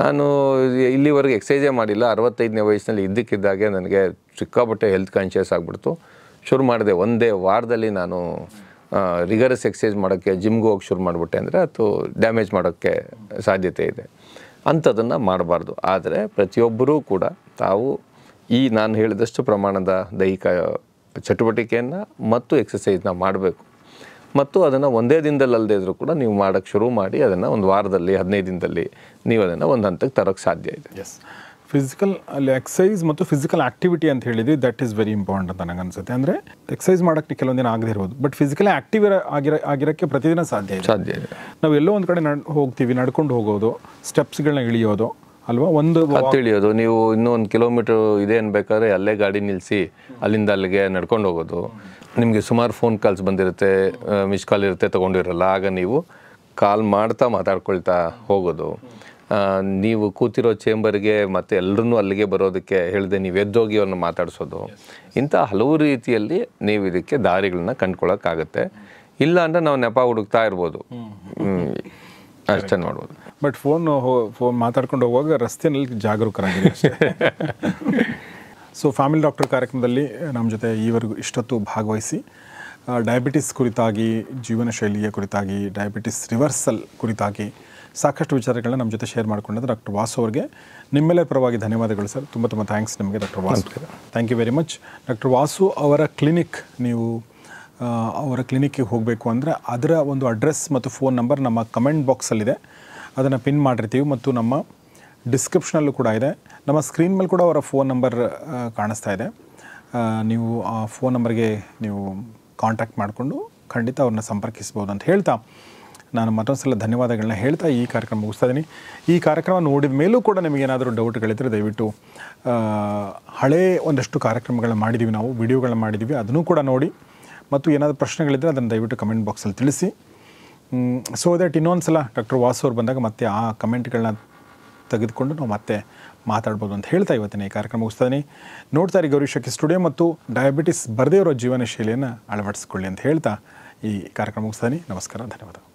ನಾನು ಇಲ್ಲಿವರೆಗೆ ಎಕ್ಸಸೈಸೇ ಮಾಡಿಲ್ಲ. ಅರವತ್ತೈದನೇ ವಯಸ್ಸಿನಲ್ಲಿ ಇದ್ದಕ್ಕಿದ್ದಾಗೆ ನನಗೆ ಸಿಕ್ಕಾಪಟ್ಟೆ ಹೆಲ್ತ್ ಕಾನ್ಷಿಯಸ್ ಆಗಿಬಿಡ್ತು. ಶುರು ಮಾಡಿದೆ. ಒಂದೇ ವಾರದಲ್ಲಿ ನಾನು ರಿಗರಸ್ ಎಕ್ಸಸೈಸ್ ಮಾಡೋಕ್ಕೆ ಜಿಮ್ಗೆ ಹೋಗಿ ಶುರು ಮಾಡಿಬಿಟ್ಟೆ ಅಂದರೆ ಅದು ಡ್ಯಾಮೇಜ್ ಮಾಡೋಕ್ಕೆ ಸಾಧ್ಯತೆ ಇದೆ. ಅಂಥದನ್ನು ಮಾಡಬಾರ್ದು. ಆದರೆ ಪ್ರತಿಯೊಬ್ಬರೂ ಕೂಡ ತಾವು ಈ ನಾನು ಹೇಳಿದಷ್ಟು ಪ್ರಮಾಣದ ದೈಹಿಕ ಚಟುವಟಿಕೆಯನ್ನು ಮತ್ತು ಎಕ್ಸಸೈಸ್ನ ಮಾಡಬೇಕು. ಮತ್ತು ಅದನ್ನು ಒಂದೇ ದಿನದಲ್ಲಿ ಅಲ್ಲದೆ ಇದ್ರೂ ಕೂಡ ನೀವು ಮಾಡೋಕ್ಕೆ ಶುರು ಮಾಡಿ ಅದನ್ನು ಒಂದು ವಾರದಲ್ಲಿ ಹದಿನೈದು ದಿನದಲ್ಲಿ ನೀವು ಅದನ್ನು ಒಂದು ಹಂತಕ್ಕೆ ತರೋಕ್ಕೆ ಸಾಧ್ಯ ಇದೆ. ಎಸ್ ಫಿಸಿಕಲ್ ಅಲ್ಲಿ ಎಕ್ಸಸೈಸ್ ಮತ್ತು ಫಿಸಿಕಲ್ ಆಕ್ಟಿವಿಟಿ ಅಂತ ಹೇಳಿದ್ವಿ ದಟ್ ಈಸ್ ವೆರಿ ಇಂಪಾರ್ಟೆಂಟ್ ಅಂತ ನನಗೆ ಅನಿಸುತ್ತೆ. ಅಂದರೆ ಎಕ್ಸಸೈಸ್ ಮಾಡೋಕ್ಕೆ ಕೆಲವೊಂದು ದಿನ ಆಗದೇ ಇರ್ಬೋದು. ಬಟ್ ಫಿಸಿಕಲಿ ಆಕ್ಟಿವ್ ಆಗಿರೋ ಆಗಿರೋಕ್ಕೆ ಪ್ರತಿದಿನ ಸಾಧ್ಯ ಇದೆ. ಸಾಧ್ಯ ಇದೆ. ನಾವು ಎಲ್ಲೋ ಒಂದು ಕಡೆ ನಡ್ ಹೋಗ್ತೀವಿ ನಡ್ಕೊಂಡು ಹೋಗೋದು ಸ್ಟೆಪ್ಸ್ಗಳನ್ನ ಇಳಿಯೋದು ಅಲ್ವಾ? ಒಂದು ಇಳಿಯೋದು ನೀವು ಇನ್ನೂ ಒಂದು ಕಿಲೋಮೀಟ್ರ್ ಇದೆ ಅನ್ಬೇಕಾದ್ರೆ ಅಲ್ಲೇ ಗಾಡಿ ನಿಲ್ಲಿಸಿ ಅಲ್ಲಿಂದ ಅಲ್ಲಿಗೆ ನಡ್ಕೊಂಡು ಹೋಗೋದು. ನಿಮಗೆ ಸುಮಾರು ಫೋನ್ ಕಾಲ್ಸ್ ಬಂದಿರುತ್ತೆ ಮಿಸ್ ಕಾಲ್ ಇರುತ್ತೆ ತೊಗೊಂಡಿರಲ್ಲ ಆಗ ನೀವು ಕಾಲ್ ಮಾಡ್ತಾ ಮಾತಾಡ್ಕೊಳ್ತಾ ಹೋಗೋದು. ನೀವು ಕೂತಿರೋ ಚೇಂಬರ್ಗೆ ಮತ್ತೆ ಎಲ್ಲರೂ ಅಲ್ಲಿಗೆ ಬರೋದಕ್ಕೆ ಹೇಳಿದೆ ನೀವು ಎದ್ದೋಗಿ ಅವ್ರನ್ನ ಮಾತಾಡಿಸೋದು. ಇಂಥ ಹಲವು ರೀತಿಯಲ್ಲಿ ನೀವು ಇದಕ್ಕೆ ದಾರಿಗಳನ್ನ ಕಂಡ್ಕೊಳ್ಳೋಕ್ಕಾಗತ್ತೆ ಇಲ್ಲ ಅಂದರೆ ನಾವು ನೆಪ ಹುಡುಕ್ತಾ ಇರ್ಬೋದು. ಅಷ್ಟೇ ನೋಡ್ಬೋದು. ಬಟ್ ಫೋನ್ ಫೋನ್ ಮಾತಾಡ್ಕೊಂಡು ಹೋಗುವಾಗ ರಸ್ತೆಯಲ್ಲಿ ಜಾಗರೂಕರಾಗಿದೆ ಸೊ ಫ್ಯಾಮಿಲಿ ಡಾಕ್ಟರ್ ಕಾರ್ಯಕ್ರಮದಲ್ಲಿ ನಮ್ಮ ಜೊತೆ ಈವರೆಗೂ ಇಷ್ಟೊತ್ತು ಭಾಗವಹಿಸಿ ಡಯಾಬಿಟಿಸ್ ಕುರಿತಾಗಿ ಜೀವನ ಶೈಲಿಯ ಕುರಿತಾಗಿ ಡಯಾಬಿಟಿಸ್ ರಿವರ್ಸಲ್ ಕುರಿತಾಗಿ ಸಾಕಷ್ಟು ವಿಚಾರಗಳನ್ನ ನಮ್ಮ ಜೊತೆ ಶೇರ್ ಮಾಡಿಕೊಂಡಿದ್ದು ಡಾಕ್ಟರ್ ವಾಸು ಅವರಿಗೆ. ನಿಮ್ಮೆಲ್ಲರ ಪರವಾಗಿ ಧನ್ಯವಾದಗಳು ಸರ್. ತುಂಬ ತುಂಬ ಥ್ಯಾಂಕ್ಸ್ ನಿಮಗೆ doctor Vasu. Thank you very much doctor Vasu ಅವರ ಕ್ಲಿನಿಕ್ ನೀವು ಅವರ ಕ್ಲಿನಿಕ್ಕಿಗೆ ಹೋಗಬೇಕು ಅಂದರೆ ಅದರ ಒಂದು ಅಡ್ರೆಸ್ ಮತ್ತು ಫೋನ್ ನಂಬರ್ ನಮ್ಮ ಕಮೆಂಟ್ ಬಾಕ್ಸಲ್ಲಿದೆ ಅದನ್ನು ಪಿನ್ ಮಾಡಿರ್ತೀವಿ ಮತ್ತು ನಮ್ಮ ಡಿಸ್ಕ್ರಿಪ್ಷನಲ್ಲೂ ಕೂಡ ಇದೆ. ನಮ್ಮ ಸ್ಕ್ರೀನ್ ಮೇಲೆ ಕೂಡ ಅವರ ಫೋನ್ ನಂಬರ್ ಕಾಣಿಸ್ತಾ ಇದೆ. ನೀವು ಆ ಫೋನ್ ನಂಬರ್ಗೆ ನೀವು ಕಾಂಟ್ಯಾಕ್ಟ್ ಮಾಡಿಕೊಂಡು ಖಂಡಿತ ಅವ್ರನ್ನ ಸಂಪರ್ಕಿಸ್ಬೋದು ಅಂತ ಹೇಳ್ತಾ ನಾನು ಮತ್ತೊಂದು ಸಲ ಧನ್ಯವಾದಗಳನ್ನ ಹೇಳ್ತಾ ಈ ಕಾರ್ಯಕ್ರಮ ಮುಗಿಸ್ತಾ ಇದ್ದೀನಿ. ಈ ಕಾರ್ಯಕ್ರಮ ನೋಡಿದ ಮೇಲೂ ಕೂಡ ನಿಮಗೇನಾದರೂ ಡೌಟ್ಗಳಿದ್ದರೆ ದಯವಿಟ್ಟು ಹಳೇ ಒಂದಷ್ಟು ಕಾರ್ಯಕ್ರಮಗಳನ್ನ ಮಾಡಿದ್ದೀವಿ ನಾವು, ವಿಡಿಯೋಗಳನ್ನ ಮಾಡಿದ್ದೀವಿ ಅದನ್ನು ಕೂಡ ನೋಡಿ. ಮತ್ತು ಏನಾದರೂ ಪ್ರಶ್ನೆಗಳಿದ್ದರೆ ಅದನ್ನು ದಯವಿಟ್ಟು ಕಮೆಂಟ್ ಬಾಕ್ಸಲ್ಲಿ ತಿಳಿಸಿ. ಸೊ ದಟ್ ಇನ್ನೊಂದು ಸಲ ಡಾಕ್ಟರ್ ವಾಸು ಅವ್ರು ಬಂದಾಗ ಮತ್ತೆ ಆ ಕಮೆಂಟ್ಗಳನ್ನ ತೆಗೆದುಕೊಂಡು ನಾವು ಮತ್ತೆ ಮಾತಾಡ್ಬೋದು ಅಂತ ಹೇಳ್ತಾ ಇವತ್ತಿನ ಈ ಕಾರ್ಯಕ್ರಮ ಮುಗಿಸ್ತಾ ಇದ್ದೀನಿ ನೋಡ್ತಾ ಇರಿ ಸ್ಟುಡಿಯೋ ಮತ್ತು ಡಯಾಬಿಟಿಸ್ ಬರದೇ ಇರೋ ಜೀವನ ಶೈಲಿಯನ್ನು ಅಳವಡಿಸ್ಕೊಳ್ಳಿ ಅಂತ ಹೇಳ್ತಾ ಈ ಕಾರ್ಯಕ್ರಮ ಮುಗಿಸ್ತಾ ನಮಸ್ಕಾರ ಧನ್ಯವಾದ